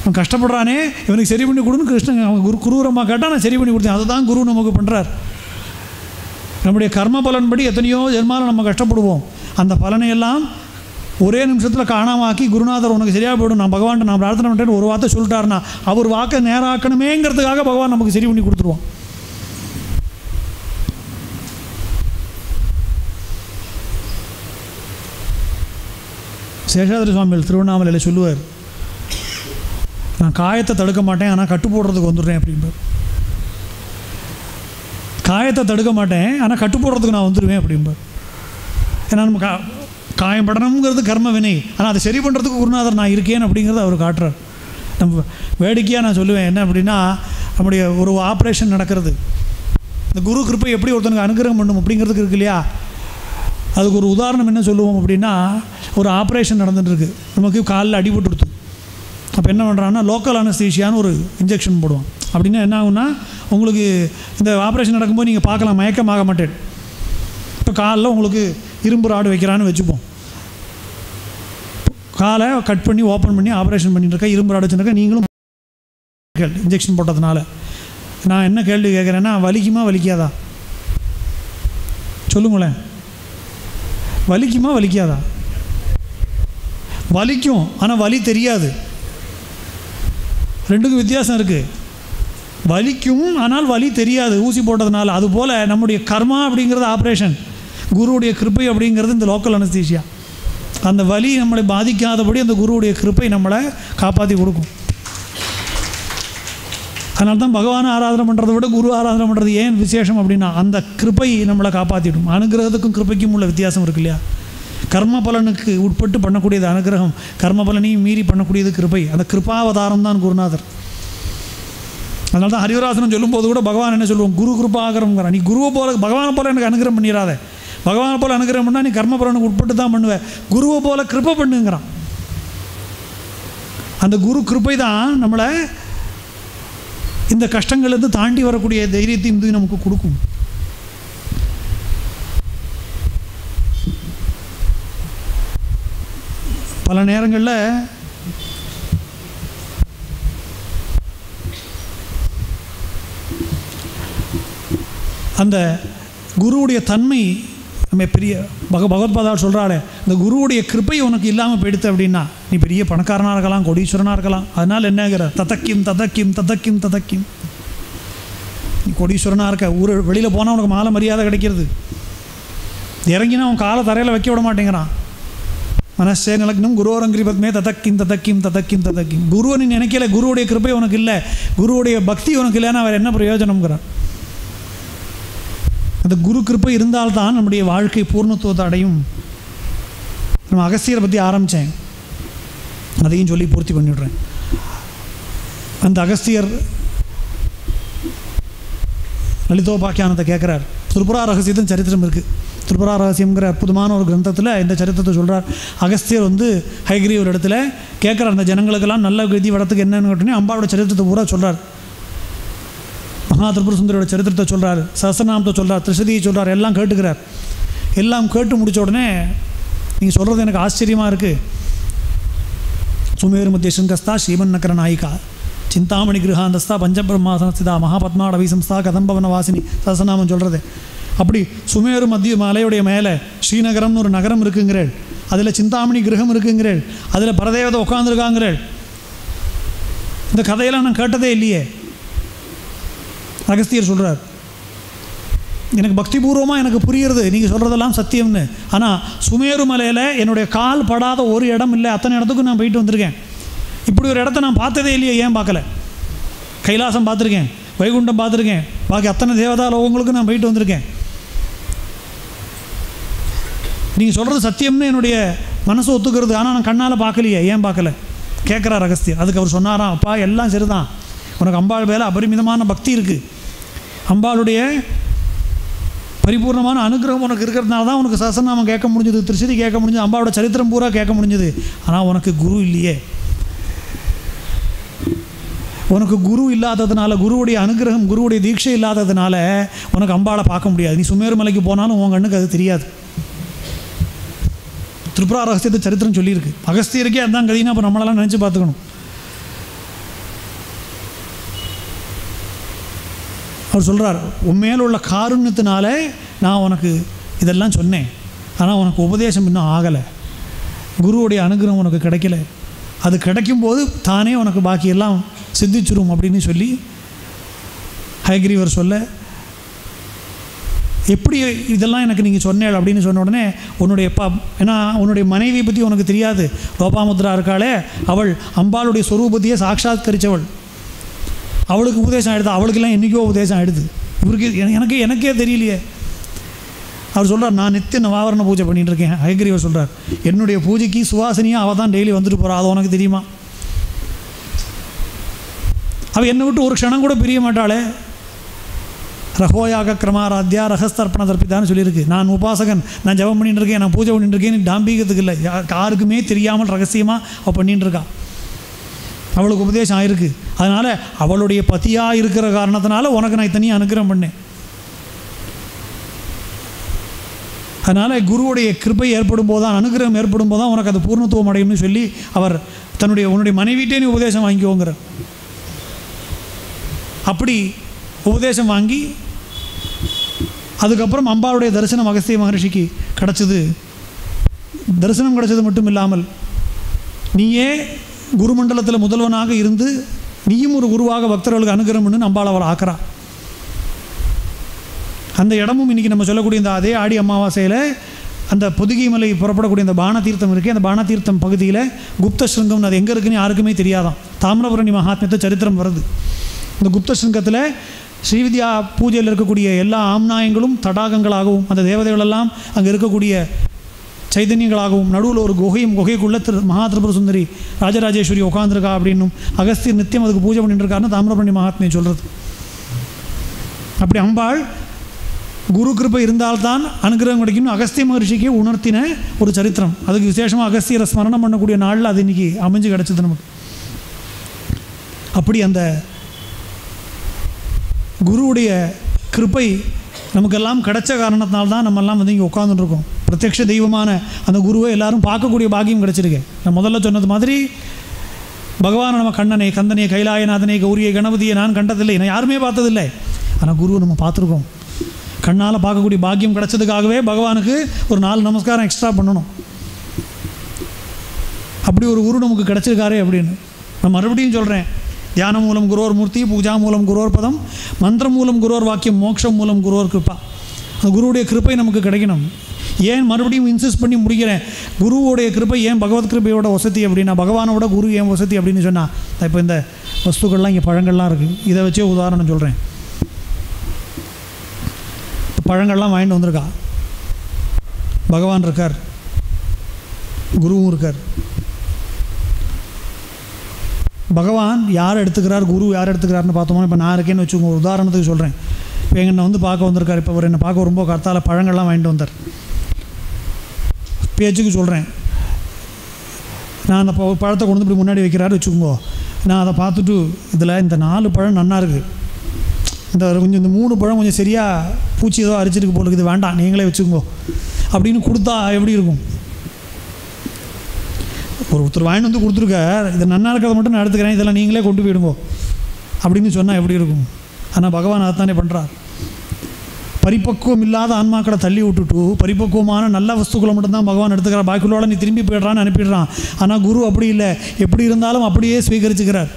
அவன் கஷ்டப்படுறானே இவனுக்கு சரி பண்ணி கொடுன்னு கிருஷ்ணன் அவன் குரு குருரம்மா கேட்டால் நான் சரி பண்ணி கொடுத்தேன். அதை தான் குரு நமக்கு பண்ணுறார் நம்முடைய கர்ம பலன்படி எத்தனையோ ஜென்மாவில் நம்ம கஷ்டப்படுவோம். அந்த பலனை எல்லாம் ஒரே நிமிஷத்தில் காணாமாக்கி குருநாதர் உனக்கு சரியாக போயிடும். நான் பகவான் நான் பிரார்த்தனை பண்ணுறேன்னு ஒரு வார்த்தை சொல்லிட்டாருன்னா அவர் வாக்கை நேராக்கணுமேங்கிறதுக்காக பகவான் நமக்கு சரி பண்ணி கொடுத்துருவோம் சேஷாதிரி சுவாமிகள் திருவண்ணாமலையில் சொல்லுவார் நான் காயத்தை தடுக்க மாட்டேன் ஆனால் கட்டு போடுறதுக்கு வந்துடுறேன் அப்படின்பார் காயத்தை தடுக்க மாட்டேன் ஆனால் கட்டு போடுறதுக்கு நான் வந்துடுவேன் அப்படிம்பார். ஏன்னா நம்ம கா காயம் கர்ம வினை ஆனால் அதை சரி பண்ணுறதுக்கு குருநாதர் நான் இருக்கேன் அப்படிங்கிறத அவர் காட்டுறார். நம்ம வேடிக்கையாக நான் சொல்லுவேன். என்ன அப்படின்னா நம்முடைய ஒரு ஆப்ரேஷன் நடக்கிறது. இந்த குரு கிருப்பை எப்படி ஒருத்தனுக்கு அனுகிரகம் பண்ணும் அப்படிங்கிறதுக்கு இருக்கு இல்லையா? அதுக்கு ஒரு உதாரணம் என்ன சொல்லுவோம் அப்படின்னா ஒரு ஆப்ரேஷன் நடந்துட்டுருக்கு. நமக்கு காலில் அடிபட்டுடுத்து அப்போ என்ன பண்ணுறாங்கன்னா லோக்கல் அனஸ்தீஷியான்னு ஒரு இன்ஜெக்ஷன் போடுவான். அப்படின்னா என்ன ஆகும்னா உங்களுக்கு இந்த ஆப்ரேஷன் நடக்கும்போது நீங்கள் பார்க்கலாம் மயக்கமாக மாட்டேன் இப்போ காலில் உங்களுக்கு இரும்பு ராடு வைக்கிறான்னு வச்சுப்போம். காலை கட் பண்ணி ஓப்பன் பண்ணி ஆப்ரேஷன் பண்ணிட்டு இரும்பு ராடு வச்சுருக்கா நீங்களும் இன்ஜெக்ஷன் போட்டதுனால. நான் என்ன கேள்வி கேட்குறேன்னா வலிக்குமா வலிக்காதா? சொல்லுங்களேன். வலிக்குமா வலிக்காதா? வலிக்கும் ஆனால் வலி தெரியாது. ரெண்டுக்கும் வித்தியாசம் இருக்குது வலிக்கும் ஆனால் வலி தெரியாது. ஊசி போட்டதுனால. அதுபோல் நம்முடைய கர்மா அப்படிங்கிறது ஆப்ரேஷன். குருவுடைய கிருப்பை அப்படிங்கிறது இந்த லோக்கல் அனஸ்தீஷியா அந்த வலி நம்மளை பாதிக்காதபடி அந்த குருவுடைய கிருப்பை நம்மளை காப்பாற்றி கொடுக்கும். அதனால தான் பகவானை ஆராதனை பண்ணுறதை விட குரு ஆராதனை பண்ணுறது ஏன் விசேஷம் அப்படின்னா அந்த கிருப்பை நம்மளை காப்பாற்றிடும் அனுகிரகத்துக்கும் கிருப்பைக்கும் உள்ள வித்தியாசம் இருக்கு இல்லையா? கர்ம பலனுக்கு உட்பட்டு பண்ணக்கூடியது அனுகிரகம் கர்ம பலனையும் மீறி பண்ணக்கூடியது கிருபை. அந்த கிருபாவதாரம் தான் குருநாதர். அதனால தான் ஹரிவராசனம் சொல்லும்போது கூட பகவான் என்ன சொல்லுவோம் குரு கிருபாகரம்ங்கிறான் நீ குருவை போல பகவானை போல எனக்கு அனுகிரகம் பண்ணிடாத. பகவானை போல அனுகிரகம் பண்ணால் நீ கர்மபுரனுக்கு உட்பட்டு தான் பண்ணுவேன் குருவை போல கிருப்பை பண்ணுங்கிறான். அந்த குரு கிருபை தான் நம்மளை இந்த கஷ்டங்கள்லேருந்து தாண்டி வரக்கூடிய தைரியத்தையும் இது நமக்கு கொடுக்கும். பல நேரங்களில் அந்த குருவுடைய தன்மை நம்ம பெரிய பக பகவத்பாதால் சொல்கிறாரு இந்த குருவுடைய கிருப்பை உனக்கு இல்லாமல் போயிடுத்து அப்படின்னா நீ பெரிய பணக்காரனாக இருக்கலாம் கொடீஸ்வரனாக இருக்கலாம். அதனால் என்னங்கிற? ததக்கியும் ததக்கியும் ததக்கியும் ததக்கியும் நீ கொடீஸ்வரனாக இருக்க. ஊர் வெளியில் போனால் உனக்கு மாலை மரியாதை கிடைக்கிறது. இறங்கினா அவன் காலை தரையில் வைக்க விட மாட்டேங்கிறான். மனசே நிலக்கணும். குருவரங்கிரி பத்மே ததக்கியும் ததக்கியும் ததக்கியும் ததக்கியும் குருவை நீ நினைக்கல குருவுடைய கிருப்பை உனக்கு இல்லை. குருவுடைய பக்தி உனக்கு இல்லைன்னா அவர் என்ன பிரயோஜனம்ங்கிறான். அந்த குரு கிருப்பை இருந்தால்தான் நம்முடைய வாழ்க்கை பூர்ணத்துவத்தை அடையும். நம்ம அகஸ்தியரை பற்றி ஆரம்பித்தேன் அதையும் சொல்லி பூர்த்தி பண்ணிவிடுறேன் அந்த அகஸ்தியர் லலிதோபாக்கியானத்தை கேட்குறார் திருபுரா ரகசியத்தின் சரித்திரம் இருக்குது திருபுரா ரகசியம்ங்கிற அற்புதமான ஒரு கிரந்தத்தில் இந்த சரித்திரத்தை சொல்கிறார் அகஸ்தியர் வந்து ஹைகிரீவர் இடத்துல கேட்குறார் அந்த ஜனங்களுக்கெல்லாம் நல்ல கதி வடத்துக்கு என்னன்னு கேட்டோன்னே அம்பாவோட சரித்திரத்தை பூரா சொல்கிறார் மகா திரிபுர சுந்தரோட சரித்திரத்தை சொல்கிறார் சஹசநாமத்தை சொல்கிறார் திரிசதியை சொல்கிறார் எல்லாம் கேட்டுக்கிறார். எல்லாம் கேட்டு முடித்த உடனே நீங்கள் சொல்கிறது எனக்கு ஆச்சரியமாக இருக்குது சுமேரு மத்திய சிங்கஸ்தா ஸ்ரீமன் நகர நாயிகா. சிந்தாமணி கிரகாந்தஸ்தா பஞ்சபிரம்மாசனஸ்திதா மகாபத்மாடவி சம்ஸ்தா கதம்பவன வாசினி சசநாமம் சொல்கிறது அப்படி சுமேரு மத்திய மலையுடைய மேலே ஸ்ரீநகரம்னு ஒரு நகரம் இருக்குங்கிறேள். அதில் சிந்தாமணி கிரகம் இருக்குங்கிறேள். அதில் பரதேவதை உட்காந்துருக்காங்கிறேள் இந்த கதையெல்லாம் நான் கேட்டதே இல்லையே. அகஸ்தியர் சொல்கிறார் எனக்கு பக்திபூர்வமாக எனக்கு புரியுறது நீங்கள் சொல்கிறதெல்லாம் சத்தியம்னு. ஆனால் சுமேரு மலையில் என்னுடைய கால் படாத ஒரு இடம் இல்லை. அத்தனை இடத்துக்கும் நான் போயிட்டு வந்திருக்கேன். இப்படி ஒரு இடத்த நான் பார்த்ததே இல்லையே ஏன் பார்க்கல? கைலாசம் பார்த்துருக்கேன் வைகுண்டம் பார்த்துருக்கேன். பாக்கி அத்தனை தேவதா லோகங்களுக்கும் நான் போயிட்டு வந்திருக்கேன். நீங்கள் சொல்கிறது சத்தியம்னு என்னுடைய மனசு ஒத்துக்கிறது. ஆனால் நான் கண்ணால் பார்க்கலையே ஏன் பார்க்கல? கேட்குறார் அகஸ்தியர் அதுக்கு அவர் சொன்னாராம் அப்பா எல்லாம் சரிதான். உனக்கு அம்பாள் மேலே அபரிமிதமான பக்தி இருக்குது அம்பாளுடைய பரிபூர்ணமான அனுகிரகம் உனக்கு இருக்கிறதுனால தான் உனக்கு சசநாமம் கேட்க முடிஞ்சது திருச்சதி கேட்க முடிஞ்சது அம்பாவோட சரித்திரம் பூரா கேட்க முடிஞ்சது. ஆனால் உனக்கு குரு இல்லையே. உனக்கு குரு இல்லாததுனால குருவுடைய அனுகிரகம் குருவுடைய தீட்சை இல்லாததுனால உனக்கு அம்பாளை பார்க்க முடியாது. நீ சுமேறு மலைக்கு போனாலும் உன் கண்ணுக்கு அது தெரியாது. திரிபுரா ரகசியத்தை சரித்திரம் சொல்லியிருக்கு. அகஸ்தியருக்கே அதான் கதினா அப்போ நம்மளெல்லாம் நினச்சி பார்த்துக்கணும். அவர் சொல்கிறார் உண்மையில் உள்ள காருண்யத்தினால நான் உனக்கு இதெல்லாம் சொன்னேன். ஆனால் உனக்கு உபதேசம் இன்னும் ஆகலை. குருவுடைய அனுகிரகம் உனக்கு கிடைக்கல. அது கிடைக்கும்போது தானே உனக்கு பாக்கியெல்லாம் சித்திச்சிரும் அப்படின்னு சொல்லி ஹயக்ரீவர் சொல்ல எப்படி இதெல்லாம் எனக்கு நீங்கள் சொன்னேள்? அப்படின்னு சொன்ன உடனே உன்னுடைய பா ஏன்னா உன்னுடைய மனைவியை பற்றி உனக்கு தெரியாது. லோபாமுத்ரா இருக்காளே. அவள் அம்பாளுடைய சொரூபத்தையே சாட்சாத்கரித்தவள் அவளுக்கு உபதேசம் ஆகிடுது அவளுக்கெல்லாம் என்றைக்கோ உபதேசம் ஆகிடுது இவருக்கு என- எனக்கு எனக்கே தெரியலையே. அவர் சொல்கிறார் நான் நித்திய நவாவரண பூஜை பண்ணிட்டு இருக்கேன். ஹயக்ரீவர் சொல்கிறார் என்னுடைய பூஜைக்கு சுவாசனியாக அவள் தான் டெய்லி வந்துட்டு போகிறா அது உனக்கு தெரியுமா? அவள் என்னை விட்டு ஒரு க்ஷணம் கூட பிரிய மாட்டாளே. ரகோயாக கிரமாராத்யா ரகஸ்தர்ப்பண தர்ப்பிதான்னு சொல்லியிருக்கு. நான் உபாசகன் நான் ஜெபம் பண்ணிட்டு இருக்கேன் நான் பூஜை பண்ணிட்டு இருக்கேன் டாம்பிகத்துக்கு இல்லை. யாருக்குமே தெரியாமல் ரகசியமாக அவள் பண்ணிட்டு இருக்கான் அவளுக்கு உபதேசம் ஆயிருக்கு. அதனால் அவளுடைய பத்தியாக இருக்கிற காரணத்தினால உனக்கு நான் தனியாக அனுகிரகம் பண்ணேன். அதனால் குருவுடைய கிருபை ஏற்படும் போது தான் அனுகிரகம் ஏற்படும் போது தான் உனக்கு அது பூர்ணத்துவம் அடையும்னு சொல்லி அவர் தன்னுடைய உன்னுடைய மனைவிட்டே நீ உபதேசம் வாங்கிக்கோங்கிற. அப்படி உபதேசம் வாங்கி அதுக்கப்புறம் அம்பாளுடைய தரிசனம் அகஸ்திய மகரிஷிக்கு கிடச்சிது. தரிசனம் கிடச்சது மட்டும் இல்லாமல் நீயே குருமண்டலத்தில் முதல்வனாக இருந்து நீயும் ஒரு குருவாக பக்தர்களுக்கு அனுகிரகம் பண்ணு அம்பாள் அவளை ஆக்குறா. அந்த இடமும் இன்றைக்கி நம்ம சொல்லக்கூடிய இந்த அதே ஆடி அமாவாசையில் அந்த பொதுகை மலை புறப்படக்கூடிய அந்த பான தீர்த்தம் இருக்குது அந்த பானதீர்த்தம் பகுதியில் குப்த சிருங்கம்னு அது எங்கே இருக்குன்னு யாருக்குமே தெரியாதாம் தாமிரபரணி மகாத்மியத்தை சரித்திரம் வருது. இந்த குப்த சிருங்கத்தில் ஸ்ரீவித்யா பூஜையில் இருக்கக்கூடிய எல்லா ஆம்நாயங்களும் தடாகங்களாகவும் அந்த தேவதைகளெல்லாம் அங்கே இருக்கக்கூடிய சைதன்யங்களாகவும் நடுவில் ஒரு குகையும் குகைக்குள்ளே திரு மகா திரிபுர சுந்தரி ராஜராஜேஸ்வரி உட்காந்துருக்கா அப்படின்னும் அகஸ்தியர் நித்தியம் அதுக்கு பூஜை பண்ணிட்டுருக்காருன்னு தாமிரபரணி மகாத்மியை சொல்கிறது அப்படி அம்பாள் குரு கிருப்பை இருந்தால்தான் அனுகிரகம் கிடைக்கும்னு அகஸ்திய மகர்ஷிக்கு உணர்த்தின ஒரு சரித்திரம். அதுக்கு விசேஷமாக அகஸ்தியரை ஸ்மரணம் பண்ணக்கூடிய நாளில் அது இன்னைக்கு அமைஞ்சு கிடச்சிது நமக்கு. அப்படி அந்த குருவுடைய கிருப்பை நமக்கெல்லாம் கிடைச்ச காரணத்தினால்தான் நம்மெல்லாம் வந்து இங்கே உட்காந்துருக்கோம் பிரத்யக்ஷ தெய்வமான அந்த குருவை எல்லாரும் பார்க்கக்கூடிய பாக்கியம் கிடச்சிருக்கு. நான் முதல்ல சொன்னது மாதிரி பகவான் நம்ம கண்ணனை கந்தனை கைலாயநாதனை கௌரியை கணபதியை நான் கண்டதில்லை. நான் யாருமே பார்த்ததில்லை. ஆனால் குருவை நம்ம பார்த்துருக்கோம். கண்ணால் பார்க்கக்கூடிய பாக்கியம் கிடைச்சதுக்காகவே பகவானுக்கு ஒரு நாலு நமஸ்காரம் எக்ஸ்ட்ரா பண்ணணும். அப்படி ஒரு குரு நமக்கு கிடச்சிருக்காரு அப்படின்னு. நான் மறுபடியும் சொல்கிறேன் தியானம் மூலம் குரோர் மூர்த்தி பூஜா மூலம் குரோர் பதம் மந்திரம் மூலம் குரோர் வாக்கியம் மோட்சம் மூலம் குருவோர் கிருப்பா அந்த குருவுடைய கிருப்பை நமக்கு கிடைக்கணும். ஏன் மறுபடியும் இன்சிஸ்ட் பண்ணி முடிக்கிறேன்? குருவோடைய கிருப்பை ஏன் பகவத் கிருப்பையோட வசதி அப்படின்னா பகவானோட குரு ஏன் வசதி அப்படின்னு சொன்னால் இப்போ இந்த வஸ்துக்கள்லாம் இங்கே பழங்கள்லாம் இருக்குது இதை வச்சே உதாரணம் சொல்கிறேன் பழங்கள்லாம் வாங்கிட்டு வந்திருக்கா? பகவான் இருக்கார். குருவும் இருக்கார். பகவான் யார் எடுத்துக்கிறார்? குரு யார் எடுத்துக்கிறாருன்னு பார்த்தோம்னா இப்போ நான் இருக்கேன்னு வச்சுக்கோங்க உதாரணத்துக்கு சொல்கிறேன் இப்போ என்னை வந்து பார்க்க வந்திருக்கார். இப்போ அவர் என்னை பார்க்க ரொம்ப கர்த்தால பழங்கள்லாம் வாங்கிட்டு வந்தார். பேச்சுக்கு சொல்கிறேன் நான் அந்த ப- பழத்தை கொண்டு வந்து இப்படி முன்னாடி வைக்கிறாரு வச்சுக்கோங்க. நான் அதை பார்த்துட்டு இதில் இந்த நாலு பழம் நன்னா இருக்குது இந்த கொஞ்சம் இந்த மூணு பழம் கொஞ்சம் சரியாக பூச்சி ஏதோ அரிச்சிருக்கு போல இருக்குது. வேண்டாம் நீங்களே வச்சுக்கோங்க. அப்படின்னு கொடுத்தா எப்படி இருக்கும்? ஒரு ஒருத்தர் வாங்கிட்டு வந்து கொடுத்துருக்கார். இது நன்னா இருக்கிறத மட்டும் நான் எடுத்துக்கிறேன். இதெல்லாம் நீங்களே கொண்டு போயிடுங்க. அப்படின்னு சொன்னால் எப்படி இருக்கும்? ஆனால் பகவான் அதைத்தானே பண்ணுறார் பரிபக்குவம் இல்லாத ஆன்மாக்களை தள்ளி விட்டுட்டு பரிபக்குவமான நல்ல வஸ்துக்களை மட்டும்தான் பகவான் எடுத்துக்கிறார். பாக்கியோட நீ திரும்பி போயிடுறான்னு அனுப்பிடுறான். ஆனால் குரு அப்படி இல்லை. எப்படி இருந்தாலும் அப்படியே ஸ்வீகரிச்சுக்கிறார்.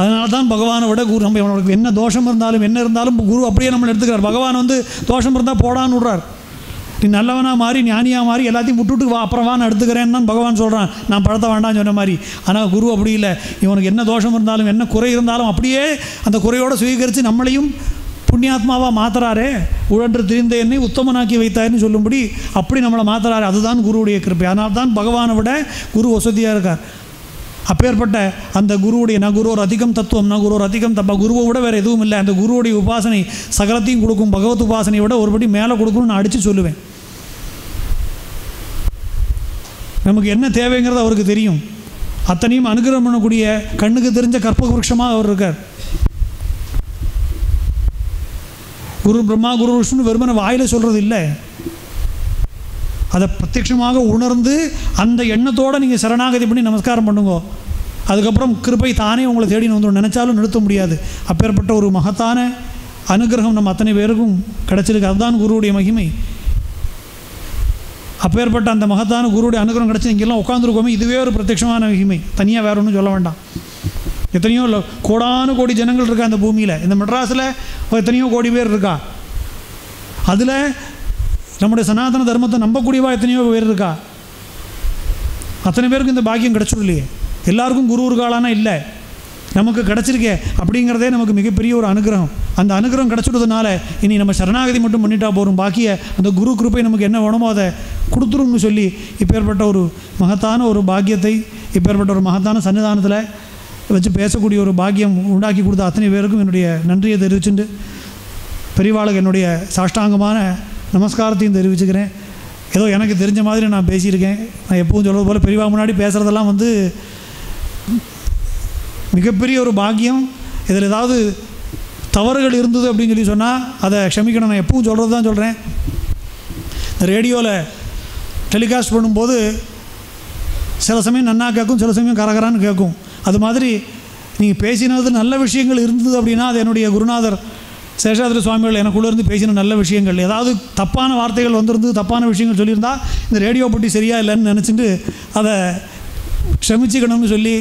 அதனால தான் பகவானை விட குரு நம்ம அவனுக்கு என்ன தோஷம் இருந்தாலும் என்ன இருந்தாலும் குரு அப்படியே நம்மளை எடுத்துக்கிறார். பகவான் வந்து தோஷம் இருந்தால் போடான்னு விடுறார். நீ நல்லவனாக மாறி ஞானியாக மாறி எல்லாத்தையும் விட்டுட்டு வா அப்புறம் வா நான் எடுத்துக்கிறேன்னு தான் பகவான் சொல்கிறான் நான் பழத்தை வேண்டாம்னு சொன்ன மாதிரி. ஆனால் குரு அப்படி இல்லை. இவனுக்கு என்ன தோஷம் இருந்தாலும் என்ன குறை இருந்தாலும் அப்படியே அந்த குறையோடு சுவீகரித்து நம்மளையும் புண்ணியாத்மாவாக மாத்துறாரே. உழன்று திரிந்த என்னை உத்தமனாக்கி வைத்தாருன்னு சொல்லும்படி அப்படி நம்மளை மாத்துறாரு. அதுதான் குருவுடைய கிருப்பை அதனால தான் பகவானை விட குரு வசதியாக இருக்கார். அப்பேற்பட்ட அந்த குருவுடைய ந குருவோர் அதிகம் தத்துவம் ந குருவோர் அதிகம் தப்பா. குருவை விட வேறு எதுவும் இல்லை. அந்த குருவுடைய உபாசனை சகலத்தையும் கொடுக்கும். பகவத் உபாசனையை விட ஒருபடி மேலே கொடுக்கணும்னு நான் அடித்து சொல்லுவேன். நமக்கு என்ன தேவைங்கிறது அவருக்கு தெரியும். அத்தனையும் அனுகிரகம் பண்ணக்கூடிய கண்ணுக்கு தெரிஞ்ச கற்பக விருட்சமாக அவர் இருக்கார். குரு பிரம்மா குரு விஷ்ணு வெறுமனை வாயில சொல்கிறது இல்லை. அதை பிரத்யட்சமாக உணர்ந்து அந்த எண்ணத்தோடு நீங்கள் சரணாகதி பண்ணி நமஸ்காரம் பண்ணுங்க. அதுக்கப்புறம் கிருபை தானே உங்களை தேடி வந்து நினச்சாலும் நிறுத்த முடியாது. அப்பேற்பட்ட ஒரு மகத்தான அனுகிரகம் நம்ம அத்தனை பேருக்கும் கிடச்சிருக்கு. அதுதான் குருவுடைய மகிமை. அப்பேற்பட்ட அந்த மகத்தான குருவுடைய அனுகிரகம் கிடச்சி இங்கெல்லாம் உட்காந்துருக்கோமே இதுவே ஒரு பிரத்யட்சமான மகிமை. தனியாக வேற ஒன்றும் சொல்ல வேண்டாம். எத்தனையோ ல- கோடானு கோடி ஜனங்கள் இருக்கா அந்த பூமியில்? இந்த மெட்ராஸில் எத்தனையோ கோடி பேர் இருக்கா? அதில் நம்முடைய சனாதன தர்மத்தை நம்பக்கூடியவா எத்தனையோ பேர் இருக்கா? அத்தனை பேருக்கு இந்த பாக்கியம் கிடச்சிடும் இல்லையே. எல்லாருக்கும் குரு இருக்காளானா இல்லை. நமக்கு கிடச்சிருக்கே அப்படிங்கிறதே நமக்கு மிகப்பெரிய ஒரு அனுகிரகம். அந்த அனுகிரகம் கிடச்சிடுறதுனால இனி நம்ம சரணாகதி மட்டும் பண்ணிட்டா போகிறோம் பாக்கிய அந்த குரு கிருப்பை நமக்கு என்ன வேணுமோ அதை கொடுத்துரும்னு சொல்லி இப்பேற்பட்ட ஒரு மகத்தான ஒரு பாக்கியத்தை இப்பேற்பட்ட ஒரு மகத்தான சன்னிதானத்தில் வச்சு பேசக்கூடிய ஒரு பாக்கியம் உண்டாக்கி கொடுத்த அத்தனை பேருக்கும் என்னுடைய நன்றியை தெரிவிச்சுண்டு பெரிவாளுக்கு என்னுடைய சாஷ்டாங்கமான நமஸ்காரத்தையும் தெரிவிச்சுக்கிறேன். ஏதோ எனக்கு தெரிஞ்ச மாதிரி நான் பேசியிருக்கேன். நான் எப்பவும் சொல்கிறது போல் பெரியவா முன்னாடி பேசுகிறதெல்லாம் வந்து மிகப்பெரிய ஒரு பாக்கியம். இதில் ஏதாவது தவறுகள் இருந்தது அப்படின்னு சொல்லி சொன்னால் அதை க்ஷமிக்கணும். நான் எப்பவும் சொல்கிறது தான் சொல்கிறேன் இந்த ரேடியோவில் டெலிகாஸ்ட் பண்ணும்போது சில சமயம் நன்னா கேட்கும் சில சமயம் கரகரான்னு கேட்கும் அது மாதிரி நீங்கள் பேசினது நல்ல விஷயங்கள் இருந்தது அப்படின்னா அது என்னுடைய குருநாதர் சேஷாதிரி சுவாமிகள் எனக்குள்ளே இருந்து பேசின நல்ல விஷயங்கள். ஏதாவது தப்பான வார்த்தைகள் வந்திருந்து தப்பான விஷயங்கள் சொல்லியிருந்தால் இந்த ரேடியோ பற்றி சரியாக இல்லைன்னு நினச்சிட்டு அதை க்ஷமிச்சுக்கணும்னு சொல்லி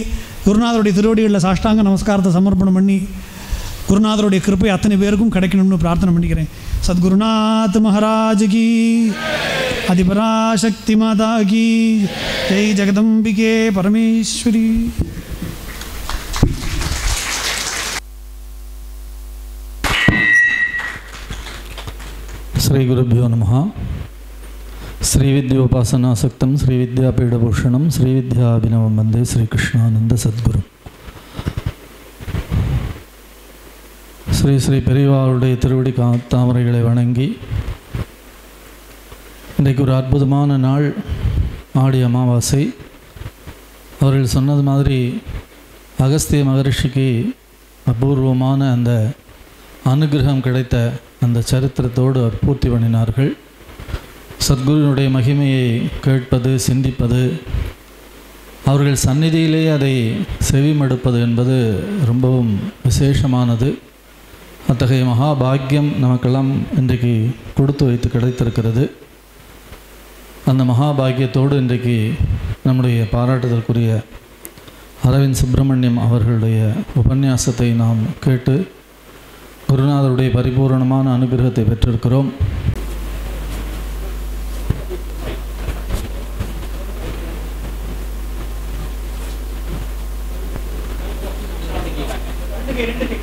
குருநாதருடைய திருவடிகளில் சாஷ்டாங்க நமஸ்காரத்தை சமர்ப்பணம் பண்ணி குருநாதருடைய கிருப்பை அத்தனை பேருக்கும் கிடைக்கணும்னு பிரார்த்தனை பண்ணிக்கிறேன். சத்குருநாத் மகாராஜ் கி. அதிபராசக்தி மாதா கி. ஜெய் ஜெகதம்பிகே பரமேஸ்வரி. ஸ்ரீ குருபியோ நமகா ஸ்ரீவித்யோபாசனாசக்தம் ஸ்ரீவித்யாபீடபூஷணம் ஸ்ரீவித்யாபினவம் வந்தே ஸ்ரீகிருஷ்ணானந்த சத்குரு. ஸ்ரீ ஸ்ரீ பெரியவாருடைய திருவடி கா தாமரைகளை வணங்கி இன்றைக்கு ஒரு அற்புதமான நாள் ஆடி அமாவாசை. அவர்கள் சொன்னது மாதிரி அகஸ்திய மகரிஷிக்கு அபூர்வமான அந்த அனுகிரகம் கிடைத்த அந்த சரித்திரத்தோடு பூர்த்தி பண்ணினார்கள். சத்குருவினுடைய மகிமையை கேட்பது சிந்திப்பது அவர்கள் சந்நிதியிலே அதை செவிமடுப்பது என்பது ரொம்பவும் விசேஷமானது. அத்தகைய மகாபாக்கியம் நமக்கெல்லாம் இன்றைக்கு கொடுத்து வைத்து கிடைத்திருக்கிறது. அந்த மகாபாக்கியத்தோடு இன்றைக்கு நம்முடைய பாராட்டுதற்குரிய அரவிந்த் சுப்பிரமணியம் அவர்களுடைய உபன்யாசத்தை நாம் கேட்டு குருநாதருடைய பரிபூரணமான அனுகிரகத்தை பெற்றிருக்கிறோம். ரெண்டுக்கு ரெண்டுக்கு